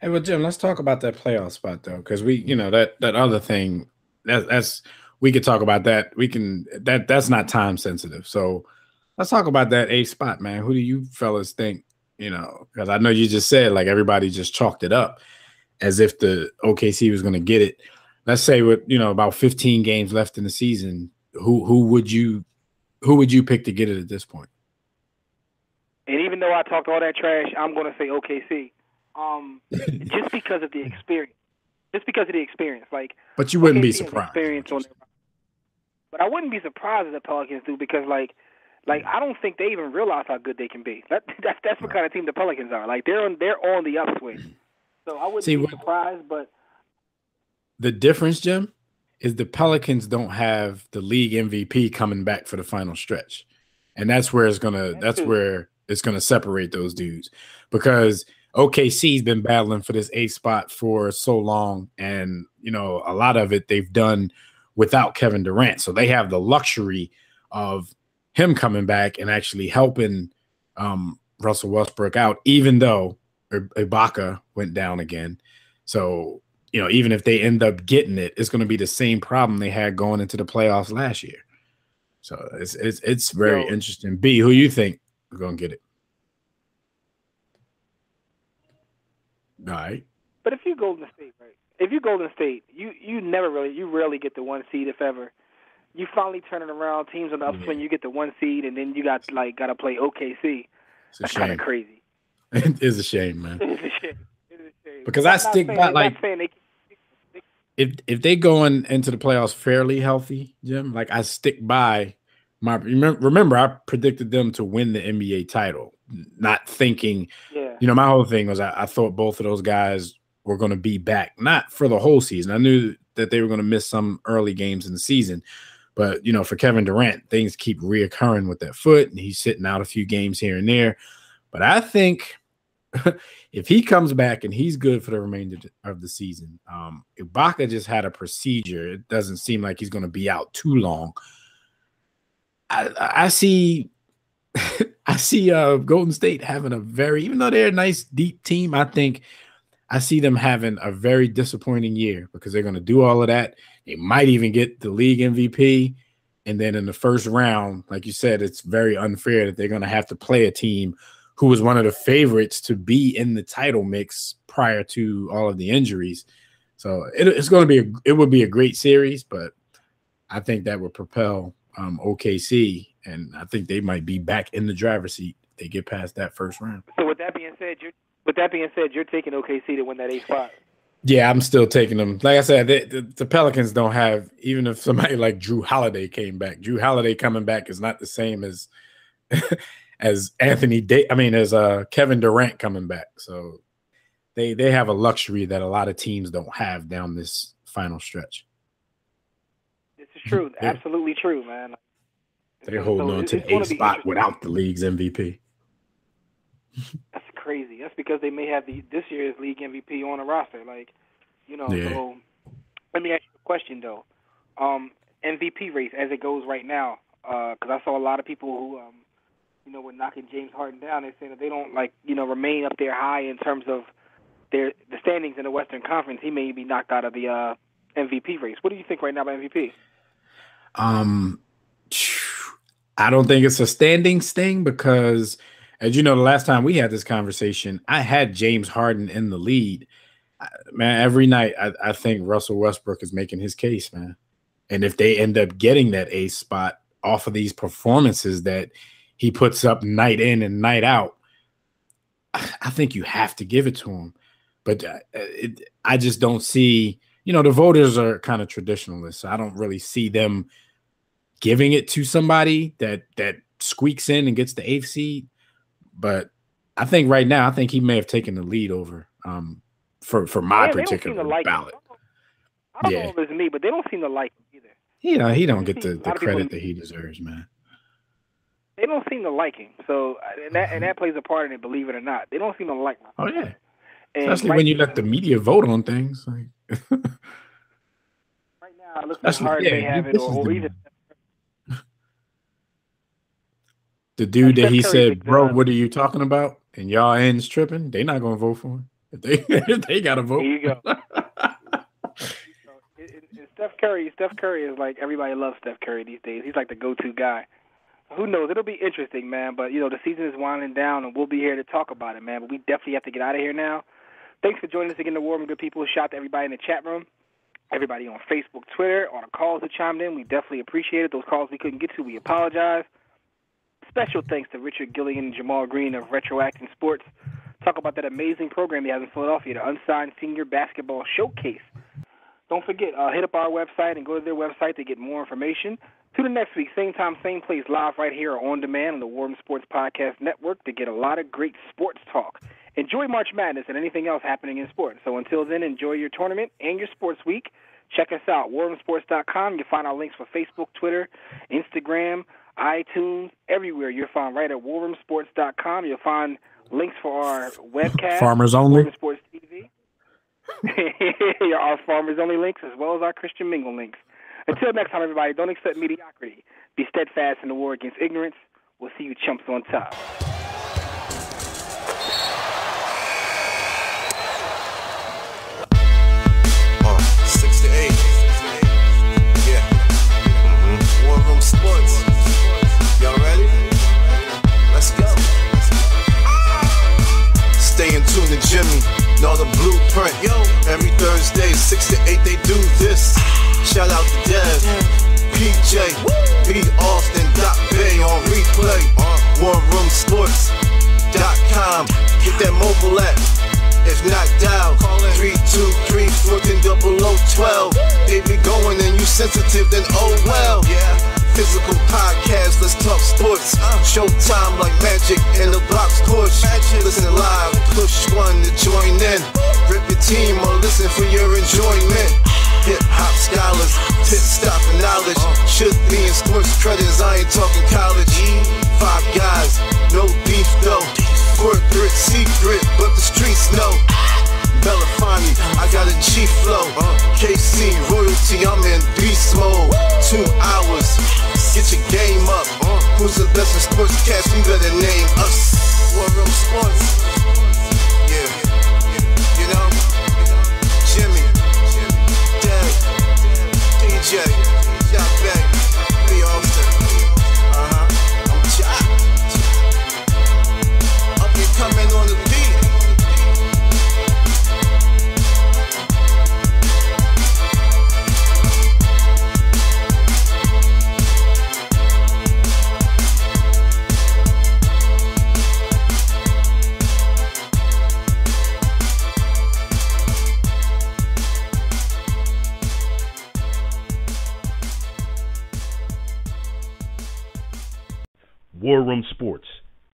Hey, well, Jim, let's talk about that playoff spot though, because we, you know, that that other thing, that, that's we could talk about that. We can that that's not time sensitive. So let's talk about that A spot, man. Who do you fellas think? You know, because I know you just said like everybody just chalked it up as if the OKC was going to get it. Let's say with you know about 15 games left in the season, who who would you who would you pick to get it at this point? And even though I talked all that trash, I'm going to say OKC, um, just because of the experience. Just because of the experience, like But you wouldn't be OKC has surprised. Experience on their- but I wouldn't be surprised if the Pelicans do because, like, like I don't think they even realize how good they can be. That that's that's what kind of team the Pelicans are. Like they're on they're on the upswing. So I wouldn't See, be surprised, but The difference, Jim, is the Pelicans don't have the league MVP coming back for the final stretch. And that's where it's gonna That's that's where it's gonna separate those dudes. Because OKC's been battling for this eighth spot for so long, and you know, a lot of it they've done without Kevin Durant. So they have the luxury of him coming back and actually helping um, Russell Westbrook out, even though Ibaka went down again. So you know, even if they end up getting it, it's going to be the same problem they had going into the playoffs last year. So it's it's it's very Yo. interesting. B, who you think is going to get it? All right. but if you Golden State, right? If you Golden State, you you never really you rarely get the one seed if ever. You finally turn it around. Teams on the upswing, you get the one seed, and then you got like got to play OKC. It's That's kind of crazy. it is a shame, man. It's a shame. It's a shame. Because I'm I stick by, like- not saying they if if they going into the playoffs fairly healthy, Jim, like I stick by my remember, I predicted them to win the NBA title, not thinking, Yeah. you know, my whole thing was I, I thought both of those guys were going to be back, not for the whole season. I knew that they were going to miss some early games in the season, but you know, for Kevin Durant, things keep reoccurring with that foot, and he's sitting out a few games here and there. But I think if he comes back and he's good for the remainder of the season, um, Ibaka just had a procedure. It doesn't seem like he's going to be out too long. I, I see, I see uh, Golden State having a very, even though they're a nice deep team, I think I see them having a very disappointing year because they're going to do all of that. They might even get the league MVP. And then in the first round, like you said, it's very unfair that they're going to have to play a team who was one of the favorites to be in the title mix prior to all of the injuries. So it, it's going to be a, it would be a great series, but I think that would propel um, OKC, and I think they might be back in the driver's seat. If they get past that first round. So with that being said, you're with that being said, you're taking OKC to win that eight spot. Yeah, I'm still taking them. Like I said, they, the, the Pelicans don't have even if somebody like Jrue Holiday came back. Jrue Holiday coming back is not the same as as Anthony Day. I mean, as uh Kevin Durant coming back. So they they have a luxury that a lot of teams don't have down this final stretch. This is true. Yeah. Absolutely true, man. They're holding So on to the eighth spot without the league's MVP. That's crazy. That's because they may have the this year's league MVP on the roster. Like, you know. Yeah. So let me ask you a question though. Um, MVP race as it goes right now, because I saw a lot of people who, um, you know, were knocking James Harden down. They're saying that they don't like, you know, remain up there high in terms of their the standings in the Western Conference. He may be knocked out of the uh, MVP race. What do you think right now about MVP? Um, I don't think it's a standings thing because, as you know, the last time we had this conversation, I had James Harden in the lead. Man, every night I, I think Russell Westbrook is making his case, man. And if they end up getting that ace spot off of these performances that he puts up night in and night out, I think you have to give it to him. But uh, it, I just don't see, you know, the voters are kind of traditionalists. So I don't really see them giving it to somebody that that squeaks in and gets the eighth seed. But I think right now, I think he may have taken the lead over um for for my Yeah, they don't seem particular like ballot. I don't Yeah. know if it's me, but they don't seem to like him either. You know, he don't get the, the lot of people- credit that he deserves, man. They don't seem to like him. So uh, and that and that plays a part in it, believe it or not. They don't seem to like him. Oh yeah, And especially right, when you let the media vote on things. Like, right now, it looks like Harden yeah, may have it, or, or the- even the dude that he said, "Bro, what are you talking about?" and y'all ends tripping, they not gonna vote for him. If they if they got to vote. There you go. Steph Curry, Steph Curry is like everybody loves Steph Curry these days. He's like the go-to guy. Who knows? It'll be interesting, man. But you know, the season is winding down, and we'll be here to talk about it, man. But we definitely have to get out of here now. Thanks for joining us again, the War Room, good people. Shout out to everybody in the chat room, everybody on Facebook, Twitter, on the calls who chimed in. We definitely appreciate it. Those calls we couldn't get to, we apologize. Special thanks to Richard Gilligan and Jamal Green of Retroacting Sports. Talk about that amazing program he has in Philadelphia, the Unsigned Senior Basketball Showcase. Don't forget, uh, hit up our website and go to their website to get more information. Tune in next week, same time, same place, live right here or on demand on the War Room Sports Podcast Network to get a lot of great sports talk. Enjoy March Madness and anything else happening in sports. So until then, enjoy your tournament and your sports week. Check us out, warroomsports.com. You'll find our links for Facebook, Twitter, Instagram, iTunes, everywhere. You'll find right at warroomsports.com. You'll find links for our webcast, Farmers only. War Room Sports TV. our farmers only links as well as our Christian Mingle links. Until next time, everybody, don't accept mediocrity. Be steadfast in the war against ignorance. We'll see you chumps on top. Uh, six. Yeah. Mm-hmm. War Room Sports. Y'all ready? Let's go. Stay in tune to Jimmy. Know the blueprint. Yo. Every Thursday, six to eight, they do this. Shout out to Jazz, PJ, B. Austin, Doc Bay on replay. War Room Sports. dot com. Get that mobile app. If not dial, 323 14 0012. They be going and you sensitive, then oh well. Yeah physical podcast. Let's talk sports. Showtime like magic in the box porch. Listen live, push one to join in. Rip your team or listen for your enjoyment. Hip hop scholars, pit stop and knowledge. Should be in sports credits, I ain't talking college. Five guys, no beef though. Corporate secret, but the streets know. Belafonte, I got a G flow. KC royalty, I'm in beast mode. Two hours, get your game up. Who's the best in sports cast? You better name us. War Room Sports. DJ, War Room Sports.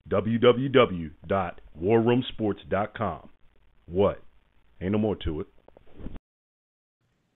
www.warroomsports.com. What? Ain't no more to it.